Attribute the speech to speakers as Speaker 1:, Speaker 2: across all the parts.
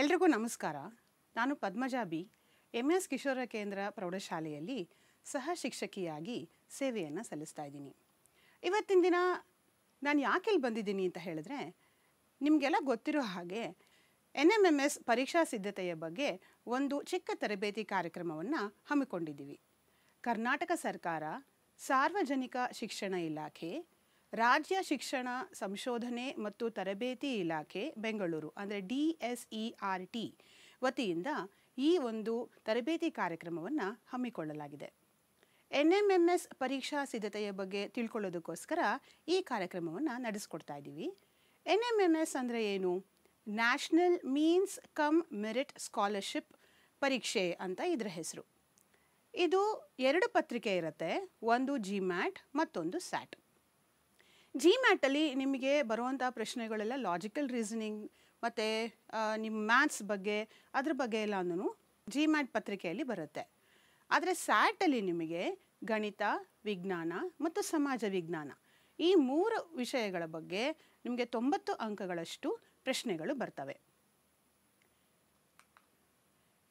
Speaker 1: ಎಲ್ರಿಗೂ ನಮಸ್ಕಾರ. ನಾನು ಪದ್ಮಜಾಬಿ ಎಂ ಎಸ್ ಕಿಶೋರ ಕೇಂದ್ರ ಪ್ರೌಢಶಾಲೆಯಲ್ಲಿ ಸಹ ಶಿಕ್ಷಕಿಯಾಗಿ ಸೇವೆಯನ್ನು ಸಲ್ಲಿಸ್ತಾ ಇದ್ದೀನಿ. ಇವತ್ತಿನ ದಿನ ನಾನು ಯಾಕೆ ಇಲ್ಲಿ ಬಂದಿದ್ದೀನಿ ಅಂತ ಹೇಳಿದ್ರೆ, ನಿಮಗೆಲ್ಲ ಗೊತ್ತಿರೋ ಹಾಗೆ ಎನ್ ಎಂ ಎಂ ಎಸ್ ಪರೀಕ್ಷಾ ಸಿದ್ಧತೆಯ ಬಗ್ಗೆ ಒಂದು ಚಿಕ್ಕ ತರಬೇತಿ ಕಾರ್ಯಕ್ರಮವನ್ನು ಹಮ್ಮಿಕೊಂಡಿದ್ದೀವಿ. ಕರ್ನಾಟಕ ಸರ್ಕಾರ ಸಾರ್ವಜನಿಕ ಶಿಕ್ಷಣ ಇಲಾಖೆ ರಾಜ್ಯ ಶಿಕ್ಷಣ ಸಂಶೋಧನೆ ಮತ್ತು ತರಬೇತಿ ಇಲಾಖೆ, ಬೆಂಗಳೂರು, ಅಂದರೆ D S E R T ವತಿಯಿಂದ ಈ ಒಂದು ತರಬೇತಿ ಕಾರ್ಯಕ್ರಮವನ್ನು ಹಮ್ಮಿಕೊಳ್ಳಲಾಗಿದೆ. ಎನ್ ಎಂ ಎಂ ಎಸ್ ಪರೀಕ್ಷಾ ಸಿದ್ಧತೆಯ ಬಗ್ಗೆ ತಿಳ್ಕೊಳ್ಳೋದಕ್ಕೋಸ್ಕರ ಈ ಕಾರ್ಯಕ್ರಮವನ್ನು ನಡೆಸ್ಕೊಡ್ತಾ ಇದ್ದೀವಿ. ಎನ್ ಎಂ ಎಂ ಎಸ್ ಅಂದರೆ ಏನು? National means cum merit scholarship ಪರೀಕ್ಷೆ ಅಂತ ಇದರ ಹೆಸರು. ಇದು ಎರಡು ಪತ್ರಿಕೆ ಇರುತ್ತೆ, ಒಂದು ಜಿ ಮ್ಯಾಟ್ ಮತ್ತೊಂದು ಸ್ಯಾಟ್. ಜಿ ಮ್ಯಾಟಲ್ಲಿ ನಿಮಗೆ ಬರುವಂಥ ಪ್ರಶ್ನೆಗಳೆಲ್ಲ ಲಾಜಿಕಲ್ ರೀಸನಿಂಗ್ ಮತ್ತು ನಿಮ್ಮ ಮ್ಯಾಥ್ಸ್ ಬಗ್ಗೆ, ಅದ್ರ ಬಗ್ಗೆ ಎಲ್ಲನೂ ಜಿ ಮ್ಯಾಟ್ ಪತ್ರಿಕೆಯಲ್ಲಿ ಬರುತ್ತೆ. ಆದರೆ ಸ್ಯಾಟಲ್ಲಿ ನಿಮಗೆ ಗಣಿತ, ವಿಜ್ಞಾನ ಮತ್ತು ಸಮಾಜ ವಿಜ್ಞಾನ ಈ ಮೂರು ವಿಷಯಗಳ ಬಗ್ಗೆ ನಿಮಗೆ ತೊಂಬತ್ತು ಅಂಕಗಳಷ್ಟು ಪ್ರಶ್ನೆಗಳು ಬರ್ತವೆ.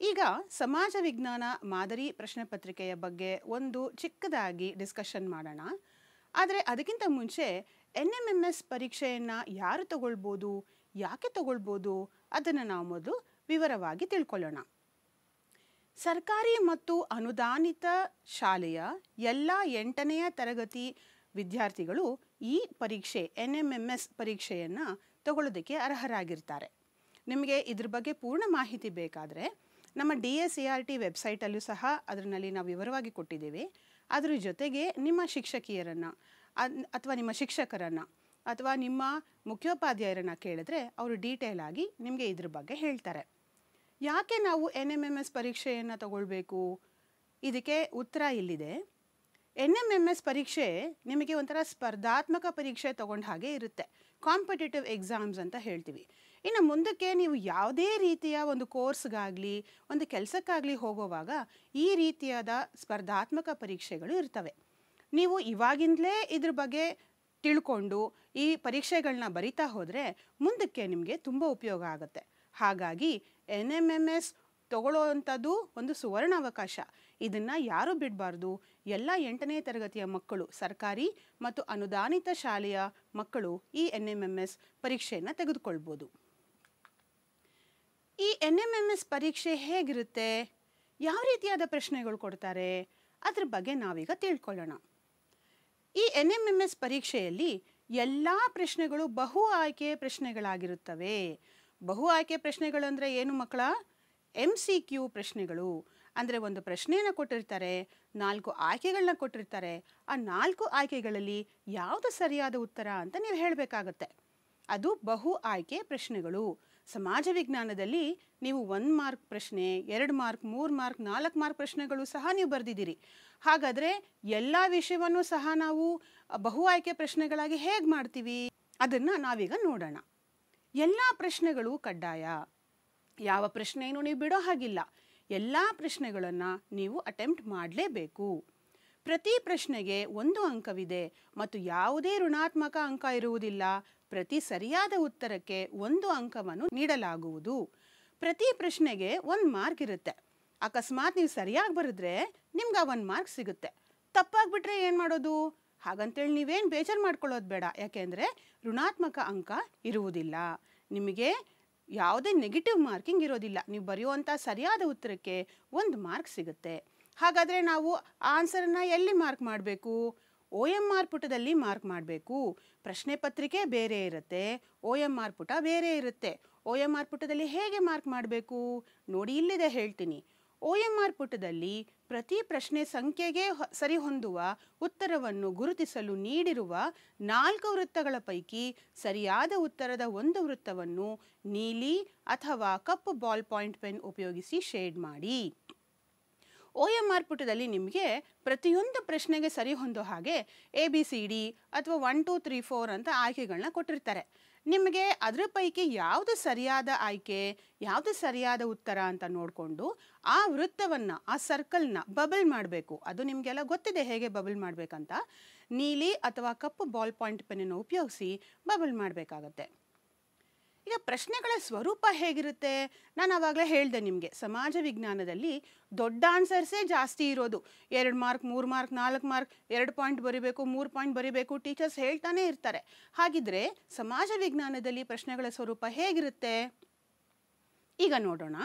Speaker 1: ಈಗ ಸಮಾಜ ವಿಜ್ಞಾನ ಮಾದರಿ ಪ್ರಶ್ನೆ ಪತ್ರಿಕೆಯ ಬಗ್ಗೆ ಒಂದು ಚಿಕ್ಕದಾಗಿ ಡಿಸ್ಕಷನ್ ಮಾಡೋಣ. ಆದರೆ ಅದಕ್ಕಿಂತ ಮುಂಚೆ ಎನ್ ಎಂ ಎಂ ಎಸ್ ಪರೀಕ್ಷೆಯನ್ನು ಯಾರು ತಗೊಳ್ಬೋದು, ಯಾಕೆ ತಗೊಳ್ಬೋದು ಅದನ್ನು ನಾವು ಮೊದಲು ವಿವರವಾಗಿ ತಿಳ್ಕೊಳ್ಳೋಣ. ಸರ್ಕಾರಿ ಮತ್ತು ಅನುದಾನಿತ ಶಾಲೆಯ ಎಲ್ಲ ಎಂಟನೆಯ ತರಗತಿ ವಿದ್ಯಾರ್ಥಿಗಳು ಈ ಪರೀಕ್ಷೆ ಎನ್ ಎಂ ಎಂ ಎಸ್ ಪರೀಕ್ಷೆಯನ್ನು ತಗೊಳ್ಳೋದಕ್ಕೆ ಅರ್ಹರಾಗಿರ್ತಾರೆ. ನಿಮಗೆ ಇದ್ರ ಬಗ್ಗೆ ಪೂರ್ಣ ಮಾಹಿತಿ ಬೇಕಾದರೆ ನಮ್ಮ D S E R T ವೆಬ್ಸೈಟಲ್ಲೂ ಸಹ ಅದರಲ್ಲಿ ನಾವು ವಿವರವಾಗಿ ಕೊಟ್ಟಿದ್ದೇವೆ. ಅದರ ಜೊತೆಗೆ ನಿಮ್ಮ ಶಿಕ್ಷಕಿಯರನ್ನು ಅಥವಾ ನಿಮ್ಮ ಶಿಕ್ಷಕರನ್ನು, ಅಥವಾ ನಿಮ್ಮ ಮುಖ್ಯೋಪಾಧ್ಯಾಯರನ್ನು ಕೇಳಿದ್ರೆ ಅವರು ಡೀಟೇಲ್ ಆಗಿ ನಿಮಗೆ ಇದ್ರ ಬಗ್ಗೆ ಹೇಳ್ತಾರೆ. ಯಾಕೆ ನಾವು ಎನ್ ಎಂ ಎಂ ಎಸ್ ಪರೀಕ್ಷೆಯನ್ನು ತಗೊಳ್ಬೇಕು? ಇದಕ್ಕೆ ಉತ್ತರ ಇಲ್ಲಿದೆ. ಎನ್ ಎಂ ಎಂ ಎಸ್ ಪರೀಕ್ಷೆ ನಿಮಗೆ ಒಂಥರ ಸ್ಪರ್ಧಾತ್ಮಕ ಪರೀಕ್ಷೆ ತಗೊಂಡ ಹಾಗೆ ಇರುತ್ತೆ. ಕಾಂಪಿಟೇಟಿವ್ ಎಕ್ಸಾಮ್ಸ್ ಅಂತ ಹೇಳ್ತೀವಿ. ಇನ್ನು ಮುಂದಕ್ಕೆ ನೀವು ಯಾವುದೇ ರೀತಿಯ ಒಂದು ಕೋರ್ಸ್ಗಾಗಲಿ, ಒಂದು ಕೆಲಸಕ್ಕಾಗಲಿ ಹೋಗುವಾಗ ಈ ರೀತಿಯಾದ ಸ್ಪರ್ಧಾತ್ಮಕ ಪರೀಕ್ಷೆಗಳು ಇರ್ತವೆ. ನೀವು ಇವಾಗಿಂದಲೇ ಇದ್ರ ಬಗ್ಗೆ ತಿಳ್ಕೊಂಡು ಈ ಪರೀಕ್ಷೆಗಳನ್ನ ಬರಿತಾ ಹೋದರೆ ಮುಂದಕ್ಕೆ ನಿಮಗೆ ತುಂಬ ಉಪಯೋಗ ಆಗುತ್ತೆ. ಹಾಗಾಗಿ ಎನ್ ಎಂ ಎಂ ಎಸ್ ತಗೊಳ್ಳೋವಂಥದ್ದು ಒಂದು ಸುವರ್ಣ ಅವಕಾಶ ಇದನ್ನು ಯಾರೂ ಬಿಡಬಾರ್ದು. ಎಲ್ಲ ಎಂಟನೇ ತರಗತಿಯ ಮಕ್ಕಳು, ಸರ್ಕಾರಿ ಮತ್ತು ಅನುದಾನಿತ ಶಾಲೆಯ ಮಕ್ಕಳು ಈ ಎನ್ ಎಂ ಎಂ ಎಸ್ ಪರೀಕ್ಷೆಯನ್ನು ತೆಗೆದುಕೊಳ್ಬೋದು. ಈ ಎನ್ ಎಂ ಎಂ ಎಸ್ ಪರೀಕ್ಷೆ ಹೇಗಿರುತ್ತೆ? ಯಾವ ರೀತಿಯಾದ ಪ್ರಶ್ನೆಗಳು ಕೊಡ್ತಾರೆ? ಅದ್ರ ಬಗ್ಗೆ ನಾವೀಗ ತಿಳ್ಕೊಳ್ಳೋಣ. ಈ ಎನ್ ಎಂ ಎಂ ಎಸ್ ಪರೀಕ್ಷೆಯಲ್ಲಿ ಎಲ್ಲ ಪ್ರಶ್ನೆಗಳು ಬಹು ಆಯ್ಕೆ ಪ್ರಶ್ನೆಗಳಾಗಿರುತ್ತವೆ. ಬಹು ಆಯ್ಕೆ ಪ್ರಶ್ನೆಗಳು ಅಂದರೆ ಏನು ಮಕ್ಕಳ? ಎಂ ಸಿ ಕ್ಯೂ ಪ್ರಶ್ನೆಗಳು. ಅಂದರೆ ಒಂದು ಪ್ರಶ್ನೆಯನ್ನು ಕೊಟ್ಟಿರ್ತಾರೆ, ನಾಲ್ಕು ಆಯ್ಕೆಗಳನ್ನ ಕೊಟ್ಟಿರ್ತಾರೆ. ಆ ನಾಲ್ಕು ಆಯ್ಕೆಗಳಲ್ಲಿ ಯಾವುದು ಸರಿಯಾದ ಉತ್ತರ ಅಂತ ನೀವು ಹೇಳಬೇಕಾಗತ್ತೆ. ಅದು ಬಹು ಆಯ್ಕೆ ಪ್ರಶ್ನೆಗಳು. ಸಮಾಜ ವಿಜ್ಞಾನದಲ್ಲಿ ನೀವು ಒಂದು ಮಾರ್ಕ್ ಪ್ರಶ್ನೆ, ಎರಡು ಮಾರ್ಕ್, ಮೂರು ಮಾರ್ಕ್, ನಾಲ್ಕು ಮಾರ್ಕ್ ಪ್ರಶ್ನೆಗಳು ಸಹ ನೀವು ಬರೆದಿದ್ದೀರಿ. ಹಾಗಾದರೆ ಎಲ್ಲ ವಿಷಯವನ್ನು ಸಹ ನಾವು ಬಹು ಆಯ್ಕೆ ಪ್ರಶ್ನೆಗಳಾಗಿ ಹೇಗೆ ಮಾಡ್ತೀವಿ? ಅದನ್ನು ನಾವೀಗ ನೋಡೋಣ. ಎಲ್ಲ ಪ್ರಶ್ನೆಗಳು ಕಡ್ಡಾಯ. ಯಾವ ಪ್ರಶ್ನೆಯನ್ನು ನೀವು ಬಿಡೋ ಹಾಗಿಲ್ಲ. ಎಲ್ಲ ಪ್ರಶ್ನೆಗಳನ್ನು ನೀವು ಅಟೆಂಪ್ಟ್ ಮಾಡಲೇಬೇಕು. ಪ್ರತಿ ಪ್ರಶ್ನೆಗೆ ಒಂದು ಅಂಕವಿದೆ ಮತ್ತು ಯಾವುದೇ ಋಣಾತ್ಮಕ ಅಂಕ ಇರುವುದಿಲ್ಲ. ಪ್ರತಿ ಸರಿಯಾದ ಉತ್ತರಕ್ಕೆ ಒಂದು ಅಂಕವನ್ನು ನೀಡಲಾಗುವುದು. ಪ್ರತಿ ಪ್ರಶ್ನೆಗೆ ಒಂದು ಮಾರ್ಕ್ ಇರುತ್ತೆ. ಅಕಸ್ಮಾತ್ ನೀವು ಸರಿಯಾಗಿ ಬರೆದ್ರೆ ನಿಮ್ಗೆ ಆ ಒಂದು ಮಾರ್ಕ್ ಸಿಗುತ್ತೆ. ತಪ್ಪಾಗ್ಬಿಟ್ರೆ ಏನು ಮಾಡೋದು? ಹಾಗಂತೇಳಿ ನೀವೇನು ಬೇಜಾರು ಮಾಡ್ಕೊಳ್ಳೋದು ಬೇಡ. ಯಾಕೆಂದರೆ ಋಣಾತ್ಮಕ ಅಂಕ ಇರುವುದಿಲ್ಲ. ನಿಮಗೆ ಯಾವುದೇ ನೆಗೆಟಿವ್ ಮಾರ್ಕಿಂಗ್ ಇರೋದಿಲ್ಲ. ನೀವು ಬರೆಯುವಂಥ ಸರಿಯಾದ ಉತ್ತರಕ್ಕೆ ಒಂದು ಮಾರ್ಕ್ ಸಿಗುತ್ತೆ. ಹಾಗಾದರೆ ನಾವು ಆನ್ಸರನ್ನು ಎಲ್ಲಿ ಮಾರ್ಕ್ ಮಾಡಬೇಕು? ಒ ಎಂ ಆರ್ ಪುಟದಲ್ಲಿ ಮಾರ್ಕ್ ಮಾಡಬೇಕು. ಪ್ರಶ್ನೆ ಪತ್ರಿಕೆ ಬೇರೆ ಇರುತ್ತೆ. ಒ ಎಂ ಆರ್ ಪುಟ ಬೇರೆ ಇರುತ್ತೆ. ಒ ಎಂ ಆರ್ ಪುಟದಲ್ಲಿ ಹೇಗೆ ಮಾರ್ಕ್ ಮಾಡಬೇಕು? ನೋಡಿ ಇಲ್ಲಿದೆ ಹೇಳ್ತೀನಿ. ಒ ಎಂ ಆರ್ ಪುಟದಲ್ಲಿ ಪ್ರತಿ ಪ್ರಶ್ನೆ ಸಂಖ್ಯೆಗೆ ಸರಿಹೊಂದುವ ಉತ್ತರವನ್ನು ಗುರುತಿಸಲು ನೀಡಿರುವ ನಾಲ್ಕು ವೃತ್ತಗಳ ಪೈಕಿ ಸರಿಯಾದ ಉತ್ತರದ ಒಂದು ವೃತ್ತವನ್ನು ನೀಲಿ ಅಥವಾ ಕಪ್ಪು ಬಾಲ್ ಪಾಯಿಂಟ್ ಪೆನ್ ಉಪಯೋಗಿಸಿ ಶೇಡ್ ಮಾಡಿ. ಒ ಎಂ ಆರ್ ಪುಟದಲ್ಲಿ ನಿಮಗೆ ಪ್ರತಿಯೊಂದು ಪ್ರಶ್ನೆಗೆ ಸರಿ ಹೊಂದೋ ಹಾಗೆ ಎ ಬಿ ಸಿ ಡಿ ಅಥವಾ ಒನ್ ಟೂ ತ್ರೀ ಫೋರ್ ಅಂತ ಆಯ್ಕೆಗಳನ್ನ ಕೊಟ್ಟಿರ್ತಾರೆ. ನಿಮಗೆ ಅದರ ಪೈಕಿ ಯಾವುದು ಸರಿಯಾದ ಆಯ್ಕೆ, ಯಾವುದು ಸರಿಯಾದ ಉತ್ತರ ಅಂತ ನೋಡಿಕೊಂಡು ಆ ವೃತ್ತವನ್ನು, ಆ ಸರ್ಕಲ್ನ ಬಬಲ್ ಮಾಡಬೇಕು. ಅದು ನಿಮಗೆಲ್ಲ ಗೊತ್ತಿದೆ ಹೇಗೆ ಬಬಲ್ ಮಾಡಬೇಕಂತ. ನೀಲಿ ಅಥವಾ ಕಪ್ಪು ಬಾಲ್ ಪಾಯಿಂಟ್ ಪೆನ್ನನ್ನು ಉಪಯೋಗಿಸಿ ಬಬಲ್ ಮಾಡಬೇಕಾಗತ್ತೆ. ಈಗ ಪ್ರಶ್ನೆಗಳ ಸ್ವರೂಪ ಹೇಗಿರುತ್ತೆ? ನಾನು ಆವಾಗಲೇ ಹೇಳಿದೆ ನಿಮಗೆ, ಸಮಾಜ ವಿಜ್ಞಾನದಲ್ಲಿ ದೊಡ್ಡ ಆನ್ಸರ್ಸೇ ಜಾಸ್ತಿ ಇರೋದು. ಎರಡು ಮಾರ್ಕ್, ಮೂರು ಮಾರ್ಕ್, ನಾಲ್ಕು ಮಾರ್ಕ್, ಎರಡು ಪಾಯಿಂಟ್ ಬರೀಬೇಕು, ಮೂರು ಪಾಯಿಂಟ್ ಬರೀಬೇಕು, ಟೀಚರ್ಸ್ ಹೇಳ್ತಾನೆ ಇರ್ತಾರೆ. ಹಾಗಿದ್ರೆ ಸಮಾಜ ವಿಜ್ಞಾನದಲ್ಲಿ ಪ್ರಶ್ನೆಗಳ ಸ್ವರೂಪ ಹೇಗಿರುತ್ತೆ? ಈಗ ನೋಡೋಣ.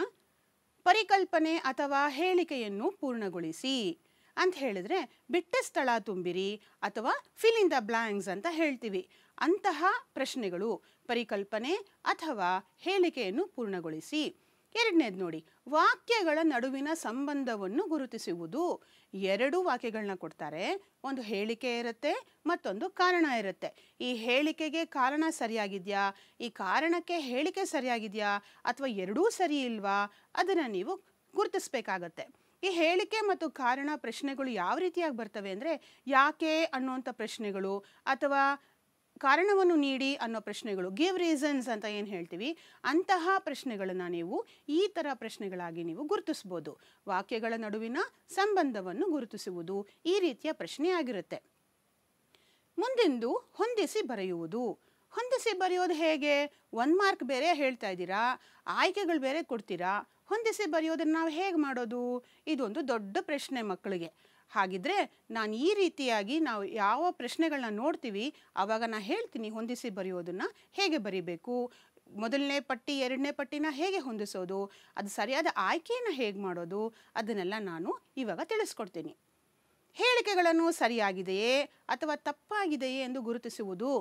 Speaker 1: ಪರಿಕಲ್ಪನೆ ಅಥವಾ ಹೇಳಿಕೆಯನ್ನು ಪೂರ್ಣಗೊಳಿಸಿ. ಅಂತ ಹೇಳಿದ್ರೆ, ಬಿಟ್ಟ ಸ್ಥಳ ತುಂಬಿರಿ ಅಥವಾ ಫಿಲ್ ಇನ್ ದ ಬ್ಲ್ಯಾಂಕ್ಸ್ ಅಂತ ಹೇಳ್ತೀವಿ. ಅಂತಹ ಪ್ರಶ್ನೆಗಳು ಪರಿಕಲ್ಪನೆ ಅಥವಾ ಹೇಳಿಕೆಯನ್ನು ಪೂರ್ಣಗೊಳಿಸಿ. ಎರಡನೇದು ನೋಡಿ, ವಾಕ್ಯಗಳ ನಡುವಿನ ಸಂಬಂಧವನ್ನು ಗುರುತಿಸುವುದು. ಎರಡು ವಾಕ್ಯಗಳನ್ನ ಕೊಡ್ತಾರೆ, ಒಂದು ಹೇಳಿಕೆ ಇರುತ್ತೆ, ಮತ್ತೊಂದು ಕಾರಣ ಇರುತ್ತೆ. ಈ ಹೇಳಿಕೆಗೆ ಕಾರಣ ಸರಿಯಾಗಿದೆಯಾ? ಈ ಕಾರಣಕ್ಕೆ ಹೇಳಿಕೆ ಸರಿಯಾಗಿದೆಯಾ? ಅಥವಾ ಎರಡೂ ಸರಿ ಇಲ್ವಾ? ಅದನ್ನು ನೀವು ಗುರುತಿಸ್ಬೇಕಾಗತ್ತೆ. ಈ ಹೇಳಿಕೆ ಮತ್ತು ಕಾರಣ ಪ್ರಶ್ನೆಗಳು ಯಾವ ರೀತಿಯಾಗಿ ಬರ್ತವೆ ಅಂದರೆ, ಯಾಕೆ ಅನ್ನುವಂಥ ಪ್ರಶ್ನೆಗಳು ಅಥವಾ ಕಾರಣವನ್ನು ನೀಡಿ ಅನ್ನೋ ಪ್ರಶ್ನೆಗಳು. ಗಿವ್ ರೀಸನ್ಸ್ ಅಂತ ಏನು ಹೇಳ್ತೀವಿ? ಅಂತಹ ಪ್ರಶ್ನೆಗಳನ್ನು ನೀವು ಈ ಥರ ಪ್ರಶ್ನೆಗಳಾಗಿ ನೀವು ಗುರುತಿಸ್ಬೋದು. ವಾಕ್ಯಗಳ ನಡುವಿನ ಸಂಬಂಧವನ್ನು ಗುರುತಿಸುವುದು ಈ ರೀತಿಯ ಪ್ರಶ್ನೆ ಆಗಿರುತ್ತೆ ಮುಂದಿಂದು ಹೊಂದಿಸಿ ಬರೆಯುವುದು. ಹೊಂದಿಸಿ ಬರೆಯೋದು ಹೇಗೆ? ಒನ್ ಮಾರ್ಕ್ ಬೇರೆ ಹೇಳ್ತಾ ಇದ್ದೀರಾ? ಆಯ್ಕೆಗಳು ಬೇರೆ ಕೊಡ್ತೀರಾ? ಹೊಂದಿಸಿ ಬರೆಯೋದನ್ನು ನಾವು ಹೇಗೆ ಮಾಡೋದು? ಇದೊಂದು ದೊಡ್ಡ ಪ್ರಶ್ನೆ ಮಕ್ಕಳಿಗೆ. ಹಾಗಿದ್ರೆ ನಾನು ಈ ರೀತಿಯಾಗಿ ನಾವು ಯಾವ ಪ್ರಶ್ನೆಗಳನ್ನ ನೋಡ್ತೀವಿ ಆವಾಗ ನಾನು ಹೇಳ್ತೀನಿ ಹೊಂದಿಸಿ ಬರೆಯೋದನ್ನು ಹೇಗೆ ಬರಿಬೇಕು, ಮೊದಲನೇ ಪಟ್ಟಿ, ಎರಡನೇ ಪಟ್ಟಿನ ಹೇಗೆ ಹೊಂದಿಸೋದು, ಅದು ಸರಿಯಾದ ಆಯ್ಕೆಯನ್ನು ಹೇಗೆ ಮಾಡೋದು, ಅದನ್ನೆಲ್ಲ ನಾನು ಇವಾಗ ತಿಳಿಸ್ಕೊಡ್ತೀನಿ. ಹೇಳಿಕೆಗಳನ್ನು ಸರಿಯಾಗಿದೆಯೇ ಅಥವಾ ತಪ್ಪಾಗಿದೆಯೇ ಎಂದು ಗುರುತಿಸುವುದು.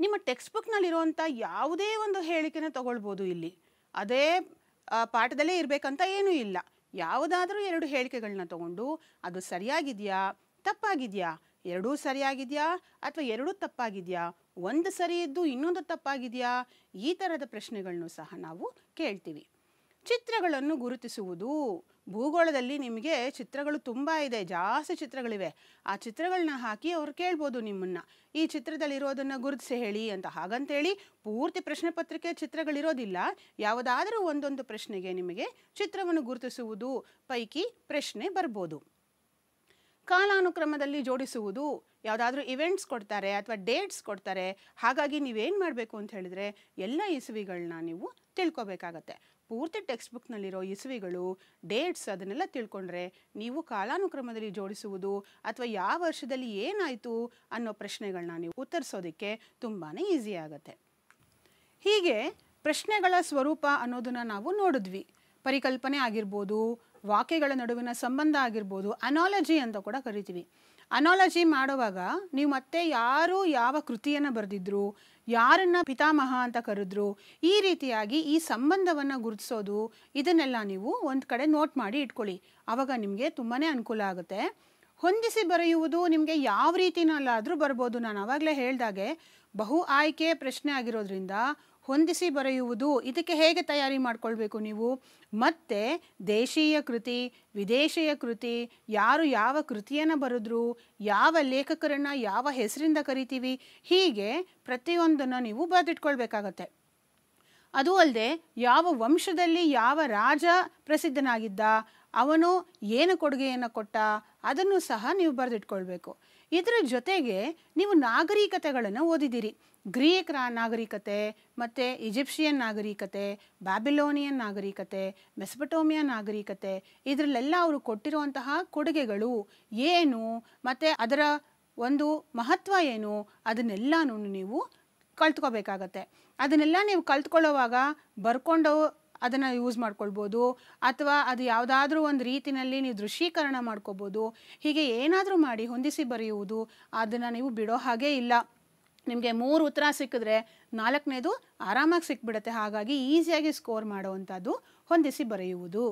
Speaker 1: ನಿಮ್ಮ ಟೆಕ್ಸ್ಟ್ ಬುಕ್ನಲ್ಲಿರುವಂಥ ಯಾವುದೇ ಒಂದು ಹೇಳಿಕೆನ ತಗೊಳ್ಬೋದು ಇಲ್ಲಿ. ಅದೇ ಪಾಠದಲ್ಲೇ ಇರಬೇಕಂತ ಏನೂ ಇಲ್ಲ. ಯಾವುದಾದ್ರೂ ಎರಡು ಹೇಳಿಕೆಗಳನ್ನ ತಗೊಂಡು, ಅದು ಸರಿಯಾಗಿದೆಯಾ, ತಪ್ಪಾಗಿದೆಯಾ, ಎರಡೂ ಸರಿಯಾಗಿದೆಯಾ ಅಥವಾ ಎರಡೂ ತಪ್ಪಾಗಿದೆಯಾ, ಒಂದು ಸರಿ ಇದ್ದು ಇನ್ನೊಂದು ತಪ್ಪಾಗಿದೆಯಾ, ಈ ಥರದ ಪ್ರಶ್ನೆಗಳನ್ನು ಸಹ ನಾವು ಕೇಳ್ತೀವಿ. ಚಿತ್ರಗಳನ್ನು ಗುರುತಿಸುವುದು ಭೂಗೋಳದಲ್ಲಿ ನಿಮಗೆ ಚಿತ್ರಗಳು ತುಂಬ ಇದೆ, ಜಾಸ್ತಿ ಚಿತ್ರಗಳಿವೆ. ಆ ಚಿತ್ರಗಳನ್ನ ಹಾಕಿ ಅವ್ರು ಕೇಳ್ಬೋದು ನಿಮ್ಮನ್ನು. ಈ ಚಿತ್ರದಲ್ಲಿರೋದನ್ನು ಗುರುತಿಸಿ ಹೇಳಿ ಅಂತ ಹಾಗಂತೇಳಿ ಪೂರ್ತಿ ಪ್ರಶ್ನೆ ಪತ್ರಿಕೆ ಚಿತ್ರಗಳಿರೋದಿಲ್ಲ. ಯಾವುದಾದರೂ ಒಂದೊಂದು ಪ್ರಶ್ನೆಗೆ ನಿಮಗೆ ಚಿತ್ರವನ್ನು ಗುರುತಿಸುವುದು ಪೈಕಿ ಪ್ರಶ್ನೆ ಬರ್ಬೋದು. ಕಾಲಾನುಕ್ರಮದಲ್ಲಿ ಜೋಡಿಸುವುದು ಯಾವುದಾದ್ರೂ ಇವೆಂಟ್ಸ್ ಕೊಡ್ತಾರೆ ಅಥವಾ ಡೇಟ್ಸ್ ಕೊಡ್ತಾರೆ. ಹಾಗಾಗಿ ನೀವೇನು ಮಾಡಬೇಕು ಅಂತ ಹೇಳಿದರೆ ಎಲ್ಲ ಇಸುವಿಗಳನ್ನ ನೀವು ತಿಳ್ಕೊಬೇಕಾಗತ್ತೆ. ಪೂರ್ತಿ ಟೆಕ್ಸ್ಟ್ ಬುಕ್ನಲ್ಲಿರೋ ಇಸುವಿಗಳು, ಡೇಟ್ಸ್ ಅದನ್ನೆಲ್ಲ ತಿಳ್ಕೊಂಡ್ರೆ ನೀವು ಕಾಲಾನುಕ್ರಮದಲ್ಲಿ ಜೋಡಿಸುವುದು ಅಥವಾ ಯಾವ ವರ್ಷದಲ್ಲಿ ಏನಾಯಿತು ಅನ್ನೋ ಪ್ರಶ್ನೆಗಳನ್ನ ನೀವು ಉತ್ತರಿಸೋದಕ್ಕೆ ತುಂಬಾ ಈಸಿ ಆಗುತ್ತೆ. ಹೀಗೆ ಪ್ರಶ್ನೆಗಳ ಸ್ವರೂಪ ಅನ್ನೋದನ್ನು ನಾವು ನೋಡಿದ್ವಿ. ಪರಿಕಲ್ಪನೆ ಆಗಿರ್ಬೋದು, ವಾಕ್ಯಗಳ ನಡುವಿನ ಸಂಬಂಧ ಆಗಿರ್ಬೋದು, ಅನಾಲಜಿ ಅಂತ ಕೂಡ ಕರಿತೀವಿ. ಅನಾಲಜಿ ಮಾಡುವಾಗ ನೀವು ಮತ್ತೆ ಯಾರು ಯಾವ ಕೃತಿಯನ್ನು ಬರೆದಿದ್ರು, ಯಾರನ್ನ ಪಿತಾಮಹ ಅಂತ ಕರೆದ್ರು, ಈ ರೀತಿಯಾಗಿ ಈ ಸಂಬಂಧವನ್ನು ಗುರುತಿಸೋದು ಇದನ್ನೆಲ್ಲ ನೀವು ಒಂದು ಕಡೆ ನೋಟ್ ಮಾಡಿ ಇಟ್ಕೊಳ್ಳಿ. ಆವಾಗ ನಿಮಗೆ ತುಂಬಾ ಅನುಕೂಲ ಆಗುತ್ತೆ. ಹೊಂದಿಸಿ ಬರೆಯುವುದು ನಿಮಗೆ ಯಾವ ರೀತಿನಲ್ಲಾದರೂ ಬರ್ಬೋದು. ನಾನು ಆವಾಗಲೇ ಹೇಳ್ದಾಗೆ ಬಹು ಆಯ್ಕೆ ಪ್ರಶ್ನೆ ಆಗಿರೋದ್ರಿಂದ ಹೊಂದಿಸಿ ಬರೆಯುವುದು, ಇದಕ್ಕೆ ಹೇಗೆ ತಯಾರಿ ಮಾಡಿಕೊಳ್ಬೇಕು ನೀವು? ಮತ್ತೆ ದೇಶೀಯ ಕೃತಿ, ವಿದೇಶೀಯ ಕೃತಿ, ಯಾರು ಯಾವ ಕೃತಿಯನ್ನು ಬರೆದ್ರು, ಯಾವ ಲೇಖಕರನ್ನು ಯಾವ ಹೆಸರಿಂದ ಕರಿತೀವಿ, ಹೀಗೆ ಪ್ರತಿಯೊಂದನ್ನು ನೀವು ಬರೆದಿಟ್ಕೊಳ್ಬೇಕಾಗತ್ತೆ. ಅದು ಅಲ್ಲದೆ ಯಾವ ವಂಶದಲ್ಲಿ ಯಾವ ರಾಜ ಪ್ರಸಿದ್ಧನಾಗಿದ್ದ, ಅವನು ಏನು ಕೊಡುಗೆಯನ್ನು ಕೊಟ್ಟ, ಅದನ್ನು ಸಹ ನೀವು ಬರೆದಿಟ್ಕೊಳ್ಬೇಕು. ಇದರ ಜೊತೆಗೆ ನೀವು ನಾಗರಿಕತೆಗಳನ್ನು ಓದಿದ್ದೀರಿ ಗ್ರೀಕ್ ನಾಗರಿಕತೆ, ಮತ್ತು ಈಜಿಪ್ಷಿಯನ್ ನಾಗರಿಕತೆ, ಬ್ಯಾಬಿಲೋನಿಯನ್ ನಾಗರಿಕತೆ ಮೆಸಪಟೋಮಿಯನ್ ನಾಗರಿಕತೆ, ಇದರಲ್ಲೆಲ್ಲ ಅವರು ಕೊಟ್ಟಿರುವಂತಹ ಕೊಡುಗೆಗಳು ಏನು, ಮತ್ತು ಅದರ ಒಂದು ಮಹತ್ವ ಏನು, ಅದನ್ನೆಲ್ಲನೂ ನೀವು ಕಲ್ತ್ಕೋಬೇಕಾಗತ್ತೆ ಅದನ್ನೆಲ್ಲ ನೀವು ಕಲ್ತ್ಕೊಳ್ಳೋವಾಗ ಬರ್ಕೊಂಡು ಅದನ್ನು ಯೂಸ್ ಮಾಡ್ಕೊಳ್ಬೋದು, ಅಥವಾ ಅದು ಯಾವುದಾದ್ರೂ ಒಂದು ರೀತಿಯಲ್ಲಿ ನೀವು ದೃಶ್ಯೀಕರಣ ಮಾಡ್ಕೋಬೋದು, ಹೀಗೆ ಏನಾದರೂ ಮಾಡಿ ಹೊಂದಿಸಿ ಬರೆಯುವುದು, ಅದನ್ನು ನೀವು ಬಿಡೋ ಹಾಗೇ ಇಲ್ಲ. ನಿಮಗೆ ಮೂರು ಉತ್ತರ ಸಿಕ್ಕಿದ್ರೆ ನಾಲ್ಕನೇದು ಆರಾಮಾಗಿ ಸಿಕ್ಬಿಡುತ್ತೆ. ಹಾಗಾಗಿ ಈಸಿಯಾಗಿ ಸ್ಕೋರ್ ಮಾಡುವಂಥದ್ದು ಹೊಂದಿಸಿ ಬರೆಯುವುದು.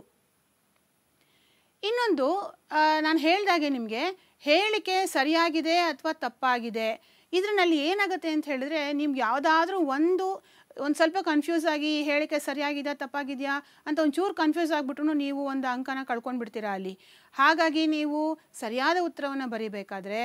Speaker 1: ಇನ್ನೊಂದು ನಾನು ಹೇಳಿದಾಗೆ ನಿಮಗೆ ಹೇಳಿಕೆ ಸರಿಯಾಗಿದೆ ಅಥವಾ ತಪ್ಪಾಗಿದೆ? ಇದರಲ್ಲಿ ಏನಾಗುತ್ತೆ ಅಂತ ಹೇಳಿದ್ರೆ ನಿಮ್ಗೆ ಯಾವುದಾದ್ರೂ ಒಂದು ಒಂದು ಸ್ವಲ್ಪ ಕನ್ಫ್ಯೂಸ್ ಆಗಿ ಹೇಳಿಕೆ ಸರಿಯಾಗಿದೆಯಾ, ತಪ್ಪಾಗಿದೆಯಾ ಅಂತ ಒಂಚೂರು ಕನ್ಫ್ಯೂಸ್ ಆಗಿಬಿಟ್ರು ನೀವು ಒಂದು ಅಂಕನ ಕಳ್ಕೊಂಡ್ಬಿಡ್ತೀರಾ ಅಲ್ಲಿ. ಹಾಗಾಗಿ ನೀವು ಸರಿಯಾದ ಉತ್ತರವನ್ನು ಬರೀಬೇಕಾದ್ರೆ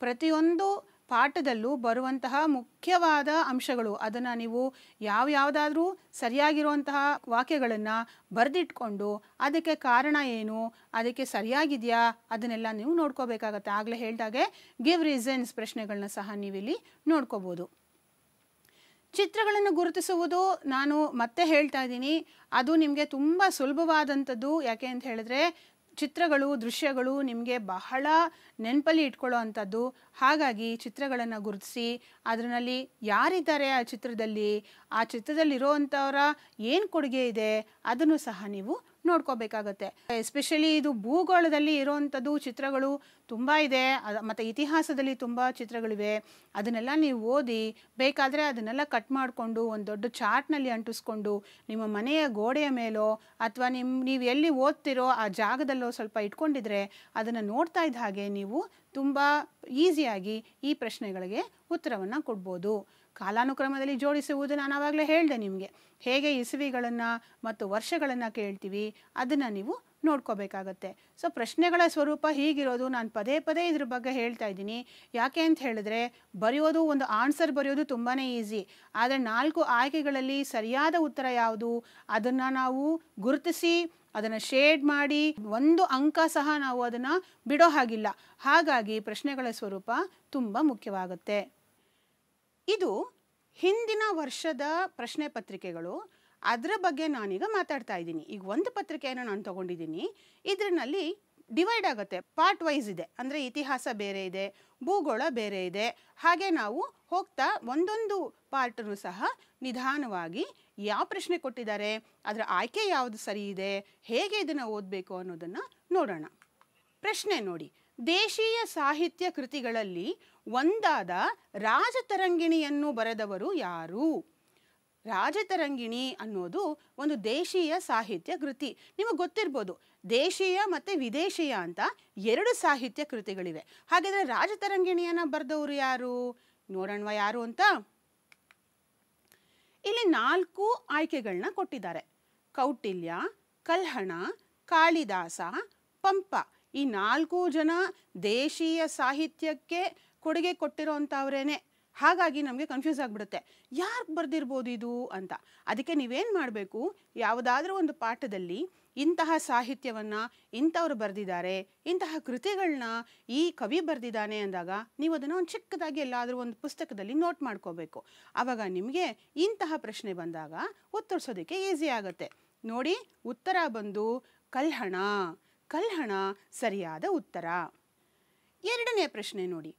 Speaker 1: ಪ್ರತಿಯೊಂದು ಪಾಠದಲ್ಲೂ ಬರುವಂತಹ ಮುಖ್ಯವಾದ ಅಂಶಗಳು. ಅದನ್ನು ನೀವು ಯಾವ ಯಾವುದಾದ್ರೂ ಸರಿಯಾಗಿರುವಂತಹ ವಾಕ್ಯಗಳನ್ನು ಬರೆದಿಟ್ಕೊಂಡು ಅದಕ್ಕೆ ಕಾರಣ ಏನು, ಅದಕ್ಕೆ ಸರಿಯಾಗಿದೆಯಾ, ಅದನ್ನೆಲ್ಲ ನೀವು ನೋಡ್ಕೋಬೇಕಾಗತ್ತೆ. ಆಗಲೇ ಹೇಳಿದಾಗೆ ಗಿವ್ ರೀಸನ್ಸ್ ಪ್ರಶ್ನೆಗಳನ್ನ ಸಹ ನೀವಿಲ್ಲಿ ನೋಡ್ಕೋಬೋದು. ಚಿತ್ರಗಳನ್ನು ಗುರುತಿಸುವುದು ನಾನು ಮತ್ತೆ ಹೇಳ್ತಾ ಇದ್ದೀನಿ. ಅದು ನಿಮಗೆ ತುಂಬ ಸುಲಭವಾದಂಥದ್ದು. ಯಾಕೆ ಅಂತ ಹೇಳಿದ್ರೆ ಚಿತ್ರಗಳು, ದೃಶ್ಯಗಳು ನಿಮಗೆ ಬಹಳ ನೆನಪಲ್ಲಿ ಇಟ್ಕೊಳ್ಳೋ ಅಂಥದ್ದು. ಹಾಗಾಗಿ ಚಿತ್ರಗಳನ್ನು ಗುರುತಿಸಿ, ಅದರಲ್ಲಿ ಯಾರಿದ್ದಾರೆ ಆ ಚಿತ್ರದಲ್ಲಿ? ಆ ಚಿತ್ರದಲ್ಲಿರೋವಂಥವರ ಏನು ಕೊಡುಗೆ ಇದೆ? ಅದನ್ನು ಸಹ ನೀವು ನೋಡ್ಕೋಬೇಕಾಗತ್ತೆ. ಎಸ್ಪೆಷಲಿ ಇದು ಭೂಗೋಳದಲ್ಲಿ ಇರೋವಂಥದ್ದು ಚಿತ್ರಗಳು ತುಂಬ ಇದೆ. ಮತ್ತು ಇತಿಹಾಸದಲ್ಲಿ ತುಂಬ ಚಿತ್ರಗಳಿವೆ. ಅದನ್ನೆಲ್ಲ ನೀವು ಓದಿ, ಬೇಕಾದರೆ ಅದನ್ನೆಲ್ಲ ಕಟ್ ಮಾಡಿಕೊಂಡು ಒಂದು ದೊಡ್ಡ ಚಾರ್ಟ್ನಲ್ಲಿ ಅಂಟಿಸ್ಕೊಂಡು ನಿಮ್ಮ ಮನೆಯ ಗೋಡೆಯ ಮೇಲೋ ಅಥವಾ ನಿಮ್ಮ ನೀವು ಎಲ್ಲಿ ಓದ್ತಿರೋ ಆ ಜಾಗದಲ್ಲೋ ಸ್ವಲ್ಪ ಇಟ್ಕೊಂಡಿದ್ರೆ ಅದನ್ನು ನೋಡ್ತಾ ಇದ್ದ ಹಾಗೆ ನೀವು ತುಂಬ ಈಸಿಯಾಗಿ ಈ ಪ್ರಶ್ನೆಗಳಿಗೆ ಉತ್ತರವನ್ನು ಕೊಡ್ಬೋದು. ಕಾಲಾನುಕ್ರಮದಲ್ಲಿ ಜೋಡಿಸುವುದು ನಾನು ಆವಾಗಲೇ ಹೇಳಿದೆ ನಿಮಗೆ. ಹೇಗೆ ಇಸವಿಗಳನ್ನು ಮತ್ತು ವರ್ಷಗಳನ್ನು ಕೇಳ್ತೀವಿ, ಅದನ್ನು ನೀವು ನೋಡ್ಕೋಬೇಕಾಗತ್ತೆ. ಸೊ ಪ್ರಶ್ನೆಗಳ ಸ್ವರೂಪ ಹೀಗಿರೋದು ನಾನು ಪದೇ ಪದೇ ಇದ್ರ ಬಗ್ಗೆ ಹೇಳ್ತಾ ಇದ್ದೀನಿ. ಯಾಕೆ ಅಂತ ಹೇಳಿದ್ರೆ, ಬರೆಯೋದು ಒಂದು ಆನ್ಸರ್ ಬರೆಯೋದು ತುಂಬಾ ಈಸಿ ಆದರೆ ನಾಲ್ಕು ಆಯ್ಕೆಗಳಲ್ಲಿ ಸರಿಯಾದ ಉತ್ತರ ಯಾವುದು? ಅದನ್ನು ನಾವು ಗುರುತಿಸಿ, ಅದನ್ನು ಶೇಡ್ ಮಾಡಿ, ಒಂದು ಅಂಕ ಸಹ ನಾವು ಅದನ್ನು ಬಿಡೋ ಹಾಗಿಲ್ಲ. ಹಾಗಾಗಿ ಪ್ರಶ್ನೆಗಳ ಸ್ವರೂಪ ತುಂಬ ಮುಖ್ಯವಾಗುತ್ತೆ. ಇದು ಹಿಂದಿನ ವರ್ಷದ ಪ್ರಶ್ನೆ ಪತ್ರಿಕೆಗಳು. ಅದರ ಬಗ್ಗೆ ನಾನೀಗ ಮಾತಾಡ್ತಾ ಇದ್ದೀನಿ. ಈಗ ಒಂದು ಪತ್ರಿಕೆಯನ್ನು ನಾನು ತಗೊಂಡಿದ್ದೀನಿ. ಇದರಲ್ಲಿ ಡಿವೈಡ್ ಆಗುತ್ತೆ. ಪಾರ್ಟ್ ವೈಸ್ ಇದೆ. ಅಂದರೆ ಇತಿಹಾಸ ಬೇರೆ ಇದೆ, ಭೂಗೋಳ ಬೇರೆ ಇದೆ. ಹಾಗೆ ನಾವು ಹೋಗ್ತಾ ಒಂದೊಂದು ಪಾರ್ಟನ್ನು ಸಹ ನಿಧಾನವಾಗಿ ಯಾವ ಪ್ರಶ್ನೆ ಕೊಟ್ಟಿದ್ದಾರೆ, ಅದರ ಆಯ್ಕೆ ಯಾವುದು ಸರಿ ಇದೆ, ಹೇಗೆ ಇದನ್ನು ಓದಬೇಕು ಅನ್ನೋದನ್ನು ನೋಡೋಣ. ಪ್ರಶ್ನೆ ನೋಡಿ. ದೇಶೀಯ ಸಾಹಿತ್ಯ ಕೃತಿಗಳಲ್ಲಿ ಒಂದಾದ ರಾಜತರಂಗಿಣಿಯನ್ನು ಬರೆದವರು ಯಾರು? ರಾಜತರಂಗಿಣಿ ಅನ್ನೋದು ಒಂದು ದೇಶೀಯ ಸಾಹಿತ್ಯ ಕೃತಿ. ನಿಮಗೆ ಗೊತ್ತಿರ್ಬೋದು, ದೇಶೀಯ ಮತ್ತು ವಿದೇಶೀಯ ಅಂತ ಎರಡು ಸಾಹಿತ್ಯ ಕೃತಿಗಳಿವೆ. ಹಾಗಾದರೆ ರಾಜತರಂಗಿಣಿಯನ್ನು ಬರೆದವರು ಯಾರು? ನೋಡೋಣವಾ ಯಾರು ಅಂತ? ಇಲ್ಲಿ ನಾಲ್ಕು ಆಯ್ಕೆಗಳನ್ನ ಕೊಟ್ಟಿದ್ದಾರೆ. ಕೌಟಿಲ್ಯ, ಕಲ್ಹಣ, ಕಾಳಿದಾಸ, ಪಂಪ. ಈ ನಾಲ್ಕು ಜನ ದೇಶೀಯ ಸಾಹಿತ್ಯಕ್ಕೆ ಕೊಡುಗೆ ಕೊಟ್ಟಿರೋಂಥವ್ರೇನೆ, ಹಾಗಾಗಿ ನಮಗೆ ಕನ್ಫ್ಯೂಸ್ ಆಗಿಬಿಡುತ್ತೆ. ಯಾರಿಗೆ ಬರೆದಿರ್ಬೋದು ಇದು ಅಂತ. ಅದಕ್ಕೆ ನೀವೇನು ಮಾಡಬೇಕು, ಯಾವುದಾದ್ರೂ ಒಂದು ಪಾಠದಲ್ಲಿ ಇಂತಹ ಸಾಹಿತ್ಯವನ್ನು ಇಂಥವ್ರು ಬರೆದಿದ್ದಾರೆ, ಇಂತಹ ಕೃತಿಗಳನ್ನ ಈ ಕವಿ ಬರೆದಿದ್ದಾನೆ ಅಂದಾಗ ನೀವು ಅದನ್ನು ಒಂದು ಚಿಕ್ಕದಾಗಿ ಎಲ್ಲಾದರೂ ಒಂದು ಪುಸ್ತಕದಲ್ಲಿ ನೋಟ್ ಮಾಡ್ಕೋಬೇಕು. ಆವಾಗ ನಿಮಗೆ ಇಂತಹ ಪ್ರಶ್ನೆ ಬಂದಾಗ ಉತ್ತರಿಸೋದಕ್ಕೆ ಈಸಿ ಆಗುತ್ತೆ. ನೋಡಿ, ಉತ್ತರ ಬಂದು ಕಲ್ಹಣ. ಕಲ್ಹಣ ಸರಿಯಾದ ಉತ್ತರ. ಎರಡನೇ ಪ್ರಶ್ನೆ ನೋಡಿ.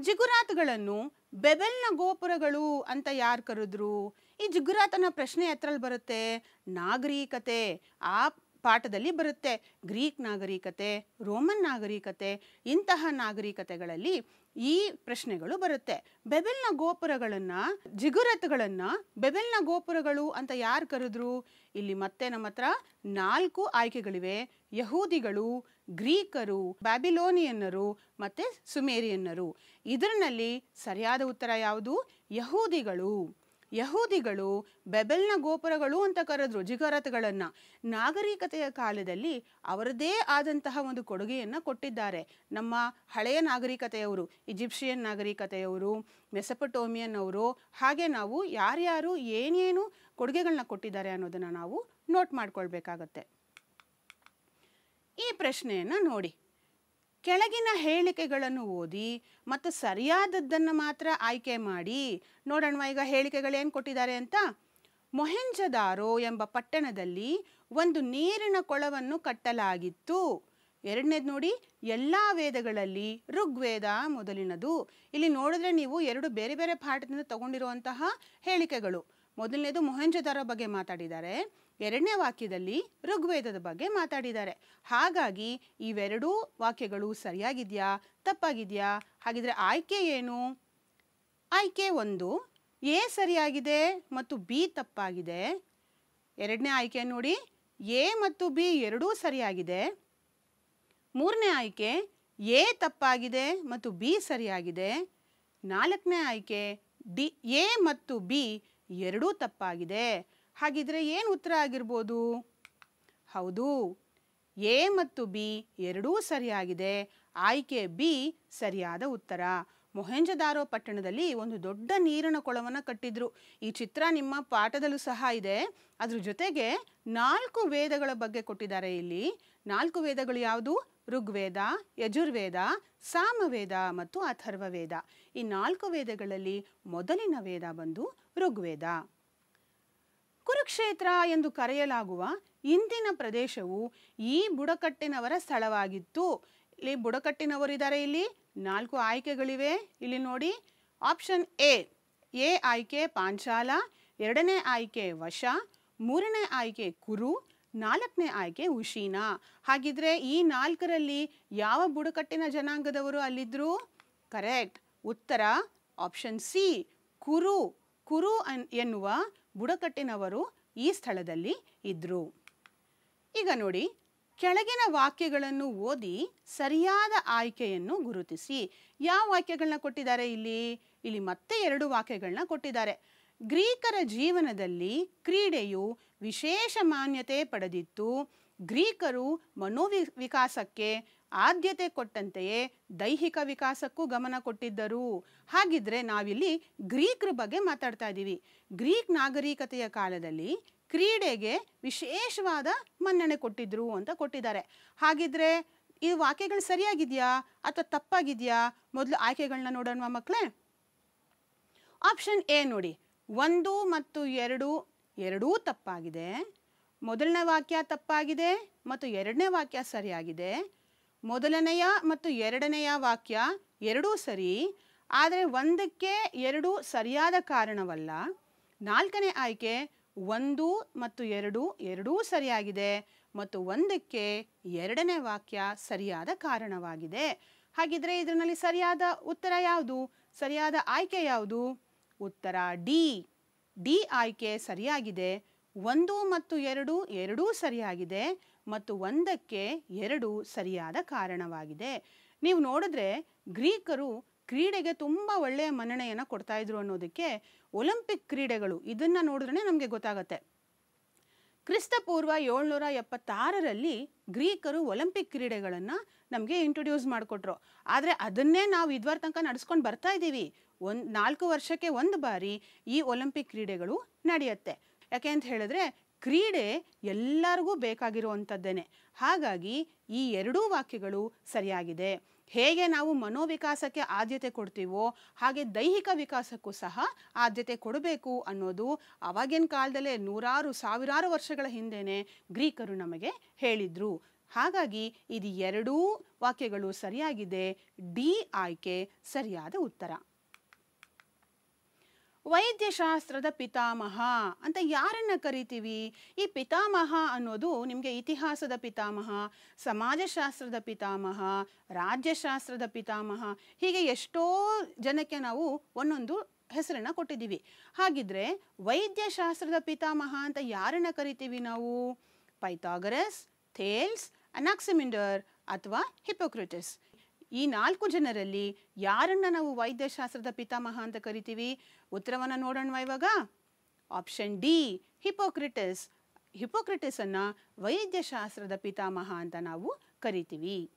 Speaker 1: ಜಿಗುರಾತ್ಗಳನ್ನು ಬೆಬೆಲ್ನ ಗೋಪುರಗಳು ಅಂತ ಯಾರು ಕರೆದ್ರು? ಈ ಜಿಗುರಾತನ ಪ್ರಶ್ನೆ ಎತ್ತರಲ್ಲಿ ಬರುತ್ತೆ, ನಾಗರಿಕತೆ. ಆ ಪಾಠದಲ್ಲಿ ಬರುತ್ತೆ ಗ್ರೀಕ್ ನಾಗರಿಕತೆ, ರೋಮನ್ ನಾಗರಿಕತೆ. ಇಂತಹ ನಾಗರಿಕತೆಗಳಲ್ಲಿ ಈ ಪ್ರಶ್ನೆಗಳು ಬರುತ್ತೆ. ಬೆಬೆಲ್ನ ಗೋಪುರಗಳನ್ನು, ಜಿಗುರತ್ಗಳನ್ನ ಬೆಬೆಲ್ನ ಗೋಪುರಗಳು ಅಂತ ಯಾರು ಕರೆದ್ರು? ಇಲ್ಲಿ ಮತ್ತೆ ನಮ್ಮ ಹತ್ರ ನಾಲ್ಕು ಆಯ್ಕೆಗಳಿವೆ. ಯಹೂದಿಗಳು, ಗ್ರೀಕರು, ಬ್ಯಾಬಿಲೋನಿಯನ್ನರು ಮತ್ತೆ ಸುಮೇರಿಯನ್ನರು. ಇದರಲ್ಲಿ ಸರಿಯಾದ ಉತ್ತರ ಯಾವುದು? ಯಹೂದಿಗಳು. ಯಹೂದಿಗಳು ಬೆಬೆಲ್ನ ಗೋಪುರಗಳು ಅಂತ ಕರೆದ್ರು ಜಿಗರತ್ಗಳನ್ನು. ನಾಗರಿಕತೆಯ ಕಾಲದಲ್ಲಿ ಅವರದೇ ಆದಂತಹ ಒಂದು ಕೊಡುಗೆಯನ್ನು ಕೊಟ್ಟಿದ್ದಾರೆ. ನಮ್ಮ ಹಳೆಯ ನಾಗರಿಕತೆಯವರು, ಈಜಿಪ್ಷಿಯನ್ ನಾಗರಿಕತೆಯವರು, ಮೆಸಪಟೋಮಿಯನ್ ಅವರು, ಹಾಗೆ ನಾವು ಯಾರ್ಯಾರು ಏನೇನು ಕೊಡುಗೆಗಳನ್ನ ಕೊಟ್ಟಿದ್ದಾರೆ ಅನ್ನೋದನ್ನು ನಾವು ನೋಟ್ ಮಾಡ್ಕೊಳ್ಬೇಕಾಗತ್ತೆ. ಈ ಪ್ರಶ್ನೆಯನ್ನು ನೋಡಿ. ಕೆಳಗಿನ ಹೇಳಿಕೆಗಳನ್ನು ಓದಿ ಮತ್ತು ಸರಿಯಾದದ್ದನ್ನು ಮಾತ್ರ ಆಯ್ಕೆ ಮಾಡಿ ನೋಡೋಣ ಈಗ ಹೇಳಿಕೆಗಳೇನು ಕೊಟ್ಟಿದ್ದಾರೆ ಅಂತ? ಮೊಹೆಂಜದಾರೋ ಎಂಬ ಪಟ್ಟಣದಲ್ಲಿ ಒಂದು ನೀರಿನ ಕೊಳವನ್ನು ಕಟ್ಟಲಾಗಿತ್ತು. ಎರಡನೇದು ನೋಡಿ, ಎಲ್ಲ ವೇದಗಳಲ್ಲಿ ಋಗ್ವೇದ ಮೊದಲಿನದು. ಇಲ್ಲಿ ನೋಡಿದ್ರೆ ನೀವು ಎರಡು ಬೇರೆ ಬೇರೆ ಪಾಠದಿಂದ ತಗೊಂಡಿರುವಂತಹ ಹೇಳಿಕೆಗಳು. ಮೊದಲನೇದು ಮೊಹೆಂಜದಾರೋ ಬಗ್ಗೆ ಮಾತಾಡಿದ್ದಾರೆ. ಎರಡನೇ ವಾಕ್ಯದಲ್ಲಿ ಋಗ್ವೇದದ ಬಗ್ಗೆ ಮಾತಾಡಿದ್ದಾರೆ. ಹಾಗಾಗಿ ಇವೆರಡೂ ವಾಕ್ಯಗಳು ಸರಿಯಾಗಿದೆಯಾ, ತಪ್ಪಾಗಿದೆಯಾ? ಹಾಗಿದ್ರೆ ಆಯ್ಕೆ ಏನು? ಆಯ್ಕೆ ಒಂದು, ಎ ಸರಿಯಾಗಿದೆ ಮತ್ತು ಬಿ ತಪ್ಪಾಗಿದೆ. ಎರಡನೇ ಆಯ್ಕೆ ನೋಡಿ, ಎ ಮತ್ತು ಬಿ ಎರಡೂ ಸರಿಯಾಗಿದೆ. ಮೂರನೇ ಆಯ್ಕೆ, ಎ ತಪ್ಪಾಗಿದೆ ಮತ್ತು ಬಿ ಸರಿಯಾಗಿದೆ. ನಾಲ್ಕನೇ ಆಯ್ಕೆ, ಡಿ, ಎ ಮತ್ತು ಬಿ ಎರಡೂ ತಪ್ಪಾಗಿದೆ. ಹಾಗಿದ್ರೆ ಏನು ಉತ್ತರ ಆಗಿರ್ಬೋದು? ಹೌದು. ಎ ಮತ್ತು ಬಿ ಎರಡೂ ಸರಿಯಾಗಿದೆ. ಆಯ್ಕೆ ಬಿ ಸರಿಯಾದ ಉತ್ತರ. ಮೊಹೆಂಜದಾರೋ ಪಟ್ಟಣದಲ್ಲಿ ಒಂದು ದೊಡ್ಡ ನೀರಿನ ಕೊಳವನ್ನು ಕಟ್ಟಿದ್ರು. ಈ ಚಿತ್ರ ನಿಮ್ಮ ಪಾಠದಲ್ಲೂ ಸಹ ಇದೆ. ಅದ್ರ ಜೊತೆಗೆ ನಾಲ್ಕು ವೇದಗಳ ಬಗ್ಗೆ ಕೊಟ್ಟಿದ್ದಾರೆ ಇಲ್ಲಿ. ನಾಲ್ಕು ವೇದಗಳು ಯಾವುದು? ಋಗ್ವೇದ, ಯಜುರ್ವೇದ, ಸಾಮವೇದ ಮತ್ತು ಅಥರ್ವ ವೇದ ಈ ನಾಲ್ಕು ವೇದಗಳಲ್ಲಿ ಮೊದಲಿನ ವೇದ ಬಂದು ಋಗ್ವೇದ. ಕುರುಕ್ಷೇತ್ರ ಎಂದು ಕರೆಯಲಾಗುವ ಇಂದಿನ ಪ್ರದೇಶವು ಈ ಬುಡಕಟ್ಟಿನವರ ಸ್ಥಳವಾಗಿತ್ತು. ಇಲ್ಲಿ ಬುಡಕಟ್ಟಿನವರಿದ್ದಾರೆ ಇಲ್ಲಿ. ನಾಲ್ಕು ಆಯ್ಕೆಗಳಿವೆ. ಇಲ್ಲಿ ನೋಡಿ, ಆಪ್ಷನ್ ಎ ಎ ಆಯ್ಕೆ ಪಾಂಚಾಲ, ಎರಡನೇ ಆಯ್ಕೆ ವಶ, ಮೂರನೇ ಆಯ್ಕೆ ಕುರು, ನಾಲ್ಕನೇ ಆಯ್ಕೆ ಉಶೀನ. ಹಾಗಿದ್ರೆ ಈ ನಾಲ್ಕರಲ್ಲಿ ಯಾವ ಬುಡಕಟ್ಟಿನ ಜನಾಂಗದವರು ಅಲ್ಲಿದ್ರು? ಕರೆಕ್ಟ್. ಉತ್ತರ, ಆಪ್ಷನ್ ಸಿ, ಕುರು. ಕುರು ಅನ್ ಎನ್ನುವ ಬುಡಕಟ್ಟಿನವರು ಈ ಸ್ಥಳದಲ್ಲಿ ಇದ್ರು. ಈಗ ನೋಡಿ, ಕೆಳಗಿನ ವಾಕ್ಯಗಳನ್ನು ಓದಿ ಸರಿಯಾದ ಆಯ್ಕೆಯನ್ನು ಗುರುತಿಸಿ. ಯಾವ ವಾಕ್ಯಗಳನ್ನ ಕೊಟ್ಟಿದ್ದಾರೆ ಇಲ್ಲಿ? ಇಲ್ಲಿ ಮತ್ತೆ ಎರಡು ವಾಕ್ಯಗಳನ್ನ ಕೊಟ್ಟಿದ್ದಾರೆ. ಗ್ರೀಕರ ಜೀವನದಲ್ಲಿ ಕ್ರೀಡೆಯು ವಿಶೇಷ ಮಾನ್ಯತೆ ಪಡೆದಿತ್ತು. ಗ್ರೀಕರು ಮನೋವಿ ವಿಕಾಸಕ್ಕೆ ಆದ್ಯತೆ ಕೊಟ್ಟಂತೆಯೇ ದೈಹಿಕ ವಿಕಾಸಕ್ಕೂ ಗಮನ ಕೊಟ್ಟಿದ್ದರು. ಹಾಗಿದ್ರೆ ನಾವಿಲ್ಲಿ ಗ್ರೀಕ್ರ ಬಗ್ಗೆ ಮಾತಾಡ್ತಾ ಇದ್ದೀವಿ. ಗ್ರೀಕ್ ನಾಗರಿಕತೆಯ ಕಾಲದಲ್ಲಿ ಕ್ರೀಡೆಗೆ ವಿಶೇಷವಾದ ಮನ್ನಣೆ ಕೊಟ್ಟಿದ್ರು ಅಂತ ಕೊಟ್ಟಿದ್ದಾರೆ. ಹಾಗಿದ್ರೆ ಈ ವಾಕ್ಯಗಳು ಸರಿಯಾಗಿದೆಯಾ ಅಥವಾ ತಪ್ಪಾಗಿದೆಯಾ? ಮೊದಲು ಆಯ್ಕೆಗಳನ್ನ ನೋಡೋಣ ಮಕ್ಕಳೇ ಆಪ್ಷನ್ ಎ ನೋಡಿ. ಒಂದು ಮತ್ತು ಎರಡು, ಎರಡೂ ತಪ್ಪಾಗಿದೆ. ಮೊದಲನೇ ವಾಕ್ಯ ತಪ್ಪಾಗಿದೆ ಮತ್ತು ಎರಡನೇ ವಾಕ್ಯ ಸರಿಯಾಗಿದೆ. ಮೊದಲನೆಯ ಮತ್ತು ಎರಡನೆಯ ವಾಕ್ಯ ಎರಡೂ ಸರಿ, ಆದರೆ ಒಂದಕ್ಕೆ ಎರಡು ಸರಿಯಾದ ಕಾರಣವಲ್ಲ. ನಾಲ್ಕನೇ ಆಯ್ಕೆ ಒಂದು ಮತ್ತು ಎರಡು, ಎರಡೂ ಸರಿಯಾಗಿದೆ ಮತ್ತು ಒಂದಕ್ಕೆ ಎರಡನೇ ವಾಕ್ಯ ಸರಿಯಾದ ಕಾರಣವಾಗಿದೆ. ಹಾಗಿದ್ರೆ ಇದರಲ್ಲಿ ಸರಿಯಾದ ಉತ್ತರ ಯಾವುದು? ಸರಿಯಾದ ಆಯ್ಕೆ ಯಾವುದು? ಉತ್ತರ ಡಿ. ಡಿ ಆಯ್ಕೆ ಸರಿಯಾಗಿದೆ. ಒಂದು ಮತ್ತು ಎರಡು, ಎರಡೂ ಸರಿಯಾಗಿದೆ. ಮತ್ತು ಒಂದಕ್ಕೆ ಎರಡು ಸರಿಯಾದ ಕಾರಣವಾಗಿದೆ. ನೀವು ನೋಡಿದ್ರೆ ಗ್ರೀಕರು ಕ್ರೀಡೆಗೆ ತುಂಬ ಒಳ್ಳೆಯ ಮನ್ನಣೆಯನ್ನು ಕೊಡ್ತಾ ಇದ್ರು ಅನ್ನೋದಕ್ಕೆ ಒಲಿಂಪಿಕ್ ಕ್ರೀಡೆಗಳು ಇದನ್ನು ನೋಡಿದ್ರೆ ನಮಗೆ ಗೊತ್ತಾಗತ್ತೆ. ಕ್ರಿಸ್ತಪೂರ್ವ ಏಳ್ನೂರ ಎಪ್ಪತ್ತಾರರಲ್ಲಿ ಗ್ರೀಕರು ಒಲಿಂಪಿಕ್ ಕ್ರೀಡೆಗಳನ್ನು ನಮಗೆ ಇಂಟ್ರೊಡ್ಯೂಸ್ ಮಾಡಿಕೊಟ್ರು. ಆದರೆ ಅದನ್ನೇ ನಾವು ಇದುವರೆ ತನಕ ನಡೆಸ್ಕೊಂಡು ಬರ್ತಾ ಇದ್ದೀವಿ. ಒಂದು ನಾಲ್ಕು ವರ್ಷಕ್ಕೆ ಒಂದು ಬಾರಿ ಈ ಒಲಿಂಪಿಕ್ ಕ್ರೀಡೆಗಳು ನಡೆಯುತ್ತೆ. ಯಾಕೆ ಅಂತ ಹೇಳಿದ್ರೆ ಕ್ರೀಡೆ ಎಲ್ಲರಿಗೂ ಬೇಕಾಗಿರುವಂಥದ್ದೇನೆ. ಹಾಗಾಗಿ ಈ ಎರಡೂ ವಾಕ್ಯಗಳು ಸರಿಯಾಗಿದೆ. ಹೇಗೆ ನಾವು ಮನೋವಿಕಾಸಕ್ಕೆ ಆದ್ಯತೆ ಕೊಡ್ತೀವೋ, ಹಾಗೆ ದೈಹಿಕ ವಿಕಾಸಕ್ಕೂ ಸಹ ಆದ್ಯತೆ ಕೊಡಬೇಕು ಅನ್ನೋದು ಅವಾಗಿನ ಕಾಲದಲ್ಲೇ ನೂರಾರು, ಸಾವಿರಾರು ವರ್ಷಗಳ ಹಿಂದೆಯೇ ಗ್ರೀಕರು ನಮಗೆ ಹೇಳಿದ್ರು. ಹಾಗಾಗಿ ಇದು ಎರಡೂ ವಾಕ್ಯಗಳು ಸರಿಯಾಗಿದೆ, ಡಿ ಆಯ್ಕೆ ಸರಿಯಾದ ಉತ್ತರ. ವೈದ್ಯಶಾಸ್ತ್ರದ ಪಿತಾಮಹ ಅಂತ ಯಾರನ್ನ ಕರಿತೀವಿ? ಈ ಪಿತಾಮಹ ಅನ್ನೋದು ನಿಮಗೆ ಇತಿಹಾಸದ ಪಿತಾಮಹ, ಸಮಾಜಶಾಸ್ತ್ರದ ಪಿತಾಮಹ, ರಾಜ್ಯಶಾಸ್ತ್ರದ ಪಿತಾಮಹ, ಹೀಗೆ ಎಷ್ಟೋ ಜನಕ್ಕೆ ನಾವು ಒಂದೊಂದು ಹೆಸರನ್ನ ಕೊಟ್ಟಿದ್ದೀವಿ. ಹಾಗಿದ್ರೆ ವೈದ್ಯಶಾಸ್ತ್ರದ ಪಿತಾಮಹ ಅಂತ ಯಾರನ್ನ ಕರಿತೀವಿ ನಾವು? ಪೈಥಾಗರಸ್, ಥೇಲ್ಸ್, ಅನಾಕ್ಸಿಮಿಂಡರ್ ಅಥವಾ ಹಿಪೋಕ್ರಿಟಿಸ್ ಈ ನಾಲ್ಕು ಜನರಲ್ಲಿ ಯಾರನ್ನ ನಾವು ವೈದ್ಯಶಾಸ್ತ್ರದ ಪಿತಾಮಹ ಅಂತ ಕರಿತೀವಿ? ಉತ್ತರವನ್ನು ನೋಡೋಣ ಇವಾಗ? ಆಪ್ಷನ್ ಡಿ ಹಿಪೋಕ್ರಿಟಿಸ್ ಹಿಪೋಕ್ರಿಟಿಸ್ ಅನ್ನ ವೈದ್ಯಶಾಸ್ತ್ರದ ಪಿತಾಮಹ ಅಂತ ನಾವು ಕರಿತೀವಿ.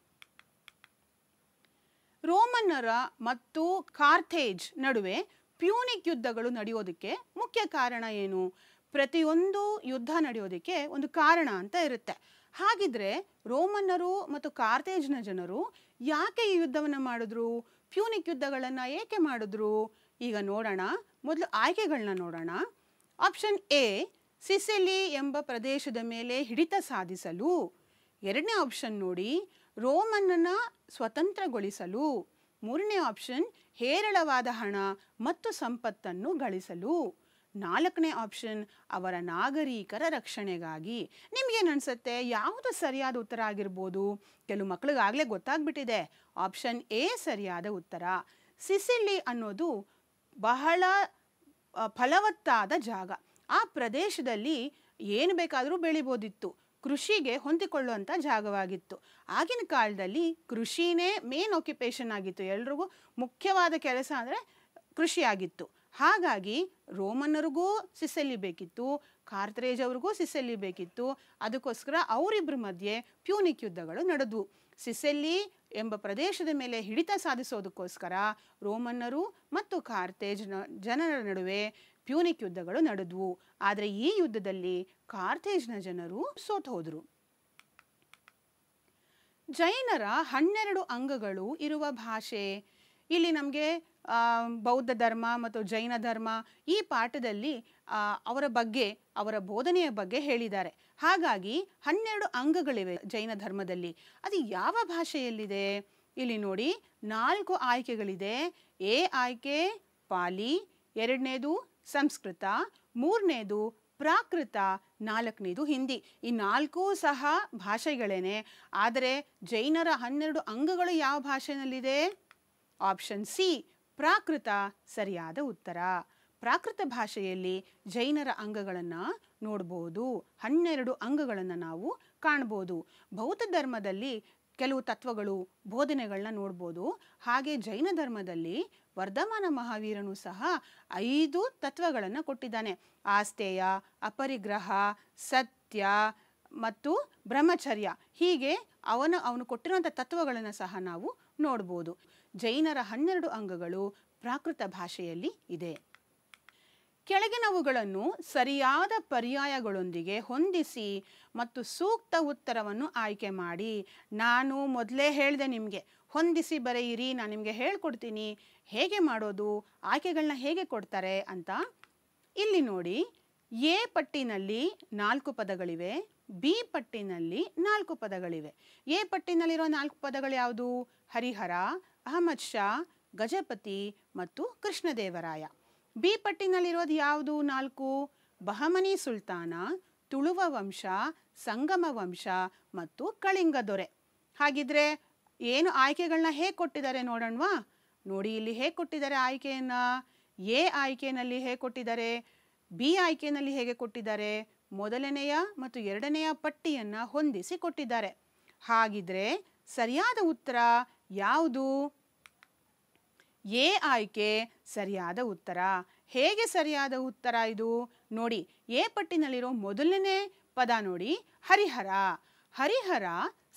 Speaker 1: ರೋಮನ್ನರ ಮತ್ತು ಕಾರ್ಥೇಜ್ ನಡುವೆ ಪ್ಯೂನಿಕ್ ಯುದ್ಧಗಳು ನಡೆಯೋದಕ್ಕೆ ಮುಖ್ಯ ಕಾರಣ ಏನು? ಪ್ರತಿಯೊಂದು ಯುದ್ಧ ನಡೆಯೋದಕ್ಕೆ ಒಂದು ಕಾರಣ ಅಂತ ಇರುತ್ತೆ. ಹಾಗಿದ್ರೆ ರೋಮನ್ನರು ಮತ್ತು ಕಾರ್ತೇಜ್ನ ಜನರು ಯಾಕೆ ಈ ಯುದ್ಧವನ್ನು ಮಾಡಿದ್ರು? ಪ್ಯೂನಿಕ್ ಯುದ್ಧಗಳನ್ನು ಏಕೆ ಮಾಡಿದ್ರು? ಈಗ ನೋಡೋಣ. ಮೊದಲು ಆಯ್ಕೆಗಳನ್ನ ನೋಡೋಣ. ಆಪ್ಷನ್ ಎ, ಸಿಸಿಲಿ ಎಂಬ ಪ್ರದೇಶದ ಮೇಲೆ ಹಿಡಿತ ಸಾಧಿಸಲು. ಎರಡನೇ ಆಪ್ಷನ್ ನೋಡಿ, ರೋಮನ್ನನ್ನು ಸ್ವತಂತ್ರಗೊಳಿಸಲು. ಮೂರನೇ ಆಪ್ಷನ್ ಹೇರಳವಾದ ಹಣ ಮತ್ತು ಸಂಪತ್ತನ್ನು ಗಳಿಸಲು. ನಾಲ್ಕನೇ ಆಪ್ಷನ್ ಅವರ ನಾಗರಿಕರ ರಕ್ಷಣೆಗಾಗಿ. ನಿಮ್ಗೇನು ಅನಿಸುತ್ತೆ ಯಾವುದು ಸರಿಯಾದ ಉತ್ತರ ಆಗಿರ್ಬೋದು? ಕೆಲವು ಮಕ್ಕಳಿಗಾಗಲೇ ಗೊತ್ತಾಗ್ಬಿಟ್ಟಿದೆ. ಆಪ್ಷನ್ ಎ ಸರಿಯಾದ ಉತ್ತರ. ಸಿಸಿಲಿ ಅನ್ನೋದು ಬಹಳ ಫಲವತ್ತಾದ ಜಾಗ. ಆ ಪ್ರದೇಶದಲ್ಲಿ ಏನು ಬೇಕಾದರೂ ಬೆಳಿಬೋದಿತ್ತು. ಕೃಷಿಗೆ ಹೊಂದಿಕೊಳ್ಳುವಂಥ ಜಾಗವಾಗಿತ್ತು. ಆಗಿನ ಕಾಲದಲ್ಲಿ ಕೃಷಿನೇ ಮೇನ್ ಆಕ್ಯುಪೇಷನ್ ಆಗಿತ್ತು. ಎಲ್ರಿಗೂ ಮುಖ್ಯವಾದ ಕೆಲಸ ಅಂದರೆ ಕೃಷಿ ಆಗಿತ್ತು. ಹಾಗಾಗಿ ರೋಮನ್ನರಿಗೂ ಸಿಸೆಲ್ಲಿ ಬೇಕಿತ್ತು ಕಾರ್ತರೇಜ್ ಅವ್ರಿಗೂ ಸಿಸೆಲ್ಲಿ ಬೇಕಿತ್ತು. ಅದಕ್ಕೋಸ್ಕರ ಅವರಿಬ್ಬರ ಮಧ್ಯೆ ಪ್ಯೂನಿಕ್ ಯುದ್ಧಗಳು ನಡೆದವು ಸಿಸೆಲ್ಲಿ ಎಂಬ ಪ್ರದೇಶದ ಮೇಲೆ ಹಿಡಿತ ಸಾಧಿಸೋದಕ್ಕೋಸ್ಕರ ರೋಮನ್ನರು ಮತ್ತು ಕಾರ್ತೇಜ್ ಜನರ ನಡುವೆ ಪ್ಯೂನಿಕ್ ಯುದ್ಧಗಳು ನಡೆದವು. ಆದರೆ ಈ ಯುದ್ಧದಲ್ಲಿ ಕಾರ್ತೇಜ್ನ ಜನರು ಸೋತು ಹೋದರು. ಜೈನರ ಹನ್ನೆರಡು ಅಂಗಗಳು ಇರುವ ಭಾಷೆ. ಇಲ್ಲಿ ನಮಗೆ ಬೌದ್ಧ ಧರ್ಮ ಮತ್ತು ಜೈನ ಧರ್ಮ ಈ ಪಾಠದಲ್ಲಿ ಅವರ ಬಗ್ಗೆ, ಅವರ ಬೋಧನೆಯ ಬಗ್ಗೆ ಹೇಳಿದ್ದಾರೆ. ಹಾಗಾಗಿ ಹನ್ನೆರಡು ಅಂಗಗಳಿವೆ ಜೈನ ಧರ್ಮದಲ್ಲಿ. ಅದು ಯಾವ ಭಾಷೆಯಲ್ಲಿದೆ? ಇಲ್ಲಿ ನೋಡಿ, ನಾಲ್ಕು ಆಯ್ಕೆಗಳಿದೆ. ಎ ಆಯ್ಕೆ, ಪಾಲಿ. ಎರಡನೇದು ಸಂಸ್ಕೃತ. ಮೂರನೇದು ಪ್ರಾಕೃತ. ನಾಲ್ಕನೇದು ಹಿಂದಿ. ಈ ನಾಲ್ಕೂ ಸಹ ಭಾಷೆಗಳೇನೆ. ಆದರೆ ಜೈನರ ಹನ್ನೆರಡು ಅಂಗಗಳು ಯಾವ ಭಾಷೆಯಲ್ಲಿದೆ? ಆಪ್ಷನ್ ಸಿ ಪ್ರಾಕೃತ ಸರಿಯಾದ ಉತ್ತರ. ಪ್ರಾಕೃತ ಭಾಷೆಯಲ್ಲಿ ಜೈನರ ಅಂಗಗಳನ್ನು ನೋಡ್ಬೋದು. ಹನ್ನೆರಡು ಅಂಗಗಳನ್ನು ನಾವು ಕಾಣ್ಬೋದು. ಬೌದ್ಧ ಧರ್ಮದಲ್ಲಿ ಕೆಲವು ತತ್ವಗಳು ಬೋಧನೆಗಳನ್ನ ನೋಡ್ಬೋದು. ಹಾಗೆ ಜೈನ ಧರ್ಮದಲ್ಲಿ ವರ್ಧಮಾನ ಮಹಾವೀರನು ಸಹ ಐದು ತತ್ವಗಳನ್ನು ಕೊಟ್ಟಿದ್ದಾನೆ. ಆಸ್ತೇಯ ಅಪರಿಗ್ರಹ, ಸತ್ಯ ಮತ್ತು ಬ್ರಹ್ಮಚರ್ಯ. ಹೀಗೆ ಅವನ, ಅವನು ಕೊಟ್ಟಿರುವಂಥ ತತ್ವಗಳನ್ನು ಸಹ ನಾವು ನೋಡ್ಬೋದು. ಜೈನರ ಹನ್ನೆರಡು ಅಂಗಗಳು ಪ್ರಾಕೃತ ಭಾಷೆಯಲ್ಲಿ ಇದೆ. ಕೆಳಗಿನವುಗಳನ್ನು ಸರಿಯಾದ ಪರ್ಯಾಯಗಳೊಂದಿಗೆ ಹೊಂದಿಸಿ ಮತ್ತು ಸೂಕ್ತ ಉತ್ತರವನ್ನು ಆಯ್ಕೆ ಮಾಡಿ. ನಾನು ಮೊದಲೇ ಹೇಳಿದೆ ನಿಮಗೆ, ಹೊಂದಿಸಿ ಬರೆಯಿರಿ, ನಾನು ನಿಮಗೆ ಹೇಳ್ಕೊಡ್ತೀನಿ. ಹೇಗೆ ಮಾಡೋದು ಆಯ್ಕೆಗಳನ್ನ ಹೇಗೆ ಕೊಡ್ತಾರೆ ಅಂತ ಇಲ್ಲಿ ನೋಡಿ. ಎ ಪಟ್ಟಿನಲ್ಲಿ ನಾಲ್ಕು ಪದಗಳಿವೆ, ಬಿ ಪಟ್ಟಿನಲ್ಲಿ ನಾಲ್ಕು ಪದಗಳಿವೆ. ಎ ಪಟ್ಟಿನಲ್ಲಿರೋ ನಾಲ್ಕು ಪದಗಳು ಯಾವುದು? ಹರಿಹರ ಅಹಮದ್ ಶಾ, ಗಜಪತಿ ಮತ್ತು ಕೃಷ್ಣದೇವರಾಯ. ಬಿ ಪಟ್ಟಿನಲ್ಲಿರೋದು ಯಾವುದು? ನಾಲ್ಕು. ಬಹಮನಿ ಸುಲ್ತಾನ, ತುಳುವ ವಂಶ, ಸಂಗಮ ವಂಶ ಮತ್ತು ಕಳಿಂಗ ದೊರೆ. ಹಾಗಿದ್ರೆ ಏನು ಆಯ್ಕೆಗಳನ್ನ ಹೇಗೆ ಕೊಟ್ಟಿದ್ದಾರೆ ನೋಡೋಣವಾ? ನೋಡಿ ಇಲ್ಲಿ ಹೇಗೆ ಕೊಟ್ಟಿದ್ದಾರೆ ಆಯ್ಕೆಯನ್ನ. ಎ ಆಯ್ಕೆಯಲ್ಲಿ ಹೇಗೆ ಕೊಟ್ಟಿದ್ದಾರೆ? ಬಿ ಆಯ್ಕೆಯಲ್ಲಿ ಹೇಗೆ ಕೊಟ್ಟಿದ್ದಾರೆ? ಮೊದಲನೆಯ ಮತ್ತು ಎರಡನೆಯ ಪಟ್ಟಿಯನ್ನು ಹೊಂದಿಸಿ ಕೊಟ್ಟಿದ್ದಾರೆ. ಹಾಗಿದ್ರೆ ಸರಿಯಾದ ಉತ್ತರ ಯಾವುದು? ಎ ಆಯ್ಕೆ ಸರಿಯಾದ ಉತ್ತರ. ಹೇಗೆ ಸರಿಯಾದ ಉತ್ತರ ಇದು? ನೋಡಿ, ಎ ಪಟ್ಟಿನಲ್ಲಿರೋ ಮೊದಲನೇ ಪದ ನೋಡಿ, ಹರಿಹರ. ಹರಿಹರ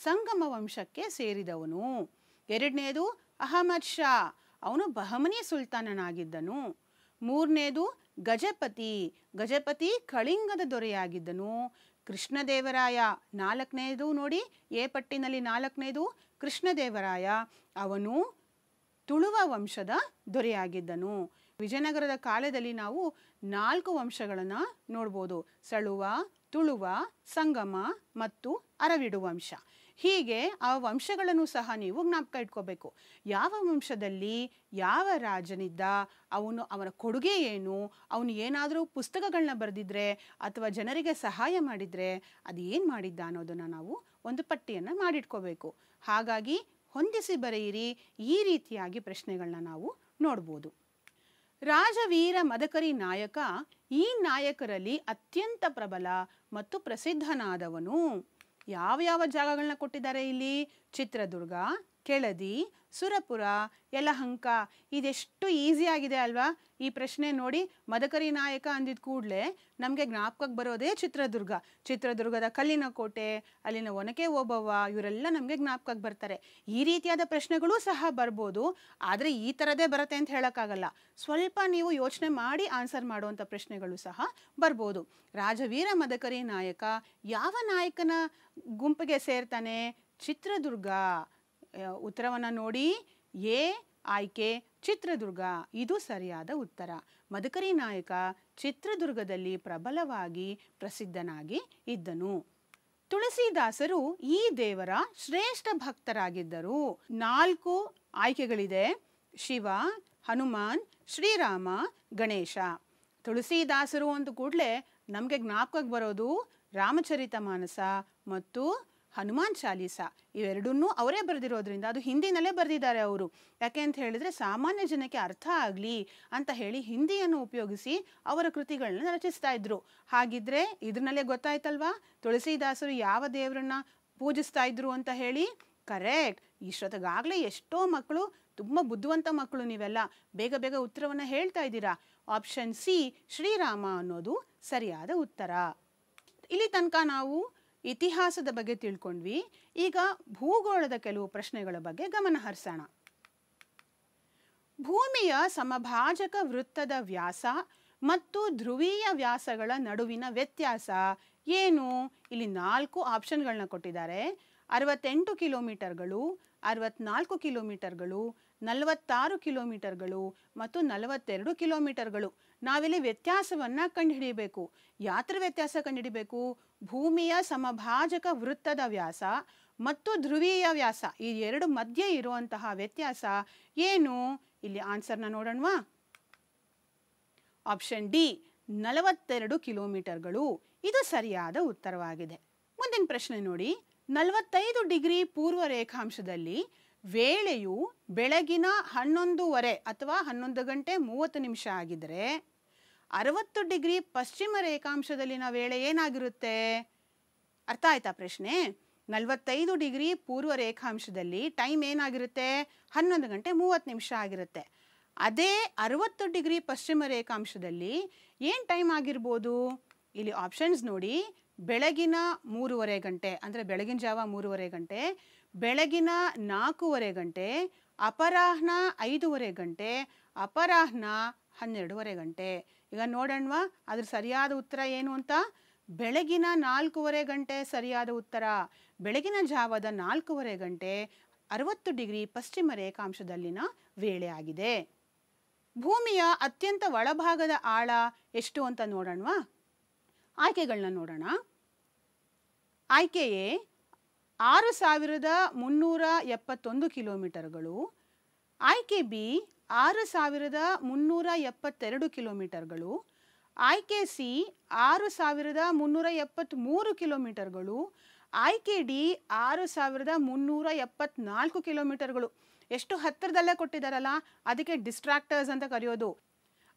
Speaker 1: ಸಂಗಮ ವಂಶಕ್ಕೆ ಸೇರಿದವನು. ಎರಡನೇದು ಅಹಮದ್ ಶಾ. ಅವನು ಬಹಮನಿ ಸುಲ್ತಾನನಾಗಿದ್ದನು. ಮೂರನೇದು ಗಜಪತಿ. ಗಜಪತಿ ಕಳಿಂಗದ ದೊರೆಯಾಗಿದ್ದನು. ಕೃಷ್ಣದೇವರಾಯ ನಾಲ್ಕನೇದು ನೋಡಿ, ಎ ಪಟ್ಟಿನಲ್ಲಿ ನಾಲ್ಕನೇದು ಕೃಷ್ಣದೇವರಾಯ ಅವನು ತುಳುವ ವಂಶದ ದೊರೆಯಾಗಿದ್ದನು. ವಿಜಯನಗರದ ಕಾಲದಲ್ಲಿ ನಾವು ನಾಲ್ಕು ವಂಶಗಳನ್ನು ನೋಡ್ಬೋದು. ಸಳುವ, ತುಳುವ, ಸಂಗಮ ಮತ್ತು ಅರವಿಡು ವಂಶ. ಹೀಗೆ ಆ ವಂಶಗಳನ್ನು ಸಹ ನೀವು ಜ್ಞಾಪಕ ಇಟ್ಕೋಬೇಕು. ಯಾವ ವಂಶದಲ್ಲಿ ಯಾವ ರಾಜನಿದ್ದ, ಅವನು ಅವನ ಕೊಡುಗೆ ಏನು, ಅವನು ಏನಾದರೂ ಪುಸ್ತಕಗಳನ್ನ ಬರೆದಿದ್ರೆ ಅಥವಾ ಜನರಿಗೆ ಸಹಾಯ ಮಾಡಿದರೆ ಅದು ಏನು ಮಾಡಿದ್ದ ಅನ್ನೋದನ್ನು ನಾವು ಒಂದು ಪಟ್ಟಿಯನ್ನು ಮಾಡಿಟ್ಕೋಬೇಕು. ಹಾಗಾಗಿ ಹೊಂದಿಸಿ ಬರೆಯಿರಿ, ಈ ರೀತಿಯಾಗಿ ಪ್ರಶ್ನೆಗಳನ್ನ ನಾವು ನೋಡ್ಬೋದು. ರಾಜವೀರ ಮದಕರಿ ನಾಯಕ, ಈ ನಾಯಕರಲ್ಲಿ ಅತ್ಯಂತ ಪ್ರಬಲ ಮತ್ತು ಪ್ರಸಿದ್ಧನಾದವನು ಯಾವ ಯಾವ ಜಾಗಗಳನ್ನ ಕೊಟ್ಟಿದ್ದಾರೆ ಇಲ್ಲಿ? ಚಿತ್ರದುರ್ಗ ಕೆಳದಿ, ಸುರಪುರ, ಯಲಹಂಕ, ಇದೆಷ್ಟು ಈಸಿ ಆಗಿದೆ ಅಲ್ವಾ? ಈ ಪ್ರಶ್ನೆ ನೋಡಿ ಮದಕರಿ ನಾಯಕ ಅಂದಿದ ಕೂಡಲೇ ನಮಗೆ ಜ್ಞಾಪಕಕ್ಕೆ ಬರೋದೇ ಚಿತ್ರದುರ್ಗ. ಚಿತ್ರದುರ್ಗದ ಕಲ್ಲಿನ ಕೋಟೆ, ಅಲ್ಲಿನ ಒನಕೆ ಓಬವ್ವ, ಇವರೆಲ್ಲ ನಮಗೆ ಜ್ಞಾಪಕಕ್ಕೆ ಬರ್ತಾರೆ. ಈ ರೀತಿಯಾದ ಪ್ರಶ್ನೆಗಳು ಸಹ ಬರ್ಬೋದು, ಆದರೆ ಈ ಥರದೇ ಬರುತ್ತೆ ಅಂತ ಹೇಳೋಕ್ಕಾಗಲ್ಲ. ಸ್ವಲ್ಪ ನೀವು ಯೋಚನೆ ಮಾಡಿ ಆನ್ಸರ್ ಮಾಡುವಂಥ ಪ್ರಶ್ನೆಗಳು ಸಹ ಬರ್ಬೋದು. ರಾಜವೀರ ಮದಕರಿ ನಾಯಕ ಯಾವ ನಾಯಕನ ಗುಂಪಿಗೆ ಸೇರ್ತಾನೆ? ಚಿತ್ರದುರ್ಗ. ಉತ್ತರವನ್ನು ನೋಡಿ. ಎ ಆಯ್ಕೆ ಚಿತ್ರದುರ್ಗ. ಇದು ಸರಿಯಾದ ಉತ್ತರ. ಮದಕರಿ ನಾಯಕ ಚಿತ್ರದುರ್ಗದಲ್ಲಿ ಪ್ರಬಲವಾಗಿ ಪ್ರಸಿದ್ಧನಾಗಿ ಇದ್ದನು. ತುಳಸಿದಾಸರು ಈ ದೇವರ ಶ್ರೇಷ್ಠ ಭಕ್ತರಾಗಿದ್ದರು. ನಾಲ್ಕು ಆಯ್ಕೆಗಳಿದೆ. ಶಿವ, ಹನುಮಾನ್, ಶ್ರೀರಾಮ, ಗಣೇಶ. ತುಳಸಿದಾಸರು ಅಂತ ಕೂಡಲೇ ನಮಗೆ ಜ್ಞಾಪಕಕ್ಕೆ ಬರೋದು ರಾಮಚರಿತ ಮಾನಸ ಮತ್ತು ಹನುಮಾನ್ ಚಾಲೀಸ ಇವೆರಡನ್ನೂ ಅವರೇ ಬರೆದಿರೋದ್ರಿಂದ ಅದು ಹಿಂದಿನಲ್ಲೇ ಬರೆದಿದ್ದಾರೆ ಅವರು. ಯಾಕೆ ಅಂತ ಹೇಳಿದ್ರೆ ಸಾಮಾನ್ಯ ಜನಕ್ಕೆ ಅರ್ಥ ಆಗಲಿ ಅಂತ ಹೇಳಿ ಹಿಂದಿಯನ್ನು ಉಪಯೋಗಿಸಿ ಅವರ ಕೃತಿಗಳನ್ನ ರಚಿಸ್ತಾ ಇದ್ರು. ಹಾಗಿದ್ರೆ ಇದ್ರಲ್ಲೇ ಗೊತ್ತಾಯ್ತಲ್ವಾ? ತುಳಸಿದಾಸರು ಯಾವ ದೇವರನ್ನ ಪೂಜಿಸ್ತಾ ಇದ್ರು ಅಂತ ಹೇಳಿ? ಕರೆಕ್ಟ್. ಇಷ್ಟೊತ್ತಿಗಾಗಲೇ ಎಷ್ಟೋ ಮಕ್ಕಳು, ತುಂಬ ಬುದ್ಧಿವಂತ ಮಕ್ಕಳು ನೀವೆಲ್ಲ ಬೇಗ ಬೇಗ ಉತ್ತರವನ್ನು ಹೇಳ್ತಾ ಇದ್ದೀರಾ? ಆಪ್ಷನ್ ಸಿ, ಶ್ರೀರಾಮ ಅನ್ನೋದು ಸರಿಯಾದ ಉತ್ತರ. ಇಲ್ಲಿ ತನಕ ನಾವು ಇತಿಹಾಸದ ಬಗ್ಗೆ ತಿಳ್ಕೊಂಡ್ವಿ. ಈಗ ಭೂಗೋಳದ ಕೆಲವು ಪ್ರಶ್ನೆಗಳ ಬಗ್ಗೆ ಗಮನ ಹರಿಸೋಣ. ಭೂಮಿಯ ಸಮಭಾಜಕ ವೃತ್ತದ ವ್ಯಾಸ ಮತ್ತು ಧ್ರುವೀಯ ವ್ಯಾಸಗಳ ನಡುವಿನ ವ್ಯತ್ಯಾಸ ಏನು? ಇಲ್ಲಿ ನಾಲ್ಕು ಆಪ್ಷನ್ಗಳನ್ನ ಕೊಟ್ಟಿದ್ದಾರೆ. ಅರವತ್ತೆಂಟು ಕಿಲೋಮೀಟರ್ಗಳು, ಅರವತ್ನಾಲ್ಕು ಕಿಲೋಮೀಟರ್ಗಳು, ನಲವತ್ತಾರು ಕಿಲೋಮೀಟರ್ಗಳು ಮತ್ತು ನಲವತ್ತೆರಡು ಕಿಲೋಮೀಟರ್ಗಳು. ನಾವಿಲ್ಲಿ ವ್ಯತ್ಯಾಸವನ್ನು ಕಂಡುಹಿಡಿಯಬೇಕು. ಯಾತ್ರ ವ್ಯತ್ಯಾಸ ಕಂಡುಹಿಡಿಬೇಕು? ಭೂಮಿಯ ಸಮಭಾಜಕ ವೃತ್ತದ ವ್ಯಾಸ ಮತ್ತು ಧ್ರುವೀಯ ವ್ಯಾಸ ಈ ಎರಡು ಮಧ್ಯೆ ಇರುವಂತಹ ವ್ಯತ್ಯಾಸ ಏನು? ಇಲ್ಲಿ ಆನ್ಸರ್ನ ನೋಡೋಣವಾ. ಆಪ್ಷನ್ ಡಿ ನಲವತ್ತೆರಡು ಕಿಲೋಮೀಟರ್ಗಳು. ಇದು ಸರಿಯಾದ ಉತ್ತರವಾಗಿದೆ. ಮುಂದಿನ ಪ್ರಶ್ನೆ ನೋಡಿ. ನಲವತ್ತೈದು ಡಿಗ್ರಿ ಪೂರ್ವ ರೇಖಾಂಶದಲ್ಲಿ ವೇಳೆಯು ಬೆಳಗಿನ ಹನ್ನೊಂದೂವರೆ ಅಥವಾ ಹನ್ನೊಂದು ಗಂಟೆ ಮೂವತ್ತು ನಿಮಿಷ ಆಗಿದ್ದರೆ ಅರವತ್ತು ಡಿಗ್ರಿ ಪಶ್ಚಿಮ ರೇಖಾಂಶದಲ್ಲಿನ ವೇಳೆ ಏನಾಗಿರುತ್ತೆ? ಅರ್ಥ ಆಯ್ತಾ ಪ್ರಶ್ನೆ? ನಲವತ್ತೈದು ಡಿಗ್ರಿ ಪೂರ್ವ ರೇಖಾಂಶದಲ್ಲಿ ಟೈಮ್ ಏನಾಗಿರುತ್ತೆ? ಹನ್ನೊಂದು ಗಂಟೆ ಮೂವತ್ತು ನಿಮಿಷ ಆಗಿರುತ್ತೆ. ಅದೇ ಅರವತ್ತು ಡಿಗ್ರಿ ಪಶ್ಚಿಮ ರೇಖಾಂಶದಲ್ಲಿ ಏನು ಟೈಮ್ ಆಗಿರ್ಬೋದು? ಇಲ್ಲಿ ಆಪ್ಷನ್ಸ್ ನೋಡಿ. ಬೆಳಗಿನ ಮೂರುವರೆ ಗಂಟೆ, ಅಂದರೆ ಬೆಳಗಿನ ಜಾವ ಮೂರುವರೆ ಗಂಟೆ, ಬೆಳಗಿನ ನಾಲ್ಕೂವರೆ ಗಂಟೆ, ಅಪರಾಹ್ನ ಐದೂವರೆ ಗಂಟೆ, ಅಪರಾಹ್ನ ಹನ್ನೆರಡೂವರೆ ಗಂಟೆ. ಈಗ ನೋಡೋಣವಾ, ಅದ್ರ ಸರಿಯಾದ ಉತ್ತರ ಏನು ಅಂತ? ಬೆಳಗಿನ ನಾಲ್ಕೂವರೆ ಗಂಟೆ ಸರಿಯಾದ ಉತ್ತರ. ಬೆಳಗಿನ ಜಾವದ ನಾಲ್ಕೂವರೆ ಗಂಟೆ ಅರವತ್ತು ಡಿಗ್ರಿ ಪಶ್ಚಿಮ ರೇಖಾಂಶದಲ್ಲಿನ ವೇಳೆ ಆಗಿದೆ. ಭೂಮಿಯ ಅತ್ಯಂತ ಒಳಭಾಗದ ಆಳ ಎಷ್ಟು ಅಂತ ನೋಡೋಣವಾ? ಆಯ್ಕೆಗಳನ್ನ ನೋಡೋಣ. ಆಯ್ಕೆಯೇ ಆರು ಸಾವಿರದ ಮುನ್ನೂರ ಎಪ್ಪತ್ತೊಂದು ಕಿಲೋಮೀಟರ್ಗಳು. ಆಯ್ಕೆ ಬಿ ಆರು ಸಾವಿರದ ಮುನ್ನೂರ ಎಪ್ಪತ್ತೆರಡು ಕಿಲೋಮೀಟರ್ಗಳು, ಆಯ್ಕೆ ಸಿ ಆರು ಸಾವಿರದ ಮುನ್ನೂರ ಎಪ್ಪತ್ತ್ಮೂರು ಕಿಲೋಮೀಟರ್ಗಳು, ಆಯ್ಕೆ ಡಿ ಆರು ಸಾವಿರದ ಮುನ್ನೂರ ಎಪ್ಪತ್ನಾಲ್ಕು ಕಿಲೋಮೀಟರ್ಗಳು. ಎಷ್ಟು ಹತ್ತಿರದಲ್ಲೇ ಕೊಟ್ಟಿದ್ದಾರಲ್ಲ, ಅದಕ್ಕೆ ಡಿಸ್ಟ್ರಾಕ್ಟರ್ಸ್ ಅಂತ ಕರೆಯೋದು.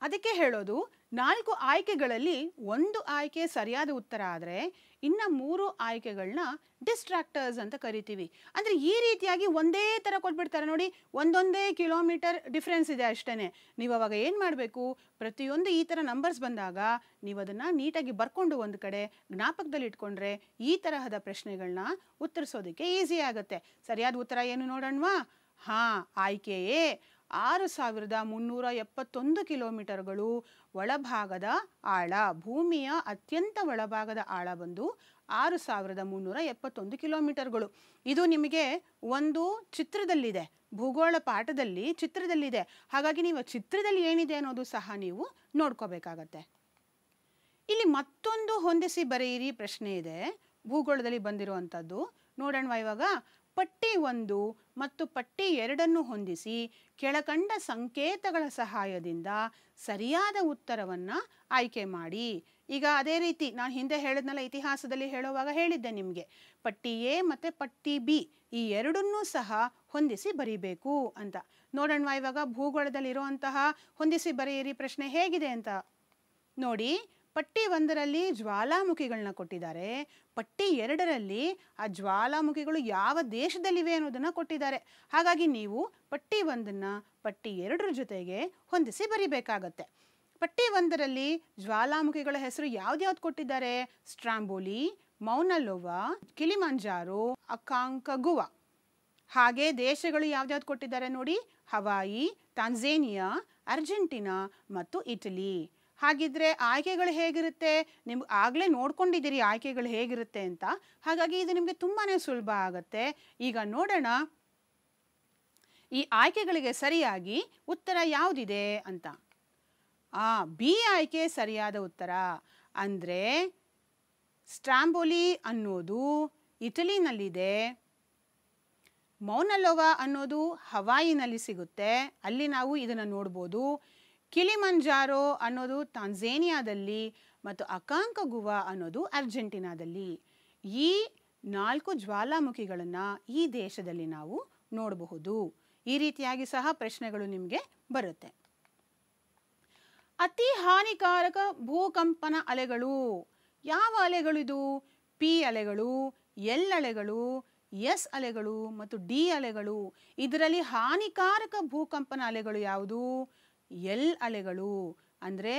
Speaker 1: ಅದಕ್ಕೆ ಹೇಳೋದು, ನಾಲ್ಕು ಆಯ್ಕೆಗಳಲ್ಲಿ ಒಂದು ಆಯ್ಕೆ ಸರಿಯಾದ ಉತ್ತರ ಆದರೆ ಇನ್ನು ಮೂರು ಆಯ್ಕೆಗಳನ್ನ ಡಿಸ್ಟ್ರಾಕ್ಟರ್ಸ್ ಅಂತ ಕರಿತೀವಿ. ಅಂದರೆ ಈ ರೀತಿಯಾಗಿ ಒಂದೇ ಥರ ಕೊಟ್ಬಿಡ್ತಾರೆ ನೋಡಿ, ಒಂದೊಂದೇ ಕಿಲೋಮೀಟರ್ ಡಿಫ್ರೆನ್ಸ್ ಇದೆ ಅಷ್ಟೇ ನೀವು ಅವಾಗ ಏನು ಮಾಡಬೇಕು? ಪ್ರತಿಯೊಂದು ಈ ಥರ ನಂಬರ್ಸ್ ಬಂದಾಗ ನೀವು ಅದನ್ನು ನೀಟಾಗಿ ಬರ್ಕೊಂಡು ಒಂದು ಕಡೆ ಜ್ಞಾಪಕದಲ್ಲಿ ಇಟ್ಕೊಂಡ್ರೆ ಈ ತರಹದ ಪ್ರಶ್ನೆಗಳನ್ನ ಉತ್ತರಿಸೋದಕ್ಕೆ ಈಸಿ ಆಗುತ್ತೆ. ಸರಿಯಾದ ಉತ್ತರ ಏನು ನೋಡೋಣವಾ? ಹಾಂ, ಆಯ್ಕೆಯೇ. ಆರು ಸಾವಿರದ ಮುನ್ನೂರ ಎಪ್ಪತ್ತೊಂದು ಕಿಲೋಮೀಟರ್ಗಳು ಒಳಭಾಗದ ಆಳ, ಭೂಮಿಯ ಅತ್ಯಂತ ಒಳಭಾಗದ ಆಳ ಬಂದು ಆರು ಸಾವಿರದ ಮುನ್ನೂರ ಎಪ್ಪತ್ತೊಂದು ಕಿಲೋಮೀಟರ್ಗಳು. ಇದು ನಿಮಗೆ ಒಂದು ಚಿತ್ರದಲ್ಲಿದೆ, ಭೂಗೋಳ ಪಾಠದಲ್ಲಿ ಚಿತ್ರದಲ್ಲಿದೆ. ಹಾಗಾಗಿ ನೀವು ಚಿತ್ರದಲ್ಲಿ ಏನಿದೆ ಅನ್ನೋದು ಸಹ ನೀವು ನೋಡ್ಕೋಬೇಕಾಗತ್ತೆ. ಇಲ್ಲಿ ಮತ್ತೊಂದು ಹೊಂದಿಸಿ ಬರೆಯಿರಿ ಪ್ರಶ್ನೆ ಇದೆ. ಭೂಗೋಳದಲ್ಲಿ ಬಂದಿರುವಂಥದ್ದು. ನೋಡೋಣ ಇವಾಗ? ಪಟ್ಟಿ ಒಂದು ಮತ್ತು ಪಟ್ಟಿ ಎರಡನ್ನು ಹೊಂದಿಸಿ ಕೆಳಕಂಡ ಸಂಕೇತಗಳ ಸಹಾಯದಿಂದ ಸರಿಯಾದ ಉತ್ತರವನ್ನು ಆಯ್ಕೆ ಮಾಡಿ. ಈಗ ಅದೇ ರೀತಿ ನಾನು ಹಿಂದೆ ಹೇಳಿದ್ನಲ್ಲ, ಇತಿಹಾಸದಲ್ಲಿ ಹೇಳುವಾಗ ಹೇಳಿದ್ದೆ ನಿಮಗೆ. ಪಟ್ಟಿ ಎ ಮತ್ತು ಪಟ್ಟಿ ಬಿ ಈ ಎರಡನ್ನೂ ಸಹ ಹೊಂದಿಸಿ ಬರೀಬೇಕು ಅಂತ. ನೋಡೋಣ ಇವಾಗ ಭೂಗೋಳದಲ್ಲಿರುವಂತಹ ಹೊಂದಿಸಿ ಬರೆಯಿರಿ ಪ್ರಶ್ನೆ ಹೇಗಿದೆ ಅಂತ. ನೋಡಿ ಪಟ್ಟಿ ಒಂದರಲ್ಲಿ ಜ್ವಾಲಾಮುಖಿಗಳನ್ನ ಕೊಟ್ಟಿದ್ದಾರೆ. ಪಟ್ಟಿ ಎರಡರಲ್ಲಿ ಆ ಜ್ವಾಲಾಮುಖಿಗಳು ಯಾವ ದೇಶದಲ್ಲಿವೆ ಅನ್ನೋದನ್ನು ಕೊಟ್ಟಿದ್ದಾರೆ. ಹಾಗಾಗಿ ನೀವು ಪಟ್ಟಿ ಒಂದನ್ನು ಪಟ್ಟಿ ಎರಡರ ಜೊತೆಗೆ ಹೊಂದಿಸಿ ಬರಿಬೇಕಾಗತ್ತೆ. ಪಟ್ಟಿ ಒಂದರಲ್ಲಿ ಜ್ವಾಲಾಮುಖಿಗಳ ಹೆಸರು ಯಾವ್ದ್ಯಾವ್ದು ಕೊಟ್ಟಿದ್ದಾರೆ? ಸ್ಟ್ರಾಂಬೋಲಿ, ಮೌನಲೋವಾ, ಕಿಲಿಮಂಜಾರೋ ಅಕಾಂಕಗುವ ಹಾಗೆ ದೇಶಗಳು ಯಾವ್ದ್ಯಾವ್ದು ಕೊಟ್ಟಿದ್ದಾರೆ ನೋಡಿ? ಹವಾಯಿ, ತಾಂಜೇನಿಯಾ, ಅರ್ಜೆಂಟಿನಾ ಮತ್ತು ಇಟಲಿ. ಹಾಗಿದ್ರೆ ಆಯ್ಕೆಗಳು ಹೇಗಿರುತ್ತೆ? ನಿಮ್ಗೆ ಆಗಲೇ ನೋಡ್ಕೊಂಡಿದ್ದೀರಿ ಆಯ್ಕೆಗಳು ಹೇಗಿರುತ್ತೆ ಅಂತ. ಹಾಗಾಗಿ ಇದು ನಿಮಗೆ ತುಂಬಾ ಸುಲಭ ಆಗುತ್ತೆ. ಈಗ ನೋಡೋಣ. ಈ ಆಯ್ಕೆಗಳಿಗೆ ಸರಿಯಾಗಿ ಉತ್ತರ ಯಾವುದಿದೆ ಅಂತ. ಆ, ಬಿ ಆಯ್ಕೆ ಸರಿಯಾದ ಉತ್ತರ. ಅಂದರೆ ಸ್ಟ್ರಾಂಬೋಲಿ ಅನ್ನೋದು ಇಟಲಿನಲ್ಲಿದೆ. ಮೌನಲೋವಾ ಅನ್ನೋದು ಹವಾಯಿನಲ್ಲಿ ಸಿಗುತ್ತೆ. ಅಲ್ಲಿ ನಾವು ಇದನ್ನು ನೋಡ್ಬೋದು. ಕಿಲಿಮಂಜಾರೋ ಅನ್ನೋದು ತಾನ್ಝೇನಿಯಾದಲ್ಲಿ ಮತ್ತು ಅಕಾಂಕ ಗುವಾ ಅನ್ನೋದು ಅರ್ಜೆಂಟಿನಾದಲ್ಲಿ. ಈ ನಾಲ್ಕು ಜ್ವಾಲಾಮುಖಿಗಳನ್ನು ಈ ದೇಶದಲ್ಲಿ ನಾವು ನೋಡಬಹುದು. ಈ ರೀತಿಯಾಗಿ ಸಹ ಪ್ರಶ್ನೆಗಳು ನಿಮಗೆ ಬರುತ್ತೆ. ಅತಿ ಹಾನಿಕಾರಕ ಭೂಕಂಪನ ಅಲೆಗಳು. ಯಾವ ಅಲೆಗಳು ಇದು ಪಿ ಅಲೆಗಳು, ಎಲ್ ಅಲೆಗಳು, ಎಸ್ ಅಲೆಗಳು ಮತ್ತು ಡಿ ಅಲೆಗಳು. ಇದರಲ್ಲಿ ಹಾನಿಕಾರಕ ಭೂಕಂಪನ ಅಲೆಗಳು ಯಾವುದು? ಎಲ್ ಅಲೆಗಳು ಅಂದರೆ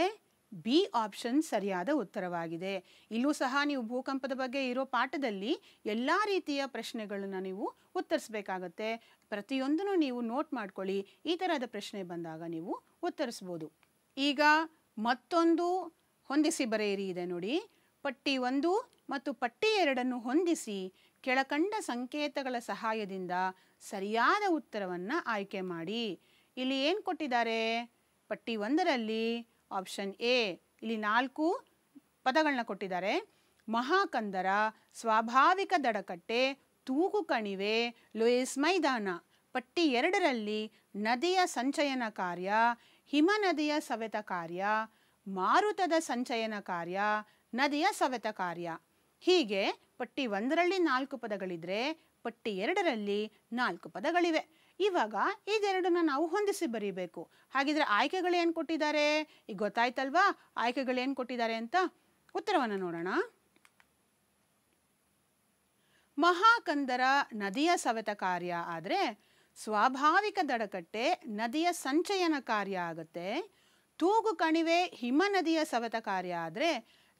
Speaker 1: ಬಿ ಆಪ್ಷನ್ ಸರಿಯಾದ ಉತ್ತರವಾಗಿದೆ. ಇಲ್ಲೂ ಸಹ ನೀವು ಭೂಕಂಪದ ಬಗ್ಗೆ ಇರೋ ಪಾಠದಲ್ಲಿ ಎಲ್ಲ ರೀತಿಯ ಪ್ರಶ್ನೆಗಳನ್ನು ನೀವು ಉತ್ತರಿಸಬೇಕಾಗತ್ತೆ. ಪ್ರತಿಯೊಂದನ್ನು ನೀವು ನೋಟ್ ಮಾಡ್ಕೊಳ್ಳಿ. ಈ ಥರದ ಪ್ರಶ್ನೆ ಬಂದಾಗ ನೀವು ಉತ್ತರಿಸ್ಬೋದು. ಈಗ ಮತ್ತೊಂದು ಹೊಂದಿಸಿ ಬರೆಯಿರಿ ಇದೆ ನೋಡಿ. ಪಟ್ಟಿ ಒಂದು ಮತ್ತು ಪಟ್ಟಿ ಎರಡನ್ನು ಹೊಂದಿಸಿ ಕೆಳಕಂಡ ಸಂಕೇತಗಳ ಸಹಾಯದಿಂದ ಸರಿಯಾದ ಉತ್ತರವನ್ನು ಆಯ್ಕೆ ಮಾಡಿ. ಇಲ್ಲಿ ಏನು ಕೊಟ್ಟಿದ್ದಾರೆ? ಪಟ್ಟಿ ಒಂದರಲ್ಲಿ ಆಪ್ಷನ್ ಎ ಇಲ್ಲಿ ನಾಲ್ಕು ಪದಗಳನ್ನ ಕೊಟ್ಟಿದ್ದಾರೆ. ಮಹಾಕಂದರ, ಸ್ವಾಭಾವಿಕ ದಡಕಟ್ಟೆ, ತೂಗು ಕಣಿವೆ, ಲೂಯಿಸ್ ಮೈದಾನ. ಪಟ್ಟಿ ಎರಡರಲ್ಲಿ ನದಿಯ ಸಂಚಯನ ಕಾರ್ಯ, ಹಿಮ ನದಿಯ ಸವೆತ ಕಾರ್ಯ, ಮಾರುತದ ಸಂಚಯನ ಕಾರ್ಯ, ನದಿಯ ಸವೆತ ಕಾರ್ಯ. ಹೀಗೆ ಪಟ್ಟಿ ಒಂದರಲ್ಲಿ ನಾಲ್ಕು ಪದಗಳಿದ್ರೆ ಪಟ್ಟಿ ಎರಡರಲ್ಲಿ ನಾಲ್ಕು ಪದಗಳಿವೆ. ಇವಾಗ ಇದೆರಡನ್ನ ನಾವು ಹೊಂದಿಸಿ ಬರೀಬೇಕು. ಹಾಗಿದ್ರೆ ಆಯ್ಕೆಗಳು ಏನು ಕೊಟ್ಟಿದ್ದಾರೆ? ಈಗ ಗೊತ್ತಾಯ್ತಲ್ವಾ? ಆಯ್ಕೆಗಳು ಏನು ಕೊಟ್ಟಿದ್ದಾರೆ ಅಂತ ಉತ್ತರವನ್ನು ನೋಡೋಣ. ಮಹಾಕಂದರ ನದಿಯ ಸವೆತ ಕಾರ್ಯ ಆದರೆ ಸ್ವಾಭಾವಿಕ ದಡಕಟ್ಟೆ ನದಿಯ ಸಂಚಯನ ಕಾರ್ಯ ಆಗುತ್ತೆ. ತೂಗು ಕಣಿವೆ ಹಿಮ ನದಿಯ ಸವೆತ ಕಾರ್ಯ ಆದರೆ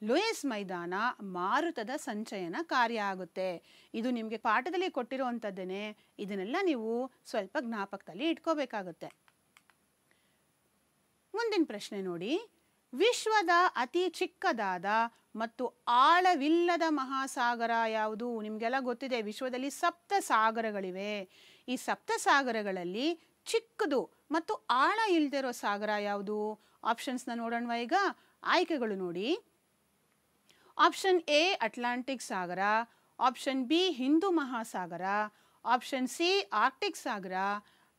Speaker 1: ಲೂಯಿಸ್ ಮೈದಾನ ಮಾರುತದ ಸಂಚಯನ ಕಾರ್ಯ ಆಗುತ್ತೆ. ಇದು ನಿಮಗೆ ಪಾಠದಲ್ಲಿ ಕೊಟ್ಟಿರುವಂಥದ್ದೇನೆ ಇದನ್ನೆಲ್ಲ ನೀವು ಸ್ವಲ್ಪ ಜ್ಞಾಪಕದಲ್ಲಿ ಇಟ್ಕೋಬೇಕಾಗುತ್ತೆ. ಮುಂದಿನ ಪ್ರಶ್ನೆ ನೋಡಿ. ವಿಶ್ವದ ಅತಿ ಚಿಕ್ಕದಾದ ಮತ್ತು ಆಳವಿಲ್ಲದ ಮಹಾಸಾಗರ ಯಾವುದು? ನಿಮಗೆಲ್ಲ ಗೊತ್ತಿದೆ, ವಿಶ್ವದಲ್ಲಿ ಸಪ್ತ ಸಾಗರಗಳಿವೆ. ಈ ಸಪ್ತ ಸಾಗರಗಳಲ್ಲಿ ಚಿಕ್ಕದು ಮತ್ತು ಆಳ ಇಲ್ದಿರೋ ಸಾಗರ ಯಾವುದು? ಆಪ್ಷನ್ಸ್ನ ನೋಡೋಣವಾ ಈಗ. ಆಯ್ಕೆಗಳು ನೋಡಿ. ಆಪ್ಷನ್ ಎ ಅಟ್ಲಾಂಟಿಕ್ ಸಾಗರ ಆಪ್ಷನ್ ಬಿ ಹಿಂದೂ ಮಹಾಸಾಗರ ಆಪ್ಷನ್ ಸಿ ಆರ್ಕ್ಟಿಕ್ ಸಾಗರ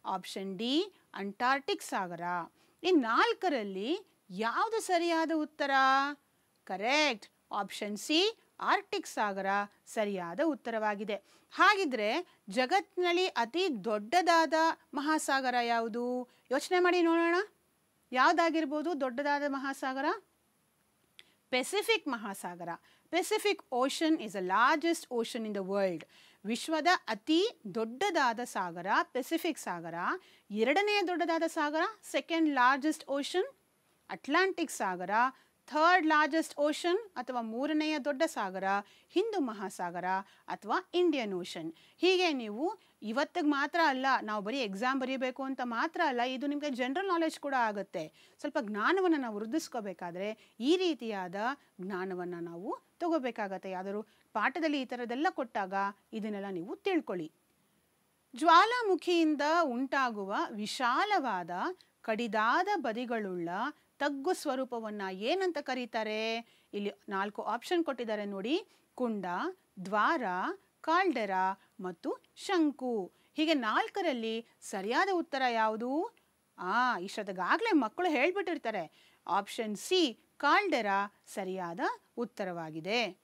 Speaker 1: ಆಪ್ಷನ್ ಡಿ ಅಂಟಾರ್ಟಿಕ್ ಸಾಗರ ಈ ನಾಲ್ಕರಲ್ಲಿ ಯಾವುದು ಸರಿಯಾದ ಉತ್ತರ? ಕರೆಕ್ಟ್ ಆಪ್ಷನ್ ಸಿ ಆರ್ಕ್ಟಿಕ್ ಸಾಗರ ಸರಿಯಾದ ಉತ್ತರವಾಗಿದೆ. ಹಾಗಿದ್ರೆ ಜಗತ್ತಿನಲ್ಲಿ ಅತಿ ದೊಡ್ಡದಾದ ಮಹಾಸಾಗರ ಯಾವುದು? ಯೋಚನೆ ಮಾಡಿ ನೋಡೋಣ. ಯಾವುದಾಗಿರ್ಬೋದು ದೊಡ್ಡದಾದ ಮಹಾಸಾಗರ? Pacific Mahasagara Pacific ocean is the largest ocean in the world ವಿಶ್ವದ ಅತಿ ದೊಡ್ಡದಾದ ಸಾಗರ ಪೆಸಿಫಿಕ್ ಸಾಗರ ಎರಡನೆಯ ದೊಡ್ಡದಾದ ಸಾಗರ ಸೆಕೆಂಡ್ ಲಾರ್ಜೆಸ್ಟ್ ಓಷನ್ ಅಟ್ಲಾಂಟಿಕ್ ಸಾಗರ ಥರ್ಡ್ ಲಾರ್ಜೆಸ್ಟ್ ಓಷನ್ ಅಥವಾ ಮೂರನೆಯ ದೊಡ್ಡ ಸಾಗರ, ಹಿಂದೂ ಮಹಾಸಾಗರ ಅಥವಾ ಇಂಡಿಯನ್ ಓಷನ್ ಹೀಗೆ ನೀವು ಇವತ್ತಿಗೆ ಮಾತ್ರ ಅಲ್ಲ, ನಾವು ಬರೀ ಎಕ್ಸಾಮ್ ಬರೀಬೇಕು ಅಂತ ಮಾತ್ರ ಅಲ್ಲ, ಇದು ನಿಮಗೆ ಜನರಲ್ ನಾಲೆಜ್ ಕೂಡ ಆಗುತ್ತೆ. ಸ್ವಲ್ಪ ಜ್ಞಾನವನ್ನು ನಾವು ವೃದ್ಧಿಸ್ಕೋಬೇಕಾದ್ರೆ ಈ ರೀತಿಯಾದ ಜ್ಞಾನವನ್ನು ನಾವು ತಗೋಬೇಕಾಗತ್ತೆ. ಯಾವ್ದಾದ್ರು ಪಾಠದಲ್ಲಿ ಈ ಥರದ್ದೆಲ್ಲ ಕೊಟ್ಟಾಗ ಇದನ್ನೆಲ್ಲ ನೀವು ತಿಳ್ಕೊಳ್ಳಿ. ಜ್ವಾಲಾಮುಖಿಯಿಂದ ಉಂಟಾಗುವ ವಿಶಾಲವಾದ, ಕಡಿದಾದ ಬದಿಗಳುಳ್ಳ ತಗ್ಗು ಸ್ವರೂಪವನ್ನು ಏನಂತ ಕರೀತಾರೆ? ಇಲ್ಲಿ ನಾಲ್ಕು ಆಪ್ಷನ್ ಕೊಟ್ಟಿದ್ದಾರೆ ನೋಡಿ. ಕುಂಡ, ದ್ವಾರ, ಕಾಲ್ಡೆರ ಮತ್ತು ಶಂಕು. ಹೀಗೆ ನಾಲ್ಕರಲ್ಲಿ ಸರಿಯಾದ ಉತ್ತರ ಯಾವುದು? ಆ, ಇಷ್ಟೊತ್ತಿಗಾಗಲೇ ಮಕ್ಕಳು ಹೇಳ್ಬಿಟ್ಟಿರ್ತಾರೆ. ಆಪ್ಷನ್ ಸಿ ಕಾಲ್ಡೆರ ಸರಿಯಾದ ಉತ್ತರವಾಗಿದೆ.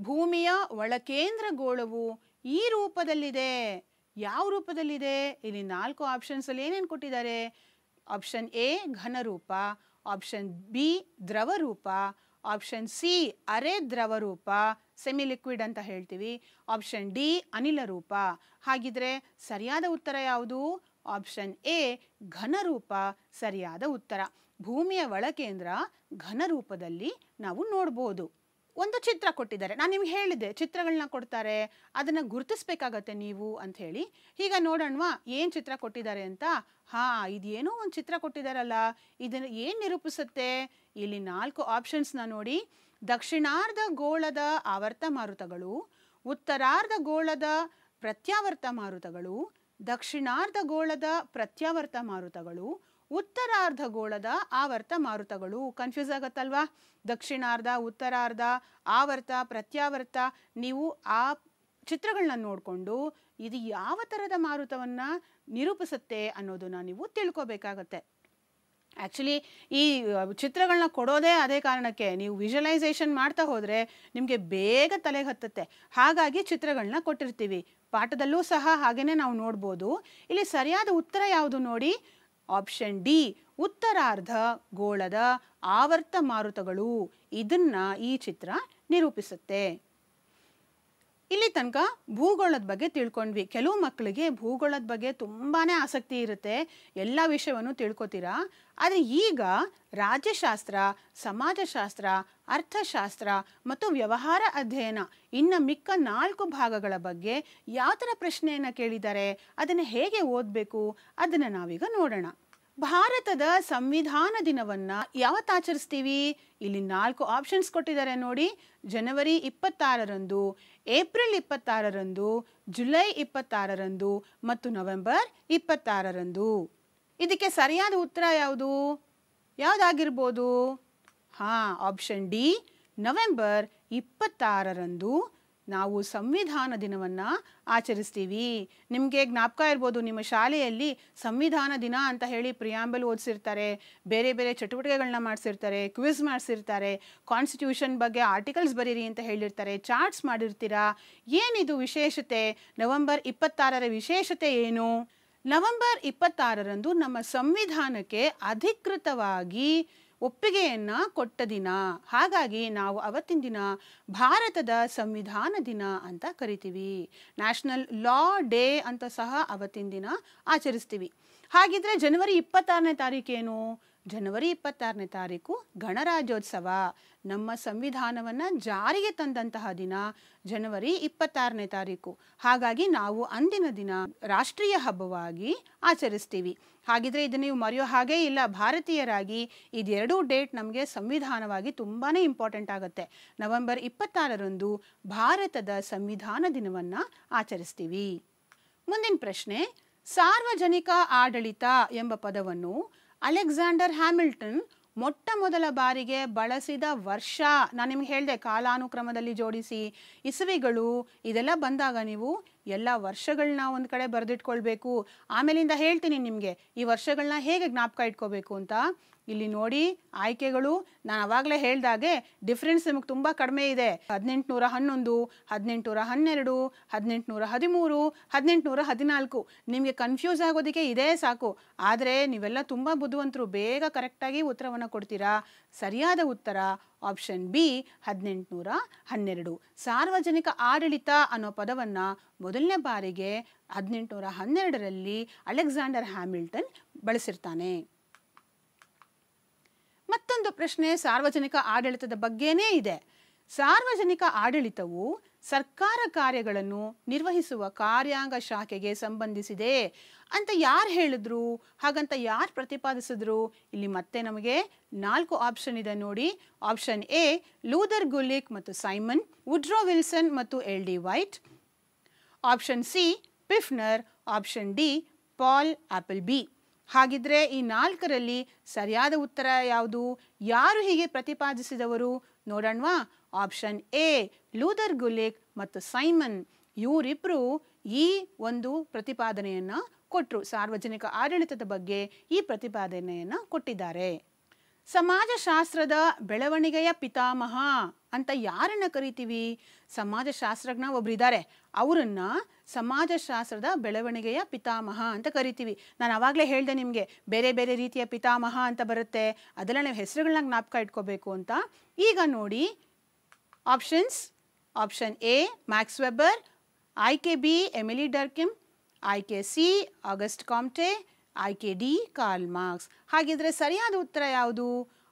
Speaker 1: ಭೂಮಿಯ ಒಳಕೇಂದ್ರ ಗೋಳವು ಈ ರೂಪದಲ್ಲಿದೆ. ಯಾವ ರೂಪದಲ್ಲಿದೆ? ಇಲ್ಲಿ ನಾಲ್ಕು ಆಪ್ಷನ್ಸ್ ಅಲ್ಲಿ ಏನೇನು ಕೊಟ್ಟಿದ್ದಾರೆ? ಆಪ್ಷನ್ ಎ ಘನರೂಪ ಆಪ್ಷನ್ ಬಿ ದ್ರವರೂಪ ಆಪ್ಷನ್ ಸಿ ಅರೆ ದ್ರವರೂಪ ಸೆಮಿ ಲಿಕ್ವಿಡ್ ಅಂತ ಹೇಳ್ತೀವಿ. ಆಪ್ಷನ್ ಡಿ ಅನಿಲ ರೂಪ ಹಾಗಿದ್ರೆ ಸರಿಯಾದ ಉತ್ತರ ಯಾವುದು? ಆಪ್ಷನ್ ಎ ಘನರೂಪ ಸರಿಯಾದ ಉತ್ತರ. ಭೂಮಿಯ ಒಳಕೇಂದ್ರ ಘನರೂಪದಲ್ಲಿ ನಾವು ನೋಡ್ಬೋದು. ಒಂದು ಚಿತ್ರ ಕೊಟ್ಟಿದ್ದಾರೆ. ನಾನು ನಿಮ್ಗೆ ಹೇಳಿದೆ ಚಿತ್ರಗಳನ್ನ ಕೊಡ್ತಾರೆ, ಅದನ್ನು ಗುರುತಿಸ್ಬೇಕಾಗತ್ತೆ ನೀವು ಅಂತ ಹೇಳಿ. ಈಗ ನೋಡೋಣವಾ, ಏನು ಚಿತ್ರ ಕೊಟ್ಟಿದ್ದಾರೆ ಅಂತ? ಹಾ, ಇದೇನೋ ಒಂದು ಚಿತ್ರ ಕೊಟ್ಟಿದ್ದಾರಲ್ಲ. ಇದನ್ನು ಏನು ನಿರೂಪಿಸುತ್ತೆ? ಇಲ್ಲಿ ನಾಲ್ಕು ಆಪ್ಷನ್ಸ್ನ ನೋಡಿ. ದಕ್ಷಿಣಾರ್ಧ ಗೋಳದ ಆವರ್ತ ಮಾರುತಗಳು, ಉತ್ತರಾರ್ಧ ಗೋಳದ ಪ್ರತ್ಯಾವರ್ತ ಮಾರುತಗಳು, ದಕ್ಷಿಣಾರ್ಧ ಗೋಳದ ಪ್ರತ್ಯಾವರ್ತ ಮಾರುತಗಳು ಉತ್ತರಾರ್ಧ ಗೋಳದ ಆವರ್ತ ಮಾರುತಗಳು. ಕನ್ಫ್ಯೂಸ್ ಆಗತ್ತಲ್ವಾ? ದಕ್ಷಿಣಾರ್ಧ, ಉತ್ತರಾರ್ಧ, ಆವರ್ತ, ಪ್ರತ್ಯಾವರ್ತ, ನೀವು ಆ ಚಿತ್ರಗಳನ್ನ ನೋಡಿಕೊಂಡು ಇದು ಯಾವ ಥರದ ಮಾರುತವನ್ನು ನಿರೂಪಿಸುತ್ತೆ ಅನ್ನೋದನ್ನ ನೀವು ತಿಳ್ಕೊಬೇಕಾಗತ್ತೆ. ಆ್ಯಕ್ಚುಲಿ ಈ ಚಿತ್ರಗಳನ್ನ ಕೊಡೋದೇ ಅದೇ ಕಾರಣಕ್ಕೆ ನೀವು ವಿಜುವಲೈಸೇಷನ್ ಮಾಡ್ತಾ ಹೋದರೆ ನಿಮಗೆ ಬೇಗ ತಲೆಗೆ ಹತ್ತುತ್ತೆ. ಹಾಗಾಗಿ ಚಿತ್ರಗಳನ್ನ ಕೊಟ್ಟಿರ್ತೀವಿ. ಪಾಠದಲ್ಲೂ ಸಹ ಹಾಗೇನೆ ನಾವು ನೋಡ್ಬೋದು. ಇಲ್ಲಿ ಸರಿಯಾದ ಉತ್ತರ ಯಾವುದು ನೋಡಿ? ಆಪ್ಷನ್ ಡಿ ಉತ್ತರಾರ್ಧ ಗೋಳದ ಆವರ್ತ ಮಾರುತಗಳು ಇದನ್ನ ಈ ಚಿತ್ರ ನಿರೂಪಿಸುತ್ತೆ. ಇಲ್ಲಿ ತನಕ ಭೂಗೋಳದ ಬಗ್ಗೆ ತಿಳ್ಕೊಂಡ್ವಿ. ಕೆಲವು ಮಕ್ಕಳಿಗೆ ಭೂಗೋಳದ ಬಗ್ಗೆ ತುಂಬಾ ಆಸಕ್ತಿ ಇರುತ್ತೆ. ಎಲ್ಲ ವಿಷಯವನ್ನು ತಿಳ್ಕೊತೀರಾ? ಆದರೆ ಈಗ ರಾಜ್ಯಶಾಸ್ತ್ರ, ಸಮಾಜಶಾಸ್ತ್ರ, ಅರ್ಥಶಾಸ್ತ್ರ ಮತ್ತು ವ್ಯವಹಾರ ಅಧ್ಯಯನ ಇನ್ನು ಮಿಕ್ಕ ನಾಲ್ಕು ಭಾಗಗಳ ಬಗ್ಗೆ ಯಾವ ಥರ ಪ್ರಶ್ನೆಯನ್ನು ಕೇಳಿದ್ದಾರೆ? ಅದನ್ನು ಹೇಗೆ ಓದಬೇಕು? ಅದನ್ನು ನಾವೀಗ ನೋಡೋಣ. ಭಾರತದ ಸಂವಿಧಾನ ದಿನವನ್ನ ಯಾವತ್ತು ಆಚರಿಸ್ತೀವಿ? ಇಲ್ಲಿ ನಾಲ್ಕು ಆಪ್ಷನ್ಸ್ ಕೊಟ್ಟಿದ್ದಾರೆ ನೋಡಿ. ಜನವರಿ ಇಪ್ಪತ್ತಾರರಂದು, ಏಪ್ರಿಲ್ ಇಪ್ಪತ್ತಾರರಂದು, ಜುಲೈ ಇಪ್ಪತ್ತಾರರಂದು ಮತ್ತು ನವೆಂಬರ್ ಇಪ್ಪತ್ತಾರರಂದು. ಇದಕ್ಕೆ ಸರಿಯಾದ ಉತ್ತರ ಯಾವುದು? ಯಾವುದಾಗಿರ್ಬೋದು? ಹಾ ಆಪ್ಷನ್ ಡಿ, ನವೆಂಬರ್ ಇಪ್ಪತ್ತಾರರಂದು ನಾವು ಸಂವಿಧಾನ ದಿನವನ್ನು ಆಚರಿಸ್ತೀವಿ. ನಿಮಗೆ ಜ್ಞಾಪಕ ಇರ್ಬೋದು, ನಿಮ್ಮ ಶಾಲೆಯಲ್ಲಿ ಸಂವಿಧಾನ ದಿನ ಅಂತ ಹೇಳಿ ಪ್ರಿಯಾಂಬಲ್ ಓದಿಸಿರ್ತಾರೆ, ಬೇರೆ ಬೇರೆ ಚಟುವಟಿಕೆಗಳನ್ನ ಮಾಡಿಸಿರ್ತಾರೆ ಕ್ವಿಜ್ ಮಾಡಿಸಿರ್ತಾರೆ ಕಾನ್ಸ್ಟಿಟ್ಯೂಷನ್ ಬಗ್ಗೆ ಆರ್ಟಿಕಲ್ಸ್ ಬರೀರಿ ಅಂತ ಹೇಳಿರ್ತಾರೆ ಚಾರ್ಟ್ಸ್ ಮಾಡಿರ್ತೀರಾ? ಏನಿದು ವಿಶೇಷತೆ? ನವೆಂಬರ್ ಇಪ್ಪತ್ತಾರರ ವಿಶೇಷತೆ ಏನು? ನವೆಂಬರ್ ಇಪ್ಪತ್ತಾರರಂದು ನಮ್ಮ ಸಂವಿಧಾನಕ್ಕೆ ಅಧಿಕೃತವಾಗಿ ಒಪ್ಪಿಗೆಯನ್ನ ಕೊಟ್ಟ ದಿನ. ಹಾಗಾಗಿ ನಾವು ಅವತ್ತಿನ ದಿನ ಭಾರತದ ಸಂವಿಧಾನ ದಿನ ಅಂತ ಕರಿತೀವಿ. ನ್ಯಾಷನಲ್ ಲಾ ಡೇ ಅಂತ ಸಹ ಅವತ್ತಿನ ದಿನ ಆಚರಿಸ್ತೀವಿ. ಹಾಗಿದ್ರೆ ಜನವರಿ ಇಪ್ಪತ್ತಾರನೇ ತಾರೀಕೇನು ಜನವರಿ ಇಪ್ಪತ್ತಾರನೇ ತಾರೀಕು ಗಣರಾಜ್ಯೋತ್ಸವ. ನಮ್ಮ ಸಂವಿಧಾನವನ್ನು ಜಾರಿಗೆ ತಂದಂತಹ ದಿನ ಜನವರಿ ಇಪ್ಪತ್ತಾರನೇ ತಾರೀಕು. ಹಾಗಾಗಿ ನಾವು ಅಂದಿನ ದಿನ ರಾಷ್ಟ್ರೀಯ ಹಬ್ಬವಾಗಿ ಆಚರಿಸ್ತೀವಿ. ಹಾಗಿದ್ರೆ ಇದು ನೀವು ಮರೆಯೋ ಹಾಗೇ ಇಲ್ಲ. ಭಾರತೀಯರಾಗಿ ಇದೆರಡೂ ಡೇಟ್ ನಮಗೆ ಸಂವಿಧಾನವಾಗಿ ತುಂಬಾ ಇಂಪಾರ್ಟೆಂಟ್ ಆಗುತ್ತೆ. ನವೆಂಬರ್ ಇಪ್ಪತ್ತಾರರಂದು ಭಾರತದ ಸಂವಿಧಾನ ದಿನವನ್ನು ಆಚರಿಸ್ತೀವಿ. ಮುಂದಿನ ಪ್ರಶ್ನೆ, ಸಾರ್ವಜನಿಕ ಆಡಳಿತ ಎಂಬ ಪದವನ್ನು ಅಲೆಕ್ಸಾಂಡರ್ ಹ್ಯಾಮಿಲ್ಟನ್ ಮೊಟ್ಟ ಮೊದಲ ಬಾರಿಗೆ ಬಳಸಿದ ವರ್ಷ, ನಾನು ನಿಮ್ಗೆ ಹೇಳಿದೆ ಕಾಲಾನುಕ್ರಮದಲ್ಲಿ ಜೋಡಿಸಿ, ಇಸವಿಗಳು ಇದೆಲ್ಲ ಬಂದಾಗ ನೀವು ಎಲ್ಲ ವರ್ಷಗಳನ್ನ ಒಂದು ಕಡೆ ಬರೆದಿಟ್ಕೊಳ್ಬೇಕು. ಆಮೇಲಿಂದ ಹೇಳ್ತೀನಿ ನಿಮಗೆ ಈ ವರ್ಷಗಳನ್ನ ಹೇಗೆ ಜ್ಞಾಪಕ ಇಟ್ಕೋಬೇಕು ಅಂತ. ಇಲ್ಲಿ ನೋಡಿ ಆಯ್ಕೆಗಳು. ನಾನು ಅವಾಗಲೇ ಹೇಳಿದಾಗೆ ಡಿಫ್ರೆನ್ಸ್ ನಿಮಗೆ ತುಂಬ ಕಡಿಮೆ ಇದೆ. ಹದಿನೆಂಟುನೂರ ಹನ್ನೊಂದು, ಹದಿನೆಂಟುನೂರ ಹನ್ನೆರಡು, ಹದಿನೆಂಟುನೂರ ಹದಿಮೂರು, ಹದಿನೆಂಟುನೂರ ಹದಿನಾಲ್ಕು. ನಿಮಗೆ ಕನ್ಫ್ಯೂಸ್ ಆಗೋದಕ್ಕೆ ಇದೇ ಸಾಕು. ಆದರೆ ನೀವೆಲ್ಲ ತುಂಬ ಬುದ್ಧಿವಂತರು. ಬೇಗ ಕರೆಕ್ಟಾಗಿ ಉತ್ತರವನ್ನು ಕೊಡ್ತೀರಾ? ಸರಿಯಾದ ಉತ್ತರ ಆಪ್ಷನ್ ಬಿ ಹದಿನೆಂಟುನೂರ ಹನ್ನೆರಡು. ಸಾರ್ವಜನಿಕ ಆಡಳಿತ ಅನ್ನೋ ಪದವನ್ನು ಮೊದಲನೇ ಬಾರಿಗೆ ಹದಿನೆಂಟುನೂರ ಹನ್ನೆರಡರಲ್ಲಿ ಅಲೆಕ್ಸಾಂಡರ್ ಹ್ಯಾಮಿಲ್ಟನ್ ಬಳಸಿರ್ತಾನೆ. ಮತ್ತೊಂದು ಪ್ರಶ್ನೆ ಸಾರ್ವಜನಿಕ ಆಡಳಿತದ ಬಗ್ಗೆನೇ ಇದೆ. ಸಾರ್ವಜನಿಕ ಆಡಳಿತವು ಸರ್ಕಾರ ಕಾರ್ಯಗಳನ್ನು ನಿರ್ವಹಿಸುವ ಕಾರ್ಯಾಂಗ ಶಾಖೆಗೆ ಸಂಬಂಧಿಸಿದೆ. ಅಂತ ಯಾರು ಹೇಳಿದ್ರು? ಹಾಗಂತ ಯಾರು ಪ್ರತಿಪಾದಿಸಿದ್ರು? ಇಲ್ಲಿ ಮತ್ತೆ ನಮಗೆ ನಾಲ್ಕು ಆಪ್ಷನ್ ಇದೆ ನೋಡಿ. ಆಪ್ಷನ್ ಎ ಲೂದರ್ ಗುಲಿಕ್ ಮತ್ತು ಸೈಮನ್, ವುಡ್ರೋ ವಿಲ್ಸನ್ ಮತ್ತು L D White. Option C Pfiffner. Option D Paul Appleby. ಹಾಗಿದ್ರೆ ಈ ನಾಲ್ಕರಲ್ಲಿ ಸರಿಯಾದ ಉತ್ತರ ಯಾವುದು? ಯಾರು ಹೀಗೆ ಪ್ರತಿಪಾದಿಸಿದವರು? ನೋಡೋಣವಾ. ಆಪ್ಷನ್ ಎ ಲೂದರ್ ಗುಲಿಕ್ ಮತ್ತು ಸೈಮನ್. ಇವರಿಬ್ಬರು ಈ ಒಂದು ಪ್ರತಿಪಾದನೆಯನ್ನು ಕೊಟ್ಟರು ಸಾರ್ವಜನಿಕ ಆಡಳಿತದ ಬಗ್ಗೆ ಈ ಪ್ರತಿಪಾದನೆಯನ್ನು ಕೊಟ್ಟಿದ್ದಾರೆ. ಸಮಾಜಶಾಸ್ತ್ರದ ಬೆಳವಣಿಗೆಯ ಪಿತಾಮಹ. ಅಂತ ಯಾರನ್ನ ಕರಿತೀವಿ? ಸಮಾಜಶಾಸ್ತ್ರಜ್ಞ ಒಬ್ಬರಿದ್ದಾರೆ ಅವರನ್ನ ಸಮಾಜಶಾಸ್ತ್ರದ ಬೆಳವಣಿಗೆಯ ಪಿತಾಮಹ ಅಂತ ಕರಿತೀವಿ. ನಾನು ಆವಾಗಲೇ ಹೇಳಿದೆ ನಿಮಗೆ, ಬೇರೆ ಬೇರೆ ರೀತಿಯ ಪಿತಾಮಹ ಅಂತ ಬರುತ್ತೆ. ಅದೆಲ್ಲ ನೀವು ಹೆಸರುಗಳನ್ನ ಜ್ಞಾಪಕ ಇಟ್ಕೋಬೇಕು ಅಂತ. ಈಗ ನೋಡಿ options option A Max Weber ಆಯ್ಕೆ ಬಿ ಎಮಿಲಿ ಡರ್ಕಿಮ್ ಆಯ್ಕೆ ಸಿ ಆಗಸ್ಟ್ ಕಾಮ್ಟೆ ಆಯ್ಕೆ ಡಿ ಕಾರ್ಲ್ ಮಾರ್ಕ್ಸ್ ಹಾಗಿದ್ರೆ ಸರಿಯಾದ ಉತ್ತರ ಯಾವುದು?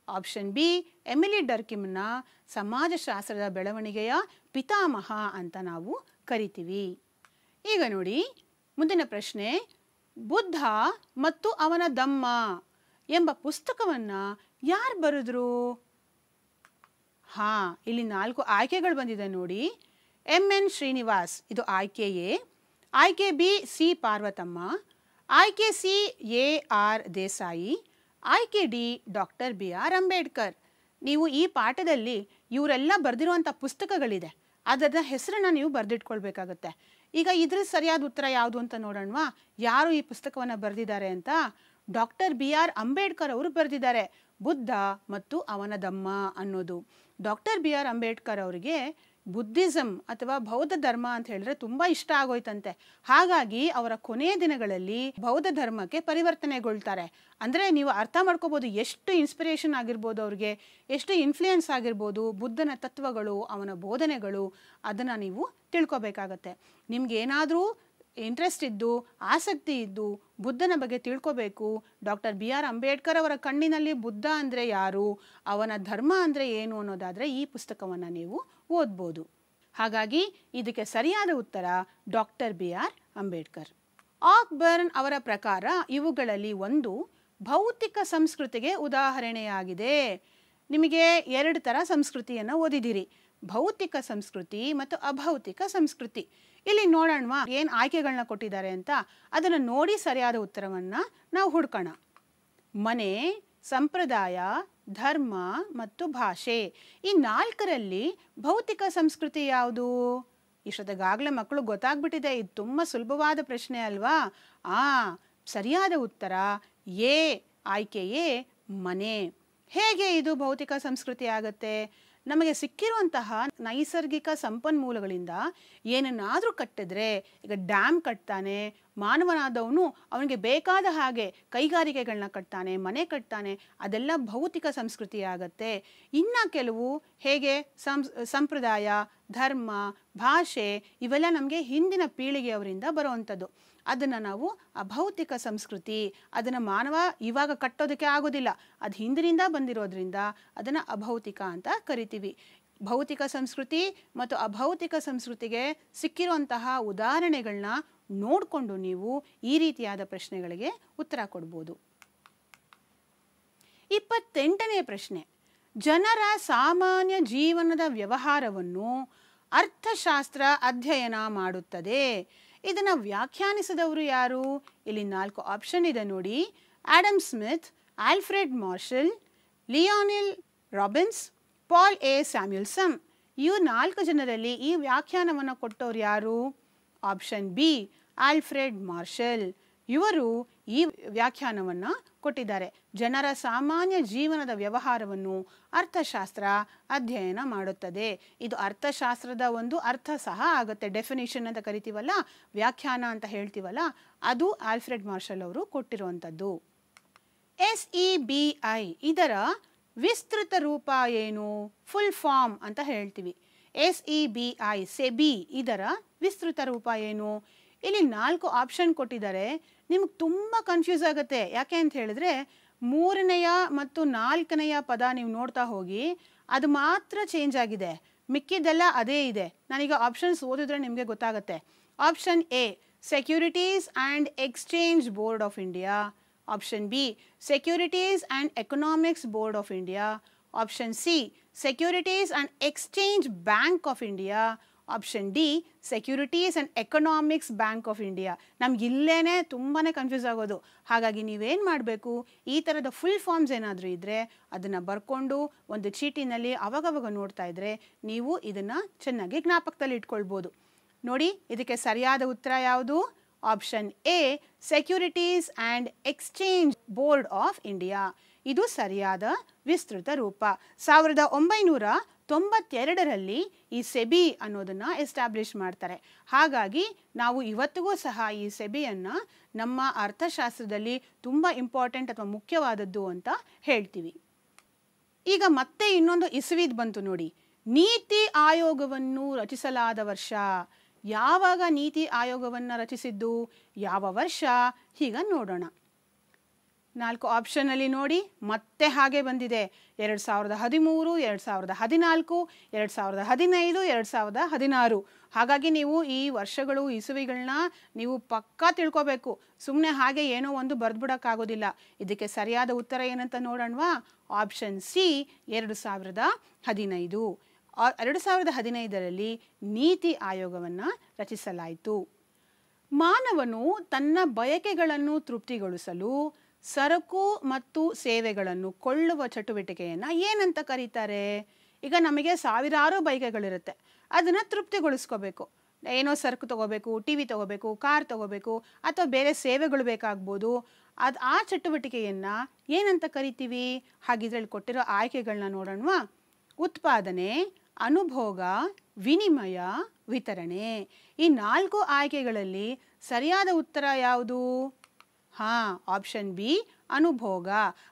Speaker 1: ಆಪ್ಷನ್ ಬಿ ಎಮಿಲಿ ಡರ್ಕಿಮ್ನ ಸಮಾಜಶಾಸ್ತ್ರದ ಬೆಳವಣಿಗೆಯ ಪಿತಾಮಹ ಅಂತ ನಾವು ಕರಿತೀವಿ. ಈಗ ನೋಡಿ, ಮುಂದಿನ ಪ್ರಶ್ನೆ, ಬುದ್ಧ ಮತ್ತು ಅವನ ದಮ್ಮ ಎಂಬ ಪುಸ್ತಕವನ್ನು ಯಾರು ಬರೆದ್ರು? ಹಾ, ಇಲ್ಲಿ ನಾಲ್ಕು ಆಯ್ಕೆಗಳು ಬಂದಿದೆ ನೋಡಿ. ಎಂ ಎನ್ ಶ್ರೀನಿವಾಸ್, ಇದು ಆಯ್ಕೆ ಎ ಆಯ್ಕೆ ಬಿ, ಸಿ ಪಾರ್ವತಮ್ಮ. ಆಯ್ಕೆ ಸಿ, ಎ ಆರ್ ದೇಸಾಯಿ. ಆಯ್ಕೆ D, doctor B R Ambedkar. ನೀವು ಈ ಪಾಠದಲ್ಲಿ ಇವರೆಲ್ಲ ಬರೆದಿರುವಂಥ ಪುಸ್ತಕಗಳಿದೆ, ಅದರ ಹೆಸರನ್ನ ನೀವು ಬರೆದಿಟ್ಕೊಳ್ಬೇಕಾಗತ್ತೆ. ಈಗ ಇದ್ರ ಸರಿಯಾದ ಉತ್ತರ ಯಾವುದು ಅಂತ ನೋಡೋಣವಾ? ಯಾರು ಈ ಪುಸ್ತಕವನ್ನು ಬರೆದಿದ್ದಾರೆ ಅಂತ? ಡಾಕ್ಟರ್ ಬಿ ಆರ್ ಅಂಬೇಡ್ಕರ್ ಅವರು ಬರೆದಿದ್ದಾರೆ, ಬುದ್ಧ ಮತ್ತು ಅವನ ದಮ್ಮ ಅನ್ನೋದು. ಡಾಕ್ಟರ್ ಬಿ ಆರ್ ಅಂಬೇಡ್ಕರ್ ಅವರಿಗೆ ಬುದ್ಧಿಸಮ್ ಅಥವಾ ಬೌದ್ಧ ಧರ್ಮ ಅಂತ ಹೇಳಿದ್ರೆ ತುಂಬಾ ಇಷ್ಟ ಆಗೋಯ್ತಂತೆ. ಹಾಗಾಗಿ ಅವರ ಕೊನೆಯ ದಿನಗಳಲ್ಲಿ ಬೌದ್ಧ ಧರ್ಮಕ್ಕೆ ಪರಿವರ್ತನೆಗೊಳ್ತಾರೆ. ಅಂದರೆ ನೀವು ಅರ್ಥ ಮಾಡ್ಕೋಬಹುದು ಎಷ್ಟು ಇನ್ಸ್ಪಿರೇಷನ್ ಆಗಿರ್ಬೋದು ಅವ್ರಿಗೆ, ಎಷ್ಟು ಇನ್ಫ್ಲೂಯೆನ್ಸ್ ಆಗಿರ್ಬೋದು ಬುದ್ಧನ ತತ್ವಗಳು, ಅವನ ಬೋಧನೆಗಳು, ಅದನ್ನು ನೀವು ತಿಳ್ಕೊಬೇಕಾಗತ್ತೆ. ನಿಮ್ಗೆ ಏನಾದರೂ ಇಂಟ್ರೆಸ್ಟ್ ಇದ್ದು, ಆಸಕ್ತಿ ಇದ್ದು ಬುದ್ಧನ ಬಗ್ಗೆ ತಿಳ್ಕೊಬೇಕು. ಡಾಕ್ಟರ್ ಬಿ ಆರ್ ಅಂಬೇಡ್ಕರ್ ಅವರ ಕಣ್ಣಿನಲ್ಲಿ ಬುದ್ಧ ಅಂದರೆ ಯಾರು, ಅವನ ಧರ್ಮ ಅಂದರೆ ಏನು ಅನ್ನೋದಾದರೆ ಈ ಪುಸ್ತಕವನ್ನು ನೀವು ಓದ್ಬೋದು. ಹಾಗಾಗಿ ಇದಕ್ಕೆ ಸರಿಯಾದ ಉತ್ತರ doctor B R Ambedkar. Ogburn ಅವರ ಪ್ರಕಾರ ಇವುಗಳಲ್ಲಿ ಒಂದು ಭೌತಿಕ ಸಂಸ್ಕೃತಿಗೆ ಉದಾಹರಣೆಯಾಗಿದೆ. ನಿಮಗೆ ಎರಡು ಥರ ಸಂಸ್ಕೃತಿಯನ್ನು ಓದಿದ್ದೀರಿ ಭೌತಿಕ ಸಂಸ್ಕೃತಿ ಮತ್ತು ಅಭೌತಿಕ ಸಂಸ್ಕೃತಿ. ಇಲ್ಲಿ ನೋಡೋಣವಾ ಏನು ಆಯ್ಕೆಗಳನ್ನ ಕೊಟ್ಟಿದ್ದಾರೆ ಅಂತ. ಅದನ್ನು ನೋಡಿ ಸರಿಯಾದ ಉತ್ತರವನ್ನು ನಾವು ಹುಡ್ಕೋಣ. ಮನೆ, ಸಂಪ್ರದಾಯ ಧರ್ಮ ಮತ್ತು ಭಾಷೆ. ಈ ನಾಲ್ಕರಲ್ಲಿ ಭೌತಿಕ ಸಂಸ್ಕೃತಿ ಯಾವುದು? ಇಷ್ಟೊತ್ತಿಗಾಗಲೇ ಮಕ್ಕಳು ಗೊತ್ತಾಗ್ಬಿಟ್ಟಿದೆ, ಇದು ತುಂಬ ಸುಲಭವಾದ ಪ್ರಶ್ನೆ ಅಲ್ವಾ? ಆ, ಸರಿಯಾದ ಉತ್ತರ, ಎ, ಆಯ್ಕೆಯೇ ಮನೆ. ಹೇಗೆ ಇದು ಭೌತಿಕ ಸಂಸ್ಕೃತಿ ಆಗತ್ತೆ? ನಮಗೆ ಸಿಕ್ಕಿರುವಂತಹ ನೈಸರ್ಗಿಕ ಸಂಪನ್ಮೂಲಗಳಿಂದ ಏನನ್ನಾದರೂ ಕಟ್ಟಿದ್ರೆ, ಈಗ ಡ್ಯಾಮ್ ಕಟ್ತಾನೆ ಮಾನವನಾದವನು ಅವನಿಗೆ ಬೇಕಾದ ಹಾಗೆ ಕೈಗಾರಿಕೆಗಳನ್ನ ಕಟ್ತಾನೆ, ಮನೆ ಕಟ್ತಾನೆ, ಅದೆಲ್ಲ ಭೌತಿಕ ಸಂಸ್ಕೃತಿ ಆಗತ್ತೆ ಇನ್ನು ಕೆಲವು ಹೇಗೆ ಸಂಪ್ರದಾಯ, ಧರ್ಮ, ಭಾಷೆ ಇವೆಲ್ಲ ನಮಗೆ ಹಿಂದಿನ ಪೀಳಿಗೆಯವರಿಂದ ಬರುವಂಥದ್ದು. ಅದನ್ನು ನಾವು ಅಭೌತಿಕ ಸಂಸ್ಕೃತಿ, ಅದನ್ನು ಮಾನವ ಇವಾಗ ಕಟ್ಟೋದಕ್ಕೆ ಆಗೋದಿಲ್ಲ. ಅದು ಹಿಂದಿನಿಂದ ಬಂದಿರೋದ್ರಿಂದ ಅದನ್ನು ಅಭೌತಿಕ ಅಂತ ಕರಿತೀವಿ. ಭೌತಿಕ ಸಂಸ್ಕೃತಿ ಮತ್ತು ಅಭೌತಿಕ ಸಂಸ್ಕೃತಿಗೆ ಸಿಕ್ಕಿರುವಂತಹ ಉದಾಹರಣೆಗಳನ್ನ ನೋಡಿಕೊಂಡು ನೀವು ಈ ರೀತಿಯಾದ ಪ್ರಶ್ನೆಗಳಿಗೆ ಉತ್ತರ ಕೊಡ್ಬೋದು. ಇಪ್ಪತ್ತೆಂಟನೇ ಪ್ರಶ್ನೆ. ಜನರ ಸಾಮಾನ್ಯ ಜೀವನದ ವ್ಯವಹಾರವನ್ನು ಅರ್ಥಶಾಸ್ತ್ರ ಅಧ್ಯಯನ ಮಾಡುತ್ತದೆ. ಇದನ್ನು ವ್ಯಾಖ್ಯಾನಿಸಿದವರು ಯಾರು? ಇಲ್ಲಿ ನಾಲ್ಕು ಆಪ್ಷನ್ ಇದೆ ನೋಡಿ. Adam Smith, Alfred Marshall, Lionel Robbins, Paul A Samuelson. ಇವು ನಾಲ್ಕು ಜನರಲ್ಲಿ ಈ ವ್ಯಾಖ್ಯಾನವನ್ನು ಕೊಟ್ಟವ್ರು ಯಾರು? ಆಪ್ಷನ್ ಬಿ ಆಲ್ಫ್ರೆಡ್ ಮಾರ್ಷಲ್ ಇವರು ಈ ವ್ಯಾಖ್ಯಾನವನ್ನು ಕೊಟ್ಟಿದ್ದಾರೆ. ಜನರ ಸಾಮಾನ್ಯ ಜೀವನದ ವ್ಯವಹಾರವನ್ನು ಅರ್ಥಶಾಸ್ತ್ರ ಅಧ್ಯಯನ ಮಾಡುತ್ತದೆ. ಇದು ಅರ್ಥಶಾಸ್ತ್ರದ ಒಂದು ಅರ್ಥ ಸಹ ಆಗುತ್ತೆ. ಡೆಫಿನೇಷನ್ ಅಂತ ಕರಿತೀವಲ್ಲ, ವ್ಯಾಖ್ಯಾನ ಅಂತ ಹೇಳ್ತೀವಲ್ಲ, ಅದು ಆಲ್ಫ್ರೆಡ್ ಮಾರ್ಷಲ್ ಅವರು ಕೊಟ್ಟಿರುವಂಥದ್ದು. ಎಸ್ ಇ ಬಿ ಐ ಇದರ ವಿಸ್ತೃತ ರೂಪ ಏನು? ಫುಲ್ ಫಾರ್ಮ್ ಅಂತ ಹೇಳ್ತೀವಿ. S E B I SEBI ಇದರ ವಿಸ್ತೃತ ರೂಪ ಏನು? ಇಲ್ಲಿ ನಾಲ್ಕು ಆಪ್ಷನ್ ಕೊಟ್ಟಿದ್ದಾರೆ. ನಿಮ್ಗೆ ತುಂಬ ಕನ್ಫ್ಯೂಸ್ ಆಗುತ್ತೆ. ಯಾಕೆ ಅಂತ ಹೇಳಿದ್ರೆ, ಮೂರನೆಯ ಮತ್ತು ನಾಲ್ಕನೆಯ ಪದ ನೀವು ನೋಡ್ತಾ ಹೋಗಿ, ಅದು ಮಾತ್ರ ಚೇಂಜ್ ಆಗಿದೆ. ಮಿಕ್ಕಿದ್ದೆಲ್ಲ ಅದೇ ಇದೆ. ನಾನೀಗ ಆಪ್ಷನ್ಸ್ ಓದಿದ್ರೆ ನಿಮಗೆ ಗೊತ್ತಾಗುತ್ತೆ. Option A securities and exchange board of India option B securities and economics board of India option C securities and exchange bank of India option D securities and economics bank of India ನಮ್ಗೆ ಇಲ್ಲೇ ತುಂಬಾ confuse ಆಗೋದು. ಹಾಗಾಗಿ ನೀವೇನು ಮಾಡಬೇಕು? ಈ ಥರದ full forms ಏನಾದರೂ ಇದ್ದರೆ ಅದನ್ನು ಬರ್ಕೊಂಡು ಒಂದು ಚೀಟಿನಲ್ಲಿ ಅವಾಗವಾಗ ನೋಡ್ತಾ ಇದ್ದರೆ ನೀವು ಇದನ್ನು ಚೆನ್ನಾಗಿ ಜ್ಞಾಪಕದಲ್ಲಿ ಇಟ್ಕೊಳ್ಬೋದು. ನೋಡಿ, ಇದಕ್ಕೆ ಸರಿಯಾದ ಉತ್ತರ ಯಾವುದು? Option A securities and exchange board of India ಇದು ಸರಿಯಾದ ವಿಸ್ತೃತ ರೂಪ. ಸಾವಿರದ ಒಂಬೈನೂರ ತೊಂಬತ್ತೆರಡರಲ್ಲಿ ಈ ಸೆಬಿ ಅನ್ನೋದನ್ನು ಎಸ್ಟಾಬ್ಲಿಷ್ ಮಾಡ್ತಾರೆ. ಹಾಗಾಗಿ ನಾವು ಇವತ್ತಿಗೂ ಸಹ ಈ ಸೆಬಿಯನ್ನು ನಮ್ಮ ಅರ್ಥಶಾಸ್ತ್ರದಲ್ಲಿ ತುಂಬ ಇಂಪಾರ್ಟೆಂಟ್ ಅಥವಾ ಮುಖ್ಯವಾದದ್ದು ಅಂತ ಹೇಳ್ತೀವಿ. ಈಗ ಮತ್ತೆ ಇನ್ನೊಂದು ಇಸವಿದ್ ಬಂತು ನೋಡಿ. ನೀತಿ ಆಯೋಗವನ್ನು ರಚಿಸಲಾದ ವರ್ಷ. ಯಾವಾಗ ನೀತಿ ಆಯೋಗವನ್ನು ರಚಿಸಿದ್ದು? ಯಾವ ವರ್ಷ? ಹೀಗ ನೋಡೋಣ. ನಾಲ್ಕು ಆಪ್ಷನಲ್ಲಿ ನೋಡಿ ಮತ್ತೆ ಹಾಗೆ ಬಂದಿದೆ. ಎರಡು ಸಾವಿರದ ಹದಿಮೂರು, ಎರಡು ಸಾವಿರದ ಹದಿನಾಲ್ಕು, ಎರಡು ಸಾವಿರದ ಹದಿನೈದು, ಎರಡು ಸಾವಿರದ ಹದಿನಾರು. ಹಾಗಾಗಿ ನೀವು ಈ ವರ್ಷಗಳು ಇಸುವಿಗಳನ್ನ ನೀವು ಪಕ್ಕಾ ತಿಳ್ಕೊಬೇಕು. ಸುಮ್ಮನೆ ಹಾಗೆ ಏನೋ ಒಂದು ಬರೆದ್ಬಿಡೋಕ್ಕಾಗೋದಿಲ್ಲ. ಇದಕ್ಕೆ ಸರಿಯಾದ ಉತ್ತರ ಏನಂತ ನೋಡೋಣವಾ? ಆಪ್ಷನ್ ಸಿ ಎರಡು ಸಾವಿರದ ಹದಿನೈದು. ಎರಡು ಸಾವಿರದ ಹದಿನೈದರಲ್ಲಿ ನೀತಿ ಆಯೋಗವನ್ನು ರಚಿಸಲಾಯಿತು. ಮಾನವನು ತನ್ನ ಬಯಕೆಗಳನ್ನು ತೃಪ್ತಿಗೊಳಿಸಲು ಸರಕು ಮತ್ತು ಸೇವೆಗಳನ್ನು ಕೊಳ್ಳುವ ಚಟುವಟಿಕೆಯನ್ನು ಏನಂತ ಕರೀತಾರೆ? ಈಗ ನಮಗೆ ಸಾವಿರಾರು ಬೈಕ್ಗಳಿರುತ್ತೆ. ಅದನ್ನು ತೃಪ್ತಿಗೊಳಿಸ್ಕೋಬೇಕು. ಏನೋ ಸರಕು ತಗೋಬೇಕು, ಟಿ ವಿ ತಗೋಬೇಕು, ಕಾರ್ ತಗೋಬೇಕು, ಅಥವಾ ಬೇರೆ ಸೇವೆಗಳು ಬೇಕಾಗ್ಬೋದು. ಅದು ಆ ಚಟುವಟಿಕೆಯನ್ನು ಏನಂತ ಕರಿತೀವಿ? ಹಾಗಿದ್ರಲ್ಲಿ ಕೊಟ್ಟಿರೋ ಆಯ್ಕೆಗಳನ್ನ ನೋಡೋಣವಾ. ಉತ್ಪಾದನೆ, ಅನುಭೋಗ, ವಿನಿಮಯ, ವಿತರಣೆ. ಈ ನಾಲ್ಕು ಆಯ್ಕೆಗಳಲ್ಲಿ ಸರಿಯಾದ ಉತ್ತರ ಯಾವುದು? ಹಾಂ ಆಪ್ಷನ್ ಬಿ ಅನುಭೋಗ.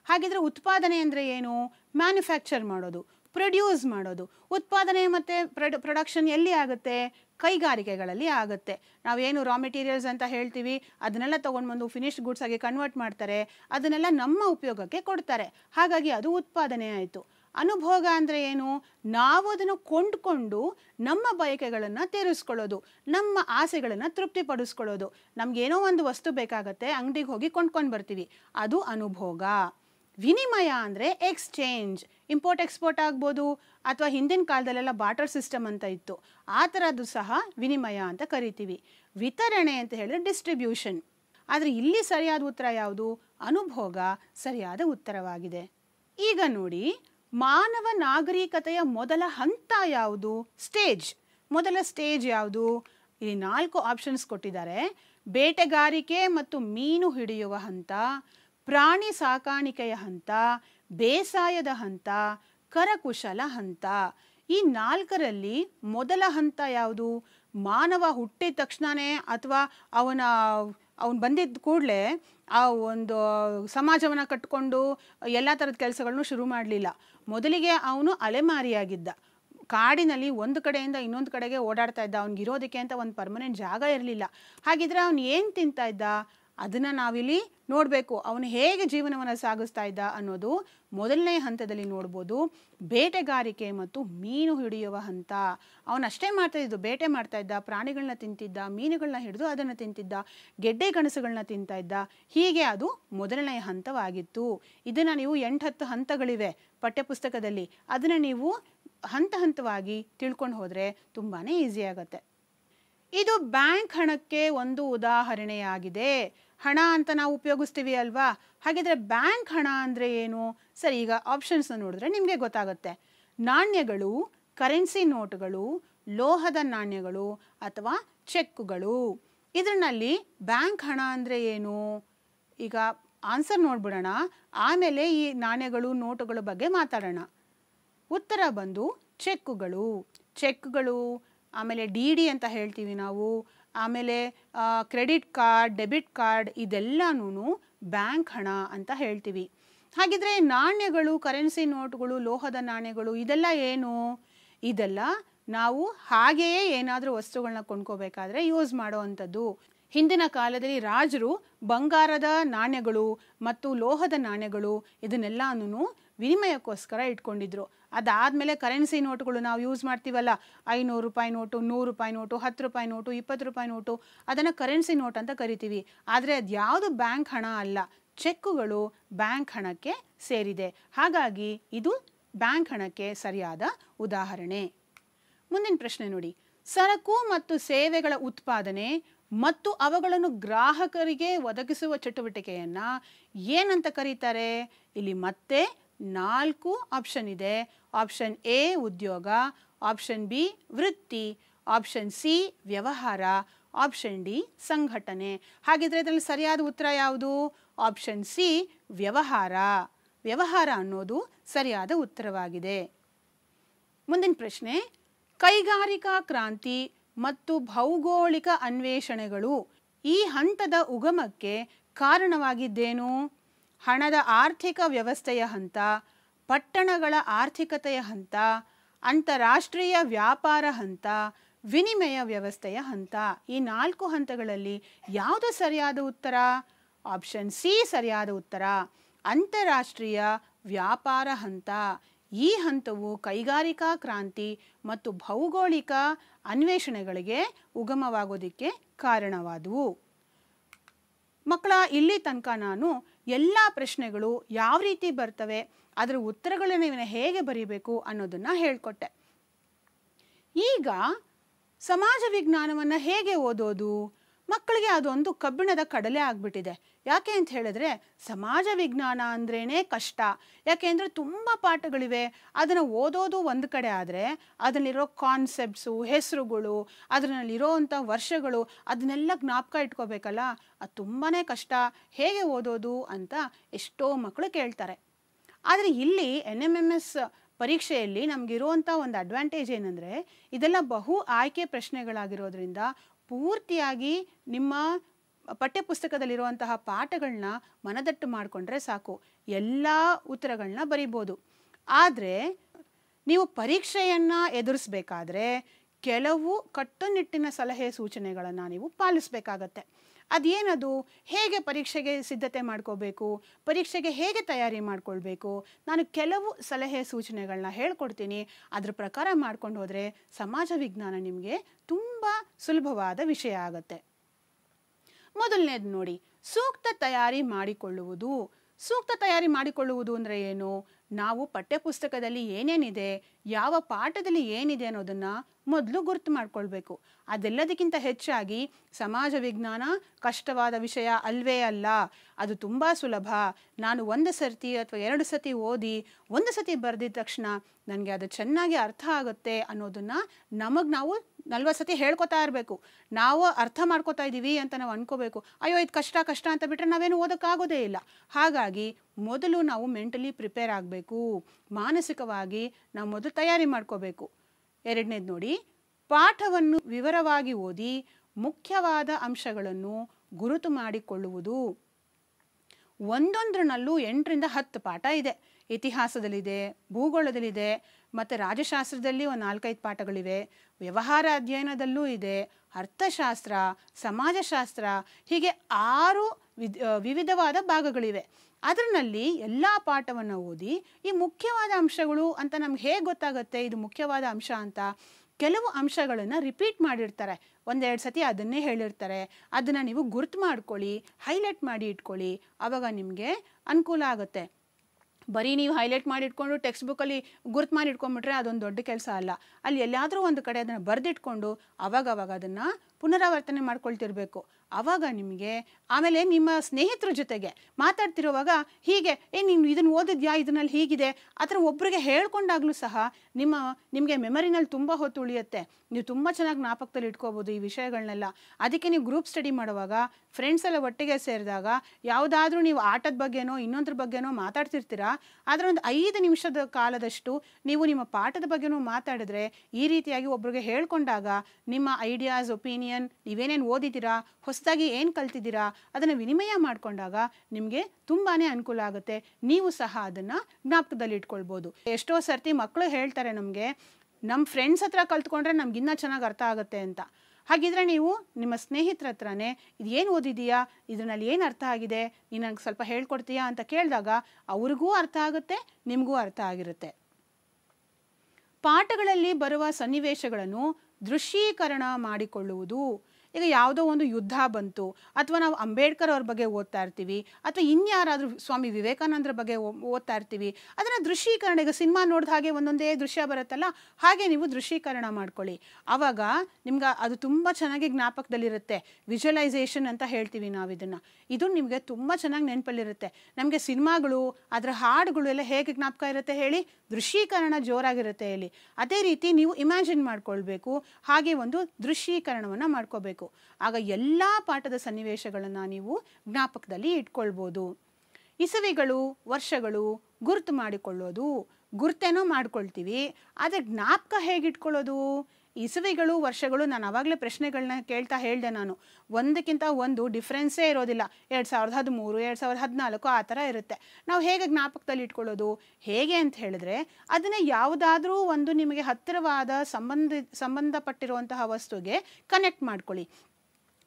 Speaker 1: ಹಾಗಿದ್ರೆ ಉತ್ಪಾದನೆ ಅಂದರೆ ಏನು? ಮ್ಯಾನುಫ್ಯಾಕ್ಚರ್ ಮಾಡೋದು ಪ್ರೊಡ್ಯೂಸ್ ಮಾಡೋದು. ಉತ್ಪಾದನೆ ಮತ್ತು ಪ್ರೊಡ್ ಪ್ರೊಡಕ್ಷನ್ ಎಲ್ಲಿ ಆಗುತ್ತೆ? ಕೈಗಾರಿಕೆಗಳಲ್ಲಿ ಆಗುತ್ತೆ. ನಾವೇನು ರಾ ಮೆಟೀರಿಯಲ್ಸ್ ಅಂತ ಹೇಳ್ತೀವಿ, ಅದನ್ನೆಲ್ಲ ತೊಗೊಂಡು ಬಂದು ಫಿನಿಶ್ಡ್ ಗುಡ್ಸ್ ಆಗಿ ಕನ್ವರ್ಟ್ ಮಾಡ್ತಾರೆ, ಅದನ್ನೆಲ್ಲ ನಮ್ಮ ಉಪಯೋಗಕ್ಕೆ ಕೊಡ್ತಾರೆ. ಹಾಗಾಗಿ ಅದು ಉತ್ಪಾದನೆ ಆಯಿತು. ಅನುಭೋಗ ಅಂದರೆ ಏನು? ನಾವು ಅದನ್ನು ಕೊಂಡ್ಕೊಂಡು ನಮ್ಮ ಬಯಕೆಗಳನ್ನು ತೀರಿಸ್ಕೊಳ್ಳೋದು, ನಮ್ಮ ಆಸೆಗಳನ್ನು ತೃಪ್ತಿಪಡಿಸ್ಕೊಳ್ಳೋದು. ನಮಗೇನೋ ಒಂದು ವಸ್ತು ಬೇಕಾಗತ್ತೆ, ಅಂಗಡಿಗೆ ಹೋಗಿ ಕೊಂಡ್ಕೊಂಡು ಬರ್ತೀವಿ. ಅದು ಅನುಭೋಗ. ವಿನಿಮಯ ಅಂದರೆ ಎಕ್ಸ್ಚೇಂಜ್. ಇಂಪೋರ್ಟ್, ಎಕ್ಸ್ಪೋರ್ಟ್ ಆಗ್ಬೋದು, ಅಥವಾ ಹಿಂದಿನ ಕಾಲದಲ್ಲೆಲ್ಲ ಬಾಟರ್ ಸಿಸ್ಟಮ್ ಅಂತ ಇತ್ತು. ಆ ಥರದ್ದು ಸಹ ವಿನಿಮಯ ಅಂತ ಕರಿತೀವಿ. ವಿತರಣೆ ಅಂತ ಹೇಳಿದ್ರೆ ಡಿಸ್ಟ್ರಿಬ್ಯೂಷನ್. ಆದರೆ ಇಲ್ಲಿ ಸರಿಯಾದ ಉತ್ತರ ಯಾವುದು? ಅನುಭೋಗ ಸರಿಯಾದ ಉತ್ತರವಾಗಿದೆ. ಈಗ ನೋಡಿ ಮಾನವ ನಾಗರಿಕತೆಯ ಮೊದಲ ಹಂತ ಯಾವುದು? ಸ್ಟೇಜ್. ಮೊದಲ ಸ್ಟೇಜ್ ಯಾವುದು? ಇಲ್ಲಿ ನಾಲ್ಕು ಆಪ್ಷನ್ಸ್ ಕೊಟ್ಟಿದ್ದಾರೆ. ಬೇಟೆಗಾರಿಕೆ ಮತ್ತು ಮೀನು ಹಿಡಿಯುವ ಹಂತ, ಪ್ರಾಣಿ ಸಾಕಾಣಿಕೆಯ ಹಂತ, ಬೇಸಾಯದ ಹಂತ, ಕರಕುಶಲ ಹಂತ. ಈ ನಾಲ್ಕರಲ್ಲಿ ಮೊದಲ ಹಂತ ಯಾವುದು? ಮಾನವ ಹುಟ್ಟಿದ ತಕ್ಷಣವೇ ಅಥವಾ ಅವನ, ಅವನು ಬಂದಿದ್ದ ಕೂಡಲೇ ಆ ಒಂದು ಸಮಾಜವನ್ನು ಕಟ್ಕೊಂಡು ಎಲ್ಲ ಥರದ ಕೆಲಸಗಳನ್ನು ಶುರು ಮಾಡಲಿಲ್ಲ. ಮೊದಲಿಗೆ ಅವನು ಅಲೆಮಾರಿಯಾಗಿದ್ದ. ಕಾಡಿನಲ್ಲಿ ಒಂದು ಕಡೆಯಿಂದ ಇನ್ನೊಂದು ಕಡೆಗೆ ಓಡಾಡ್ತಾ ಇದ್ದ. ಅವ್ನಿಗೆ ಇರೋದಕ್ಕೆ ಅಂತ ಒಂದು ಪರ್ಮನೆಂಟ್ ಜಾಗ ಇರಲಿಲ್ಲ. ಹಾಗಿದ್ರೆ ಅವನು ಏನು ತಿಂತಾ ಇದ್ದ? ಅದನ್ನು ನಾವಿಲ್ಲಿ ನೋಡಬೇಕು. ಅವನು ಹೇಗೆ ಜೀವನವನ್ನು ಸಾಗಿಸ್ತಾ ಇದ್ದ ಅನ್ನೋದು ಮೊದಲನೇ ಹಂತದಲ್ಲಿ ನೋಡ್ಬೋದು. ಬೇಟೆಗಾರಿಕೆ ಮತ್ತು ಮೀನು ಹಿಡಿಯುವ ಹಂತ. ಅವನಷ್ಟೇ ಮಾಡ್ತಾ ಇದ್ದು, ಬೇಟೆ ಮಾಡ್ತಾ ಇದ್ದ ಪ್ರಾಣಿಗಳನ್ನ ತಿಂತಿದ್ದ ಮೀನುಗಳನ್ನ ಹಿಡಿದು ಅದನ್ನು ತಿಂತಿದ್ದ, ಗೆಡ್ಡೆ ಗಣಸುಗಳನ್ನ ತಿಂತಾ ಇದ್ದ. ಹೀಗೆ ಅದು ಮೊದಲನೇ ಹಂತವಾಗಿತ್ತು. ಇದನ್ನು ನೀವು ಎಂಟು ಹತ್ತು ಹಂತಗಳಿವೆ ಪಠ್ಯಪುಸ್ತಕದಲ್ಲಿ. ಅದನ್ನು ನೀವು ಹಂತ ಹಂತವಾಗಿ ತಿಳ್ಕೊಂಡು ಹೋದರೆ ತುಂಬಾ ಈಸಿ ಆಗುತ್ತೆ. ಇದು ಬ್ಯಾಂಕ್ ಹಣಕ್ಕೆ ಒಂದು ಉದಾಹರಣೆಯಾಗಿದೆ. ಹಣ ಅಂತ ನಾವು ಉಪಯೋಗಿಸ್ತೀವಿ ಅಲ್ವಾ? ಹಾಗಿದ್ರೆ ಬ್ಯಾಂಕ್ ಹಣ ಅಂದರೆ ಏನು? ಸರಿ, ಈಗ ಆಪ್ಷನ್ಸ್ನ ನೋಡಿದ್ರೆ ನಿಮಗೆ ಗೊತ್ತಾಗುತ್ತೆ. ನಾಣ್ಯಗಳು ಕರೆನ್ಸಿ ನೋಟುಗಳು ಲೋಹದ ನಾಣ್ಯಗಳು ಅಥವಾ ಚೆಕ್ಕುಗಳು. ಇದರಲ್ಲಿ ಬ್ಯಾಂಕ್ ಹಣ ಅಂದರೆ ಏನು? ಈಗ ಆನ್ಸರ್ ನೋಡ್ಬಿಡೋಣ. ಆಮೇಲೆ ಈ ನಾಣ್ಯಗಳು ನೋಟುಗಳ ಬಗ್ಗೆ ಮಾತಾಡೋಣ. ಉತ್ತರ ಬಂದು ಚೆಕ್ಕುಗಳು. ಚೆಕ್ಗಳು ಆಮೇಲೆ ಡಿ ಡಿ ಅಂತ ಹೇಳ್ತೀವಿ ನಾವು. ಆಮೇಲೆ ಕ್ರೆಡಿಟ್ ಕಾರ್ಡ್, ಡೆಬಿಟ್ ಕಾರ್ಡ್ ಇದೆಲ್ಲನೂ ಬ್ಯಾಂಕ್ ಹಣ ಅಂತ ಹೇಳ್ತೀವಿ. ಹಾಗಿದ್ರೆ ನಾಣ್ಯಗಳು, ಕರೆನ್ಸಿ ನೋಟುಗಳು, ಲೋಹದ ನಾಣ್ಯಗಳು ಇದೆಲ್ಲ ಏನು? ಇದೆಲ್ಲ ನಾವು ಹಾಗೆಯೇ ಏನಾದರೂ ವಸ್ತುಗಳನ್ನ ಕೊಂಡ್ಕೋಬೇಕಾದ್ರೆ ಯೂಸ್ ಮಾಡೋ ಅಂಥದ್ದು ಹಿಂದಿನ ಕಾಲದಲ್ಲಿ ರಾಜರು ಬಂಗಾರದ ನಾಣ್ಯಗಳು ಮತ್ತು ಲೋಹದ ನಾಣ್ಯಗಳು ಇದನ್ನೆಲ್ಲನೂ ವಿನಿಮಯಕ್ಕೋಸ್ಕರ ಇಟ್ಕೊಂಡಿದ್ರು. ಅದಾದಮೇಲೆ ಕರೆನ್ಸಿ ನೋಟುಗಳು ನಾವು ಯೂಸ್ ಮಾಡ್ತೀವಲ್ಲ, ಐನೂರು ರೂಪಾಯಿ ನೋಟು ನೂರು ರೂಪಾಯಿ ನೋಟು ಹತ್ತು ರೂಪಾಯಿ ನೋಟು ಇಪ್ಪತ್ತು ರೂಪಾಯಿ ನೋಟು ಅದನ್ನು ಕರೆನ್ಸಿ ನೋಟ್ ಅಂತ ಕರಿತೀವಿ. ಆದರೆ ಅದು ಯಾವುದು ಬ್ಯಾಂಕ್ ಹಣ ಅಲ್ಲ, ಚೆಕ್ಕುಗಳು ಬ್ಯಾಂಕ್ ಹಣಕ್ಕೆ ಸೇರಿದೆ. ಹಾಗಾಗಿ ಇದು ಬ್ಯಾಂಕ್ ಹಣಕ್ಕೆ ಸರಿಯಾದ ಉದಾಹರಣೆ. ಮುಂದಿನ ಪ್ರಶ್ನೆ ನೋಡಿ. ಸರಕು ಮತ್ತು ಸೇವೆಗಳ ಉತ್ಪಾದನೆ ಮತ್ತು ಅವುಗಳನ್ನು ಗ್ರಾಹಕರಿಗೆ ಒದಗಿಸುವ ಚಟುವಟಿಕೆಯನ್ನು ಏನಂತ ಕರೀತಾರೆ? ಇಲ್ಲಿ ಮತ್ತೆ ನಾಲ್ಕು ಆಪ್ಷನ್ ಇದೆ. ಆಪ್ಷನ್ ಎ ಉದ್ಯೋಗ. ಆಪ್ಷನ್ ಬಿ ವೃತ್ತಿ. ಆಪ್ಷನ್ ಸಿ ವ್ಯವಹಾರ. ಆಪ್ಷನ್ ಡಿ ಸಂಘಟನೆ. ಹಾಗಿದ್ರೆ ಇದರಲ್ಲಿ ಸರಿಯಾದ ಉತ್ತರ ಯಾವುದು? ಆಪ್ಷನ್ ಸಿ ವ್ಯವಹಾರ. ವ್ಯವಹಾರ ಅನ್ನೋದು ಸರಿಯಾದ ಉತ್ತರವಾಗಿದೆ. ಮುಂದಿನ ಪ್ರಶ್ನೆ, ಕೈಗಾರಿಕಾ ಕ್ರಾಂತಿ ಮತ್ತು ಭೌಗೋಳಿಕ ಅನ್ವೇಷಣೆಗಳು ಈ ಹಂತದ ಉಗಮಕ್ಕೆ ಕಾರಣವಾಗಿದ್ದೇನು? ಹಣದ ಆರ್ಥಿಕ ವ್ಯವಸ್ಥೆಯ ಹಂತ, ಪಟ್ಟಣಗಳ ಆರ್ಥಿಕತೆಯ ಹಂತ, ಅಂತಾರಾಷ್ಟ್ರೀಯ ವ್ಯಾಪಾರ ಹಂತ, ವಿನಿಮಯ ವ್ಯವಸ್ಥೆಯ ಹಂತ. ಈ ನಾಲ್ಕು ಹಂತಗಳಲ್ಲಿ ಯಾವುದು ಸರಿಯಾದ ಉತ್ತರ? ಆಪ್ಷನ್ ಸಿ ಸರಿಯಾದ ಉತ್ತರ. ಅಂತಾರಾಷ್ಟ್ರೀಯ ವ್ಯಾಪಾರ ಹಂತ. ಈ ಹಂತವು ಕೈಗಾರಿಕಾ ಕ್ರಾಂತಿ ಮತ್ತು ಭೌಗೋಳಿಕ ಅನ್ವೇಷಣೆಗಳಿಗೆ ಉಗಮವಾಗೋದಕ್ಕೆ ಕಾರಣವಾದವು. ಮಕ್ಕಳ, ಇಲ್ಲಿ ತನಕ ನಾನು ಎಲ್ಲ ಪ್ರಶ್ನೆಗಳು ಯಾವ ರೀತಿ ಬರ್ತವೆ, ಅದರ ಉತ್ತರಗಳನ್ನು ಹೇಗೆ ಬರೀಬೇಕು ಅನ್ನೋದನ್ನು ಹೇಳ್ಕೊಟ್ಟೆ. ಈಗ ಸಮಾಜ ವಿಜ್ಞಾನವನ್ನು ಹೇಗೆ ಓದೋದು? ಮಕ್ಕಳಿಗೆ ಅದೊಂದು ಕಬ್ಬಿಣದ ಕಡಲೆ ಆಗಿಬಿಟ್ಟಿದೆ. ಯಾಕೆ ಅಂತ ಹೇಳಿದ್ರೆ ಸಮಾಜ ವಿಜ್ಞಾನ ಅಂದ್ರೇ ಕಷ್ಟ. ಯಾಕೆ ಅಂದರೆ ತುಂಬ ಪಾಠಗಳಿವೆ. ಅದನ್ನು ಓದೋದು ಒಂದು ಕಡೆ ಆದರೆ ಅದರಲ್ಲಿರೋ ಕಾನ್ಸೆಪ್ಟ್ಸು ಹೆಸರುಗಳು ಅದರಲ್ಲಿರೋವಂಥ ವರ್ಷಗಳು, ಅದನ್ನೆಲ್ಲ ಜ್ಞಾಪಕ ಇಟ್ಕೋಬೇಕಲ್ಲ? ಅದು ತುಂಬಾ ಕಷ್ಟ. ಹೇಗೆ ಓದೋದು ಅಂತ ಎಷ್ಟೋ ಮಕ್ಕಳು ಕೇಳ್ತಾರೆ. ಆದರೆ ಇಲ್ಲಿ ಎನ್ ಎಂ ಎಂ ಎಸ್ ಪರೀಕ್ಷೆಯಲ್ಲಿ ನಮಗಿರುವಂಥ ಒಂದು ಅಡ್ವಾಂಟೇಜ್ ಏನಂದರೆ ಇದೆಲ್ಲ ಬಹು ಆಯ್ಕೆ ಪ್ರಶ್ನೆಗಳಾಗಿರೋದ್ರಿಂದ ಪೂರ್ತಿಯಾಗಿ ನಿಮ್ಮ ಪಠ್ಯಪುಸ್ತಕದಲ್ಲಿರುವಂತಹ ಪಾಠಗಳನ್ನ ಮನದಟ್ಟು ಮಾಡಿಕೊಂಡ್ರೆ ಸಾಕು. ಎಲ್ಲ ಉತ್ತರಗಳನ್ನ ಬರಿಬೋದು. ಆದರೆ ನೀವು ಪರೀಕ್ಷೆಯನ್ನು ಎದುರಿಸ್ಬೇಕಾದ್ರೆ ಕೆಲವು ಕಟ್ಟುನಿಟ್ಟಿನ ಸಲಹೆ ಸೂಚನೆಗಳನ್ನು ನೀವು ಪಾಲಿಸಬೇಕಾಗತ್ತೆ. ಅದೇನದು? ಹೇಗೆ ಪರೀಕ್ಷೆಗೆ ಸಿದ್ಧತೆ ಮಾಡ್ಕೋಬೇಕು? ಪರೀಕ್ಷೆಗೆ ಹೇಗೆ ತಯಾರಿ ಮಾಡ್ಕೊಳ್ಬೇಕು? ನಾನು ಕೆಲವು ಸಲಹೆ ಸೂಚನೆಗಳನ್ನ ಹೇಳ್ಕೊಡ್ತೀನಿ. ಅದ್ರ ಪ್ರಕಾರ ಮಾಡ್ಕೊಂಡು ಹೋದರೆ ಸಮಾಜ ವಿಜ್ಞಾನ ನಿಮಗೆ ತುಂಬ ಸುಲಭವಾದ ವಿಷಯ ಆಗುತ್ತೆ. ಮೊದಲನೇದು ನೋಡಿ, ಸೂಕ್ತ ತಯಾರಿ ಮಾಡಿಕೊಳ್ಳುವುದು. ಸೂಕ್ತ ತಯಾರಿ ಮಾಡಿಕೊಳ್ಳುವುದು ಅಂದರೆ ಏನು? ನಾವು ಪಠ್ಯಪುಸ್ತಕದಲ್ಲಿ ಏನೇನಿದೆ? ಯಾವ ಪಾಠದಲ್ಲಿ ಏನಿದೆ ಅನ್ನೋದನ್ನು ಮೊದಲು ಗುರುತು ಮಾಡ್ಕೊಳ್ಬೇಕು. ಅದೆಲ್ಲದಕ್ಕಿಂತ ಹೆಚ್ಚಾಗಿ ಸಮಾಜ ವಿಜ್ಞಾನ ಕಷ್ಟವಾದ ವಿಷಯ ಅಲ್ವೇ ಅಲ್ಲ. ಅದು ತುಂಬ ಸುಲಭ. ನಾನು ಒಂದು ಸರ್ತಿ ಅಥವಾ ಎರಡು ಸತಿ ಓದಿ ಒಂದು ಸತಿ ಬರೆದಿದ ತಕ್ಷಣ ನನಗೆ ಅದು ಚೆನ್ನಾಗಿ ಅರ್ಥ ಆಗುತ್ತೆ ಅನ್ನೋದನ್ನು ನಮಗೆ ನಾವು ನಲ್ವತ್ತು ಸತಿ ಹೇಳ್ಕೊತಾ ಇರಬೇಕು. ನಾವು ಅರ್ಥ ಮಾಡ್ಕೋತಾ ಇದ್ದೀವಿ ಅಂತ ನಾವು ಅನ್ಕೋಬೇಕು. ಅಯ್ಯೋ, ಇದು ಕಷ್ಟ ಕಷ್ಟ ಅಂತ ಬಿಟ್ಟರೆ ನಾವೇನು ಓದೋಕ್ಕಾಗೋದೇ ಇಲ್ಲ. ಹಾಗಾಗಿ ಮೊದಲು ನಾವು ಮೆಂಟಲಿ ಪ್ರಿಪೇರ್ ಆಗಬೇಕು. ಮಾನಸಿಕವಾಗಿ ನಾವು ಮೊದಲು ತಯಾರಿ ಮಾಡ್ಕೋಬೇಕು. ಎರಡನೇದು ನೋಡಿ, ಪಾಠವನ್ನು ವಿವರವಾಗಿ ಓದಿ ಮುಖ್ಯವಾದ ಅಂಶಗಳನ್ನು ಗುರುತು ಮಾಡಿಕೊಳ್ಳುವುದು. ಒಂದೊಂದರಲ್ಲೂ ಎಂಟರಿಂದ ಹತ್ತು ಪಾಠ ಇದೆ. ಇತಿಹಾಸದಲ್ಲಿದೆ, ಭೂಗೋಳದಲ್ಲಿದೆ, ಮತ್ತು ರಾಜಶಾಸ್ತ್ರದಲ್ಲಿ ಒಂದು ನಾಲ್ಕೈದು ಪಾಠಗಳಿವೆ. ವ್ಯವಹಾರ ಅಧ್ಯಯನದಲ್ಲೂ ಇದೆ, ಅರ್ಥಶಾಸ್ತ್ರ, ಸಮಾಜಶಾಸ್ತ್ರ, ಹೀಗೆ ಆರು ವಿಧ ವಿವಿಧವಾದ ಭಾಗಗಳಿವೆ. ಅದರಲ್ಲಿ ಎಲ್ಲ ಪಾಠವನ್ನು ಓದಿ ಈ ಮುಖ್ಯವಾದ ಅಂಶಗಳು ಅಂತ ನಮ್ಗೆ ಹೇಗೆ ಗೊತ್ತಾಗುತ್ತೆ? ಇದು ಮುಖ್ಯವಾದ ಅಂಶ ಅಂತ ಕೆಲವು ಅಂಶಗಳನ್ನು ರಿಪೀಟ್ ಮಾಡಿರ್ತಾರೆ. ಒಂದೆರಡು ಸತಿ ಅದನ್ನೇ ಹೇಳಿರ್ತಾರೆ. ಅದನ್ನು ನೀವು ಗುರ್ತು ಮಾಡ್ಕೊಳ್ಳಿ ಹೈಲೈಟ್ ಮಾಡಿ ಇಟ್ಕೊಳ್ಳಿ. ಆವಾಗ ನಿಮಗೆ ಅನುಕೂಲ ಆಗುತ್ತೆ. ಬರೀ ನೀವು ಹೈಲೈಟ್ ಮಾಡಿ ಇಟ್ಕೊಂಡು ಟೆಕ್ಸ್ಟ್ ಬುಕ್ಕಲ್ಲಿ ಗುರ್ತು ಮಾಡಿ ಇಟ್ಕೊಂಡ್ಬಿಟ್ರೆ ಅದೊಂದು ದೊಡ್ಡ ಕೆಲಸ ಅಲ್ಲ. ಅಲ್ಲಿ ಎಲ್ಲಾದರೂ ಒಂದು ಕಡೆ ಅದನ್ನು ಬರೆದಿಟ್ಕೊಂಡು ಅವಾಗವಾಗ ಅವಾಗ ಅದನ್ನು ಪುನರಾವರ್ತನೆ ಮಾಡ್ಕೊಳ್ತಿರ್ಬೇಕು. ಆವಾಗ ನಿಮಗೆ, ಆಮೇಲೆ ನಿಮ್ಮ ಸ್ನೇಹಿತರ ಜೊತೆಗೆ ಮಾತಾಡ್ತಿರುವಾಗ ಹೀಗೆ, ಏ, ನೀನು ಇದನ್ನು ಓದಿದ್ಯಾ? ಇದನ್ನಲ್ಲಿ ಹೀಗಿದೆ? ಆ ಒಬ್ಬರಿಗೆ ಹೇಳ್ಕೊಂಡಾಗಲೂ ಸಹ ನಿಮ್ಮ, ನಿಮಗೆ ಮೆಮರಿನಲ್ಲಿ ತುಂಬ ಹೊತ್ತು ಉಳಿಯುತ್ತೆ. ನೀವು ತುಂಬ ಚೆನ್ನಾಗಿ ಜ್ಞಾಪಕದಲ್ಲಿ ಇಟ್ಕೋಬೋದು ಈ ವಿಷಯಗಳನ್ನೆಲ್ಲ ಅದಕ್ಕೆ ನೀವು ಗ್ರೂಪ್ ಸ್ಟಡಿ ಮಾಡುವಾಗ, ಫ್ರೆಂಡ್ಸ್ ಎಲ್ಲ ಒಟ್ಟಿಗೆ ಸೇರಿದಾಗ ಯಾವುದಾದ್ರೂ ನೀವು ಆಟದ ಬಗ್ಗೆನೋ, ಇನ್ನೊಂದ್ರ ಬಗ್ಗೆನೋ ಮಾತಾಡ್ತಿರ್ತೀರಾ? ಆದರೆ ಒಂದು ಐದು ನಿಮಿಷದ ಕಾಲದಷ್ಟು ನೀವು ನಿಮ್ಮ ಪಾಠದ ಬಗ್ಗೆನೂ ಮಾತಾಡಿದ್ರೆ ಈ ರೀತಿಯಾಗಿ ಒಬ್ರಿಗೆ ಹೇಳ್ಕೊಂಡಾಗ ನಿಮ್ಮ ಐಡಿಯಾಸ್, ಒಪಿನಿಯನ್ ನೀವೇನೇನು ಓದಿದ್ದೀರಾ? ಹೊಸದಾಗಿ ಏನು ಕಲ್ತಿದ್ದೀರಾ? ಅದನ್ನು ವಿನಿಮಯ ಮಾಡಿಕೊಂಡಾಗ ನಿಮಗೆ ತುಂಬಾ ಅನುಕೂಲ ಆಗುತ್ತೆ. ನೀವು ಸಹ ಅದನ್ನು ಜ್ಞಾಪಕದಲ್ಲಿ ಇಟ್ಕೊಳ್ಬೋದು. ಎಷ್ಟೋ ಸರ್ತಿ ಮಕ್ಕಳು ಹೇಳ್ತಾರೆ ನಮಗೆ ನಮ್ಮ ಫ್ರೆಂಡ್ಸ್ ಹತ್ರ ಕಲ್ತ್ಕೊಂಡ್ರೆ ನಮ್ಗೆ ಇನ್ನೂ ಚೆನ್ನಾಗಿ ಅರ್ಥ ಆಗುತ್ತೆ ಅಂತ. ಹಾಗಿದ್ರೆ ನೀವು ನಿಮ್ಮ ಸ್ನೇಹಿತರ ಹತ್ರನೇ, ಇದು ಏನು ಓದಿದೀಯಾ? ಇದರಲ್ಲಿ ಏನು ಅರ್ಥ ಆಗಿದೆ? ನೀನು ನಂಗೆ ಸ್ವಲ್ಪ ಹೇಳ್ಕೊಡ್ತೀಯಾ? ಅಂತ ಕೇಳಿದಾಗ ಅವ್ರಿಗೂ ಅರ್ಥ ಆಗುತ್ತೆ, ನಿಮಗೂ ಅರ್ಥ ಆಗಿರುತ್ತೆ. ಪಾಠಗಳಲ್ಲಿ ಬರುವ ಸನ್ನಿವೇಶಗಳನ್ನು ದೃಶ್ಯೀಕರಣ ಮಾಡಿಕೊಳ್ಳುವುದು ಈಗ ಯಾವುದೋ ಒಂದು ಯುದ್ಧ ಬಂತು, ಅಥವಾ ನಾವು ಅಂಬೇಡ್ಕರ್ ಅವ್ರ ಬಗ್ಗೆ ಓದ್ತಾ ಇರ್ತೀವಿ, ಅಥವಾ ಇನ್ಯಾರಾದರೂ ಸ್ವಾಮಿ ವಿವೇಕಾನಂದರ ಬಗ್ಗೆ ಓದ್ತಾ ಇರ್ತೀವಿ, ಅದನ್ನು ದೃಶ್ಯೀಕರಣ, ಈಗ ಸಿನಿಮಾ ನೋಡಿದ ಹಾಗೆ ಒಂದೊಂದೇ ದೃಶ್ಯ ಬರುತ್ತಲ್ಲ, ಹಾಗೆ ನೀವು ದೃಶ್ಯೀಕರಣ ಮಾಡ್ಕೊಳ್ಳಿ. ಆವಾಗ ನಿಮ್ಗೆ ಅದು ತುಂಬ ಚೆನ್ನಾಗಿ ಜ್ಞಾಪಕದಲ್ಲಿರುತ್ತೆ. ವಿಜುವಲೈಸೇಷನ್ ಅಂತ ಹೇಳ್ತೀವಿ ನಾವು ಇದನ್ನು. ಇದು ನಿಮಗೆ ತುಂಬ ಚೆನ್ನಾಗಿ ನೆನಪಲ್ಲಿರುತ್ತೆ. ನಮಗೆ ಸಿನಿಮಾಗಳು, ಅದರ ಹಾಡುಗಳು ಎಲ್ಲ ಹೇಗೆ ಜ್ಞಾಪಕ ಇರುತ್ತೆ ಹೇಳಿ, ದೃಶ್ಯೀಕರಣ ಜೋರಾಗಿರುತ್ತೆ ಹೇಳಿ. ಅದೇ ರೀತಿ ನೀವು ಇಮ್ಯಾಜಿನ್ ಮಾಡ್ಕೊಳ್ಬೇಕು, ಹಾಗೆ ಒಂದು ದೃಶ್ಯೀಕರಣವನ್ನು ಮಾಡ್ಕೋಬೇಕು. ಆಗ ಎಲ್ಲ ಪಾಠದ ಸನ್ನಿವೇಶಗಳನ್ನು ನೀವು ಜ್ಞಾಪಕದಲ್ಲಿ ಇಟ್ಕೊಳ್ಬೋದು. ಇಸವಿಗಳು, ವರ್ಷಗಳು ಗುರುತು ಮಾಡಿಕೊಳ್ಳೋದು, ಗುರ್ತೇನೋ ಮಾಡ್ಕೊಳ್ತೀವಿ. ಆದರೆ ಜ್ಞಾಪಕ ಹೇಗೆ ಇಟ್ಕೊಳ್ಳೋದು ಇಸವಿಗಳು, ವರ್ಷಗಳು ನಾನು ಆವಾಗಲೇ ಪ್ರಶ್ನೆಗಳನ್ನ ಕೇಳ್ತಾ ಹೇಳಿದೆ ನಾನು. ಒಂದಕ್ಕಿಂತ ಒಂದು ಡಿಫ್ರೆನ್ಸೇ ಇರೋದಿಲ್ಲ. ಎರಡು ಸಾವಿರದ ಹದಿಮೂರು, ಎರಡು ಸಾವಿರದ ಹದಿನಾಲ್ಕು ಆ ಥರ ಇರುತ್ತೆ. ನಾವು ಹೇಗೆ ಜ್ಞಾಪಕದಲ್ಲಿ ಇಟ್ಕೊಳ್ಳೋದು? ಹೇಗೆ ಅಂತ ಹೇಳಿದ್ರೆ, ಅದನ್ನು ಯಾವುದಾದ್ರೂ ಒಂದು ನಿಮಗೆ ಹತ್ತಿರವಾದ ಸಂಬಂಧ, ಸಂಬಂಧಪಟ್ಟಿರುವಂತಹ ವಸ್ತುಗೆ ಕನೆಕ್ಟ್ ಮಾಡ್ಕೊಳ್ಳಿ.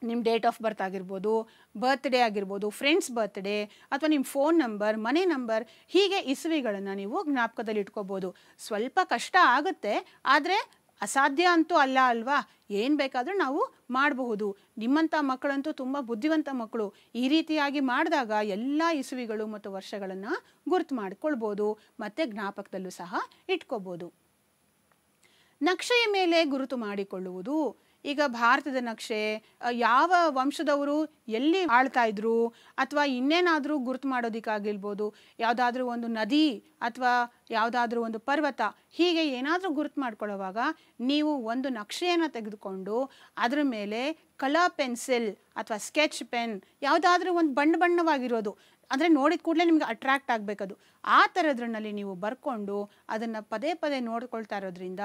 Speaker 1: ನಿಮ್ಮ ಡೇಟ್ ಆಫ್ ಬರ್ತ್ ಆಗಿರ್ಬೋದು ಬರ್ತ್ಡೇ ಆಗಿರ್ಬೋದು ಫ್ರೆಂಡ್ಸ್ ಬರ್ತ್ಡೇ ಅಥವಾ ನಿಮ್ಮ ಫೋನ್ ನಂಬರ್ ಮನೆ ನಂಬರ್ ಹೀಗೆ ಇಸುವೆಗಳನ್ನು ನೀವು ಜ್ಞಾಪಕದಲ್ಲಿ ಇಟ್ಕೋಬೋದು. ಸ್ವಲ್ಪ ಕಷ್ಟ ಆಗುತ್ತೆ, ಆದರೆ ಅಸಾಧ್ಯ ಅಂತೂ ಅಲ್ಲ ಅಲ್ವಾ? ಏನು ಬೇಕಾದರೂ ನಾವು ಮಾಡಬಹುದು. ನಿಮ್ಮಂಥ ಮಕ್ಕಳಂತೂ ತುಂಬ ಬುದ್ಧಿವಂತ ಮಕ್ಕಳು. ಈ ರೀತಿಯಾಗಿ ಮಾಡಿದಾಗ ಎಲ್ಲ ಇಸುವಿಗಳು ಮತ್ತು ವರ್ಷಗಳನ್ನು ಗುರುತು ಮಾಡಿಕೊಳ್ಬೋದು, ಮತ್ತು ಜ್ಞಾಪಕದಲ್ಲೂ ಸಹ ಇಟ್ಕೋಬೋದು ನಕ್ಷೆಯ ಮೇಲೆ ಗುರುತು ಮಾಡಿಕೊಳ್ಳುವುದು ಈಗ ಭಾರತದ ನಕ್ಷೆ ಯಾವ ವಂಶದವರು ಎಲ್ಲಿ ಆಳ್ತಾ ಇದ್ರು ಅಥವಾ ಇನ್ನೇನಾದರೂ ಗುರುತು ಮಾಡೋದಕ್ಕಾಗಿರ್ಬೋದು, ಯಾವುದಾದ್ರೂ ಒಂದು ನದಿ ಅಥವಾ ಯಾವುದಾದ್ರೂ ಒಂದು ಪರ್ವತ ಹೀಗೆ ಏನಾದರೂ ಗುರುತು ಮಾಡ್ಕೊಳ್ಳೋವಾಗ ನೀವು ಒಂದು ನಕ್ಷೆಯನ್ನು ತೆಗೆದುಕೊಂಡು ಅದರ ಮೇಲೆ ಕಲರ್ ಪೆನ್ಸಿಲ್ ಅಥವಾ ಸ್ಕೆಚ್ ಪೆನ್ ಯಾವುದಾದ್ರೂ ಒಂದು ಬಣ್ಣ ಬಣ್ಣವಾಗಿರೋದು, ಅಂದರೆ ನೋಡಿದ ಕೂಡಲೇ ನಿಮ್ಗೆ ಅಟ್ರಾಕ್ಟ್ ಆಗಬೇಕದು. ಆ ಥರದ್ರಲ್ಲಿ ನೀವು ಬರ್ಕೊಂಡು ಅದನ್ನು ಪದೇ ಪದೇ ನೋಡ್ಕೊಳ್ತಾ ಇರೋದ್ರಿಂದ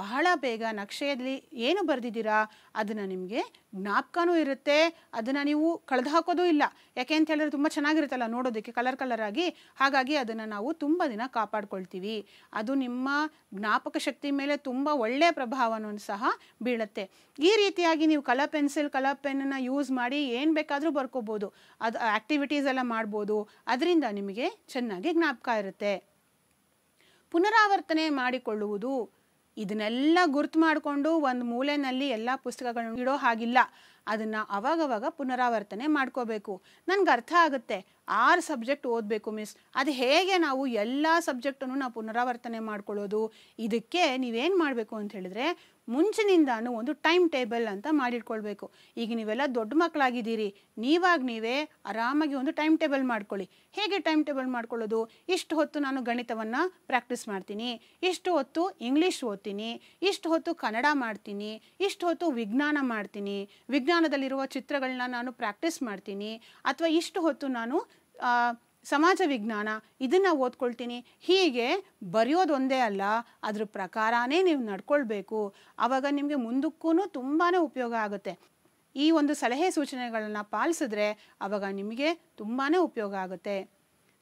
Speaker 1: ಬಹಳ ಬೇಗ ನಕ್ಷೆಯಲ್ಲಿ ಏನು ಬರೆದಿದ್ದೀರಾ, ಅದನ್ನು ನಿಮಗೆ ಜ್ಞಾಪಕನೂ ಇರುತ್ತೆ. ಅದನ್ನು ನೀವು ಕಳೆದು ಹಾಕೋದೂ ಇಲ್ಲ. ಯಾಕೆ ಅಂತ ಹೇಳಿದ್ರೆ ತುಂಬ ಚೆನ್ನಾಗಿರುತ್ತಲ್ಲ ನೋಡೋದಕ್ಕೆ ಕಲರ್ ಕಲರ್ ಆಗಿ. ಹಾಗಾಗಿ ಅದನ್ನು ನಾವು ತುಂಬ ದಿನ ಕಾಪಾಡ್ಕೊಳ್ತೀವಿ. ಅದು ನಿಮ್ಮ ಜ್ಞಾಪಕ ಶಕ್ತಿ ಮೇಲೆ ತುಂಬ ಒಳ್ಳೆಯ ಪ್ರಭಾವವನ್ನು ಸಹ ಬೀಳುತ್ತೆ. ಈ ರೀತಿಯಾಗಿ ನೀವು ಕಲರ್ ಪೆನ್ಸಿಲ್ ಕಲರ್ ಪೆನ್ನನ್ನು ಯೂಸ್ ಮಾಡಿ ಏನು ಬೇಕಾದರೂ ಬರ್ಕೋಬೋದು. ಅದು ಆ್ಯಕ್ಟಿವಿಟೀಸ್ ಎಲ್ಲ ಮಾಡ್ಬೋದು. ಅದರಿಂದ ನಿಮಗೆ ಚೆನ್ನಾಗಿ ಜ್ಞಾಪಕ ಇರುತ್ತೆ. ಪುನರಾವರ್ತನೆ ಮಾಡಿಕೊಳ್ಳುವುದು ಇದನ್ನೆಲ್ಲ ಗುರ್ತು ಮಾಡಿಕೊಂಡು ಒಂದು ಮೂಲೆಯಲ್ಲಿ ಎಲ್ಲ ಪುಸ್ತಕಗಳನ್ನು ಇಡೋ ಹಾಗಿಲ್ಲ. ಅದನ್ನು ಅವಾಗವಾಗ ಪುನರಾವರ್ತನೆ ಮಾಡ್ಕೋಬೇಕು. ನನಗೆ ಅರ್ಥ ಆಗುತ್ತೆ. ಆರು ಸಬ್ಜೆಕ್ಟ್ ಓದಬೇಕು ಮಿಸ್. ಅದು ಹೇಗೆ ನಾವು ಎಲ್ಲ ಸಬ್ಜೆಕ್ಟನ್ನು ನಾವು ಪುನರಾವರ್ತನೆ ಮಾಡ್ಕೊಳ್ಳೋದು? ಇದಕ್ಕೆ ನೀವೇನು ಮಾಡಬೇಕು ಅಂತ ಹೇಳಿದ್ರೆ ಮುಂಚಿನಿಂದಾನು ಒಂದು ಟೈಮ್ ಟೇಬಲ್ ಅಂತ ಮಾಡಿಟ್ಕೊಳ್ಬೇಕು. ಈಗ ನೀವೆಲ್ಲ ದೊಡ್ಡ ಮಕ್ಕಳಾಗಿದ್ದೀರಿ ನೀವಾಗ ನೀವೇ ಆರಾಮಾಗಿ ಒಂದು ಟೈಮ್ ಟೇಬಲ್ ಮಾಡ್ಕೊಳ್ಳಿ. ಹೇಗೆ ಟೈಮ್ ಟೇಬಲ್ ಮಾಡ್ಕೊಳ್ಳೋದು? ಇಷ್ಟು ಹೊತ್ತು ನಾನು ಗಣಿತವನ್ನು ಪ್ರಾಕ್ಟೀಸ್ ಮಾಡ್ತೀನಿ. ಇಷ್ಟು ಹೊತ್ತು ಇಂಗ್ಲೀಷ್ ಓದ್ತೀನಿ. ಇಷ್ಟು ಹೊತ್ತು ಕನ್ನಡ ಮಾಡ್ತೀನಿ. ಇಷ್ಟು ಹೊತ್ತು ವಿಜ್ಞಾನ ಮಾಡ್ತೀನಿ. ವಿಜ್ಞಾನದಲ್ಲಿರುವ ಚಿತ್ರಗಳನ್ನ ನಾನು ಪ್ರಾಕ್ಟೀಸ್ ಮಾಡ್ತೀನಿ. ಅಥವಾ ಇಷ್ಟು ಹೊತ್ತು ನಾನು ಸಮಾಜ ವಿಜ್ಞಾನ ಇದನ್ನು ಓದ್ಕೊಳ್ತೀನಿ. ಹೀಗೆ ಬರೆಯೋದು ಒಂದೇ ಅಲ್ಲ, ಅದ್ರ ಪ್ರಕಾರನೇ ನೀವು ನಡ್ಕೊಳ್ಬೇಕು. ಆವಾಗ ನಿಮಗೆ ಮುಂದಕ್ಕೂ ತುಂಬಾ ಉಪಯೋಗ ಆಗುತ್ತೆ. ಈ ಒಂದು ಸಲಹೆ ಸೂಚನೆಗಳನ್ನು ಪಾಲಿಸಿದ್ರೆ ಆವಾಗ ನಿಮಗೆ ತುಂಬಾ ಉಪಯೋಗ ಆಗುತ್ತೆ.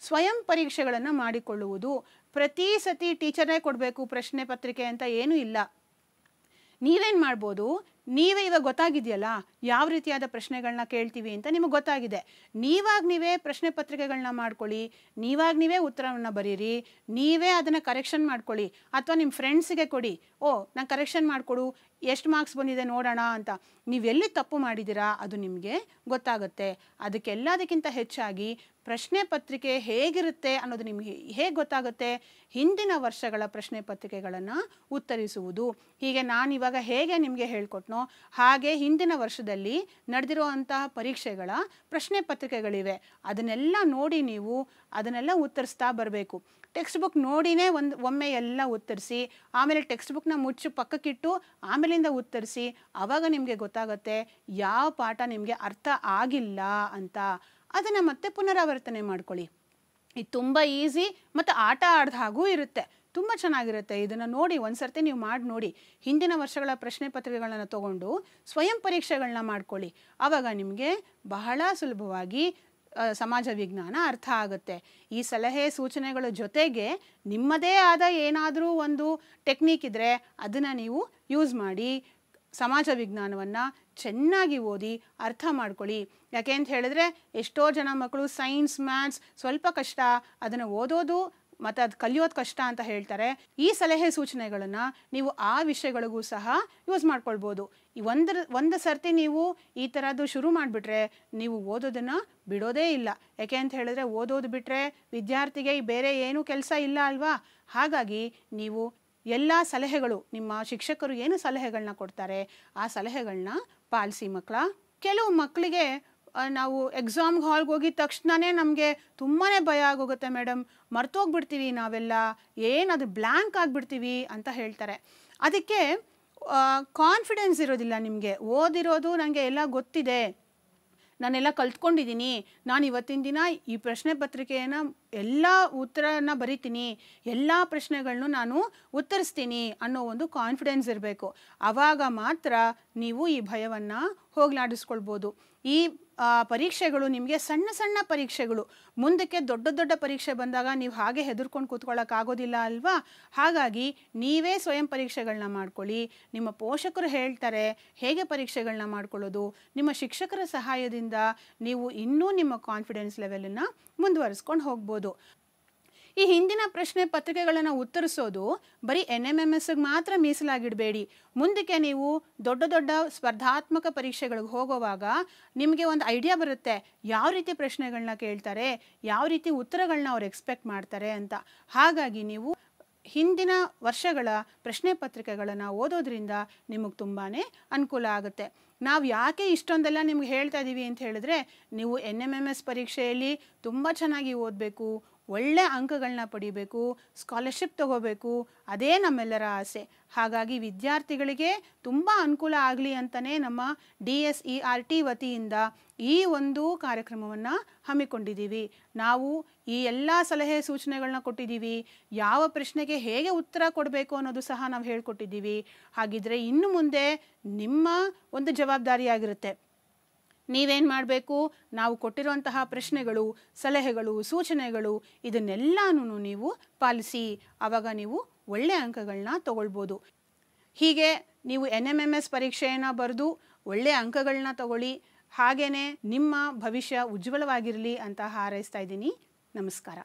Speaker 1: ಸ್ವಯಂ ಪರೀಕ್ಷೆಗಳನ್ನು ಮಾಡಿಕೊಳ್ಳುವುದು. ಪ್ರತಿ ಸತಿ ಟೀಚರೇ ಕೊಡಬೇಕು ಪ್ರಶ್ನೆ ಪತ್ರಿಕೆ ಅಂತ ಏನೂ ಇಲ್ಲ. ನೀವೇನು ಮಾಡ್ಬೋದು? ನೀವೇ ಇವಾಗ ಗೊತ್ತಾಗಿದೆಯಲ್ಲ ಯಾವ ರೀತಿಯಾದ ಪ್ರಶ್ನೆಗಳನ್ನ ಕೇಳ್ತೀವಿ ಅಂತ ನಿಮಗೆ ಗೊತ್ತಾಗಿದೆ. ನೀವಾಗ ನೀವೇ ಪ್ರಶ್ನೆ ಪತ್ರಿಕೆಗಳನ್ನ ಮಾಡ್ಕೊಳ್ಳಿ, ನೀವಾಗ ನೀವೇ ಉತ್ತರವನ್ನು ಬರೀರಿ, ನೀವೇ ಅದನ್ನು ಕರೆಕ್ಷನ್ ಮಾಡ್ಕೊಳ್ಳಿ ಅಥವಾ ನಿಮ್ಮ ಫ್ರೆಂಡ್ಸಿಗೆ ಕೊಡಿ, ಓ ನಾನು ಕರೆಕ್ಷನ್ ಮಾಡಿಕೊಡು, ಎಷ್ಟು ಮಾರ್ಕ್ಸ್ ಬಂದಿದೆ ನೋಡೋಣ ಅಂತ. ನೀವೆಲ್ಲಿ ತಪ್ಪು ಮಾಡಿದ್ದೀರಾ ಅದು ನಿಮಗೆ ಗೊತ್ತಾಗುತ್ತೆ. ಅದಕ್ಕೆಲ್ಲದಕ್ಕಿಂತ ಹೆಚ್ಚಾಗಿ ಪ್ರಶ್ನೆ ಪತ್ರಿಕೆ ಹೇಗಿರುತ್ತೆ ಅನ್ನೋದು ನಿಮಗೆ ಹೇಗೆ ಗೊತ್ತಾಗುತ್ತೆ ಹಿಂದಿನ ವರ್ಷಗಳ ಪ್ರಶ್ನೆ ಪತ್ರಿಕೆಗಳನ್ನು ಉತ್ತರಿಸುವುದು. ಹೀಗೆ ನಾನು ಇವಾಗ ಹೇಗೆ ನಿಮಗೆ ಹೇಳ್ಕೊಟ್ನೋ ಹಾಗೆ ಹಿಂದಿನ ವರ್ಷದಲ್ಲಿ ನಡೆದಿರುವಂತಹ ಪರೀಕ್ಷೆಗಳ ಪ್ರಶ್ನೆ ಪತ್ರಿಕೆಗಳಿವೆ. ಅದನ್ನೆಲ್ಲ ನೋಡಿ ನೀವು ಅದನ್ನೆಲ್ಲ ಉತ್ತರಿಸ್ತಾ ಬರಬೇಕು. ಟೆಕ್ಸ್ಟ್ ಬುಕ್ ನೋಡಿನೇ ಒಂದು, ಒಮ್ಮೆ ಎಲ್ಲ ಉತ್ತರಿಸಿ, ಆಮೇಲೆ ಟೆಕ್ಸ್ಟ್ ಬುಕ್ನ ಮುಚ್ಚು ಪಕ್ಕಕ್ಕಿಟ್ಟು, ಆಮೇಲಿಂದ ಉತ್ತರಿಸಿ ಆವಾಗ ನಿಮಗೆ ಗೊತ್ತಾಗುತ್ತೆ ಯಾವ ಪಾಠ ನಿಮಗೆ ಅರ್ಥ ಆಗಿಲ್ಲ ಅಂತ. ಅದನ್ನು ಮತ್ತೆ ಪುನರಾವರ್ತನೆ ಮಾಡ್ಕೊಳ್ಳಿ. ಇದು ತುಂಬ ಈಸಿ ಮತ್ತು ಆಟ ಆಡ್ದ ಹಾಗೂ ಇರುತ್ತೆ. ತುಂಬ ಚೆನ್ನಾಗಿರುತ್ತೆ. ಇದನ್ನು ನೋಡಿ ಒಂದು ಸರ್ತಿ ನೀವು ಮಾಡಿ ನೋಡಿ. ಹಿಂದಿನ ವರ್ಷಗಳ ಪ್ರಶ್ನೆ ಪತ್ರಿಕೆಗಳನ್ನು ತಗೊಂಡು ಸ್ವಯಂ ಪರೀಕ್ಷೆಗಳನ್ನ ಮಾಡ್ಕೊಳ್ಳಿ. ಆವಾಗ ನಿಮಗೆ ಬಹಳ ಸುಲಭವಾಗಿ ಸಮಾಜ ವಿಜ್ಞಾನ ಅರ್ಥ ಆಗುತ್ತೆ. ಈ ಸಲಹೆ ಸೂಚನೆಗಳ ಜೊತೆಗೆ ನಿಮ್ಮದೇ ಆದ ಏನಾದರೂ ಒಂದು ಟೆಕ್ನಿಕ್ ಇದ್ದರೆ ಅದನ್ನು ನೀವು ಯೂಸ್ ಮಾಡಿ, ಸಮಾಜ ವಿಜ್ಞಾನವನ್ನು ಚೆನ್ನಾಗಿ ಓದಿ ಅರ್ಥ ಮಾಡ್ಕೊಳ್ಳಿ. ಯಾಕೆ ಅಂತ ಹೇಳಿದ್ರೆ ಎಷ್ಟೋ ಜನ ಮಕ್ಕಳು ಸೈನ್ಸ್, ಮ್ಯಾಥ್ಸ್ ಸ್ವಲ್ಪ ಕಷ್ಟ. ಅದನ್ನು ಓದೋದು ಮತ್ತು ಅದು ಕಲಿಯೋದು ಕಷ್ಟ ಅಂತ ಹೇಳ್ತಾರೆ, ಈ ಸಲಹೆ ಸೂಚನೆಗಳನ್ನು ನೀವು ಆ ವಿಷಯಗಳಿಗೂ ಸಹ ಯೂಸ್ ಮಾಡ್ಕೊಳ್ಬೋದು. ಈ ಒಂದರ, ಒಂದು ಸರ್ತಿ ನೀವು ಈ ಥರದ್ದು ಶುರು ಮಾಡಿಬಿಟ್ರೆ ನೀವು ಓದೋದನ್ನು ಬಿಡೋದೇ ಇಲ್ಲ. ಯಾಕೆ ಅಂತ ಹೇಳಿದ್ರೆ ಓದೋದು ಬಿಟ್ಟರೆ ವಿದ್ಯಾರ್ಥಿಗೆ ಬೇರೆ ಏನೂ ಕೆಲಸ ಇಲ್ಲ ಅಲ್ವಾ? ಹಾಗಾಗಿ ನೀವು ಎಲ್ಲ ಸಲಹೆಗಳು, ನಿಮ್ಮ ಶಿಕ್ಷಕರು ಏನು ಸಲಹೆಗಳನ್ನ ಕೊಡ್ತಾರೆ, ಆ ಸಲಹೆಗಳನ್ನ ಪಾಲಿಸಿ ಮಕ್ಕಳ, ಕೆಲವು ಮಕ್ಕಳಿಗೆ ನಾವು ಎಕ್ಸಾಮ್ ಹಾಲ್ಗೆ ಹೋಗಿದ ತಕ್ಷಣವೇ ನಮಗೆ ತುಂಬಾ ಭಯ ಆಗೋಗುತ್ತೆ ಮೇಡಮ್ ಮರ್ತೋಗ್ಬಿಡ್ತೀವಿ ನಾವೆಲ್ಲ. ಏನು ಏನದು ಬ್ಲ್ಯಾಂಕ್ ಆಗಿಬಿಡ್ತೀವಿ ಅಂತ ಹೇಳ್ತಾರೆ. ಅದಕ್ಕೆ ಕಾನ್ಫಿಡೆನ್ಸ್ ಇರೋದಿಲ್ಲ ನಿಮಗೆ. ಓದಿರೋದು ನನಗೆ ಎಲ್ಲ ಗೊತ್ತಿದೆ. ನಾನೆಲ್ಲ ಕಲ್ತ್ಕೊಂಡಿದ್ದೀನಿ ನಾನು ಇವತ್ತಿನ ದಿನ ಈ ಪ್ರಶ್ನೆ ಪತ್ರಿಕೆಯನ್ನು ಎಲ್ಲ ಉತ್ತರನ ಬರಿತೀನಿ. ಎಲ್ಲ ಪ್ರಶ್ನೆಗಳನ್ನು ನಾನು ಉತ್ತರಿಸ್ತೀನಿ ಅನ್ನೋ ಒಂದು ಕಾನ್ಫಿಡೆನ್ಸ್ ಇರಬೇಕು. ಆವಾಗ ಮಾತ್ರ ನೀವು ಈ ಭಯವನ್ನು ಹೋಗಲಾಡಿಸ್ಕೊಳ್ಬೋದು. ಈ ಪರೀಕ್ಷೆಗಳು ನಿಮಗೆ ಸಣ್ಣ ಸಣ್ಣ ಪರೀಕ್ಷೆಗಳು. ಮುಂದಕ್ಕೆ ದೊಡ್ಡ ದೊಡ್ಡ ಪರೀಕ್ಷೆ ಬಂದಾಗ ನೀವು ಹಾಗೆ ಹೆದರ್ಕೊಂಡು ಕೂತ್ಕೊಳ್ಳೋಕ್ಕಾಗೋದಿಲ್ಲ ಅಲ್ವಾ? ಹಾಗಾಗಿ ನೀವೇ ಸ್ವಯಂ ಪರೀಕ್ಷೆಗಳನ್ನ ಮಾಡ್ಕೊಳ್ಳಿ. ನಿಮ್ಮ ಪೋಷಕರು ಹೇಳ್ತಾರೆ, ಹೇಗೆ ಪರೀಕ್ಷೆಗಳನ್ನ ಮಾಡ್ಕೊಳ್ಳೋದು? ನಿಮ್ಮ ಶಿಕ್ಷಕರ ಸಹಾಯದಿಂದ ನೀವು ಇನ್ನೂ ನಿಮ್ಮ ಕಾನ್ಫಿಡೆನ್ಸ್ ಲೆವೆಲನ್ನು ಮುಂದುವರಿಸ್ಕೊಂಡು ಹೋಗ್ಬೋದು. ಈ ಹಿಂದಿನ ಪ್ರಶ್ನೆ ಪತ್ರಿಕೆಗಳನ್ನು ಉತ್ತರಿಸೋದು ಬರೀ ಎನ್ ಎಂ ಎಂ ಎಸ್ಗೆ ಮಾತ್ರ ಮೀಸಲಾಗಿಡಬೇಡಿ. ಮುಂದಕ್ಕೆ ನೀವು ದೊಡ್ಡ ದೊಡ್ಡ ಸ್ಪರ್ಧಾತ್ಮಕ ಪರೀಕ್ಷೆಗಳಿಗೆ ಹೋಗುವಾಗ ನಿಮಗೆ ಒಂದು ಐಡಿಯಾ ಬರುತ್ತೆ, ಯಾವ ರೀತಿ ಪ್ರಶ್ನೆಗಳನ್ನ ಕೇಳ್ತಾರೆ, ಯಾವ ರೀತಿ ಉತ್ತರಗಳನ್ನ ಅವ್ರು ಎಕ್ಸ್ಪೆಕ್ಟ್ ಮಾಡ್ತಾರೆ ಅಂತ. ಹಾಗಾಗಿ ನೀವು ಹಿಂದಿನ ವರ್ಷಗಳ ಪ್ರಶ್ನೆ ಪತ್ರಿಕೆಗಳನ್ನು ಓದೋದ್ರಿಂದ ನಿಮಗೆ ತುಂಬಾ ಅನುಕೂಲ ಆಗುತ್ತೆ. ನಾವು ಯಾಕೆ ಇಷ್ಟೊಂದೆಲ್ಲ ನಿಮ್ಗೆ ಹೇಳ್ತಾ ಇದ್ದೀವಿ ಅಂತ ಹೇಳಿದ್ರೆ, ನೀವು ಎನ್ ಎಂ ಎಂ ಎಸ್ ಪರೀಕ್ಷೆಯಲ್ಲಿ ತುಂಬ ಚೆನ್ನಾಗಿ ಓದಬೇಕು ಒಳ್ಳೆ ಅಂಕಗಳನ್ನ ಪಡಿಬೇಕು ಸ್ಕಾಲರ್ಶಿಪ್ ತಗೋಬೇಕು, ಅದೇ ನಮ್ಮೆಲ್ಲರ ಆಸೆ. ಹಾಗಾಗಿ ವಿದ್ಯಾರ್ಥಿಗಳಿಗೆ ತುಂಬ ಅನುಕೂಲ ಆಗಲಿ ಅಂತಲೇ ನಮ್ಮ D S E R T ವತಿಯಿಂದ ಈ ಒಂದು ಕಾರ್ಯಕ್ರಮವನ್ನು ಹಮ್ಮಿಕೊಂಡಿದ್ದೀವಿ. ನಾವು ಈ ಎಲ್ಲ ಸಲಹೆ ಸೂಚನೆಗಳನ್ನ ಕೊಟ್ಟಿದ್ದೀವಿ. ಯಾವ ಪ್ರಶ್ನೆಗೆ ಹೇಗೆ ಉತ್ತರ ಕೊಡಬೇಕು ಅನ್ನೋದು ಸಹ ನಾವು ಹೇಳ್ಕೊಟ್ಟಿದ್ದೀವಿ. ಹಾಗಿದ್ರೆ ಇನ್ನು ಮುಂದೆ ನಿಮ್ಮ ಒಂದು ಜವಾಬ್ದಾರಿಯಾಗಿರುತ್ತೆ. ನೀವೇನು ಮಾಡಬೇಕು? ನಾವು ಕೊಟ್ಟಿರುವಂತಹ ಪ್ರಶ್ನೆಗಳು, ಸಲಹೆಗಳು, ಸೂಚನೆಗಳು ಇದನ್ನೆಲ್ಲನೂ ನೀವು ಪಾಲಿಸಿ ಆವಾಗ ನೀವು ಒಳ್ಳೆಯ ಅಂಕಗಳನ್ನ ತಗೊಳ್ಬೋದು. ಹೀಗೆ ನೀವು ಎನ್ ಎಂ ಎಂ ಎಸ್ ಪರೀಕ್ಷೆಯನ್ನು ಬರೆದು ಒಳ್ಳೆಯ ಅಂಕಗಳನ್ನ ತಗೊಳ್ಳಿ. ಹಾಗೆಯೇ ನಿಮ್ಮ ಭವಿಷ್ಯ ಉಜ್ವಲವಾಗಿರಲಿ ಅಂತ ಹಾರೈಸ್ತಾ ಇದ್ದೀನಿ. ನಮಸ್ಕಾರ.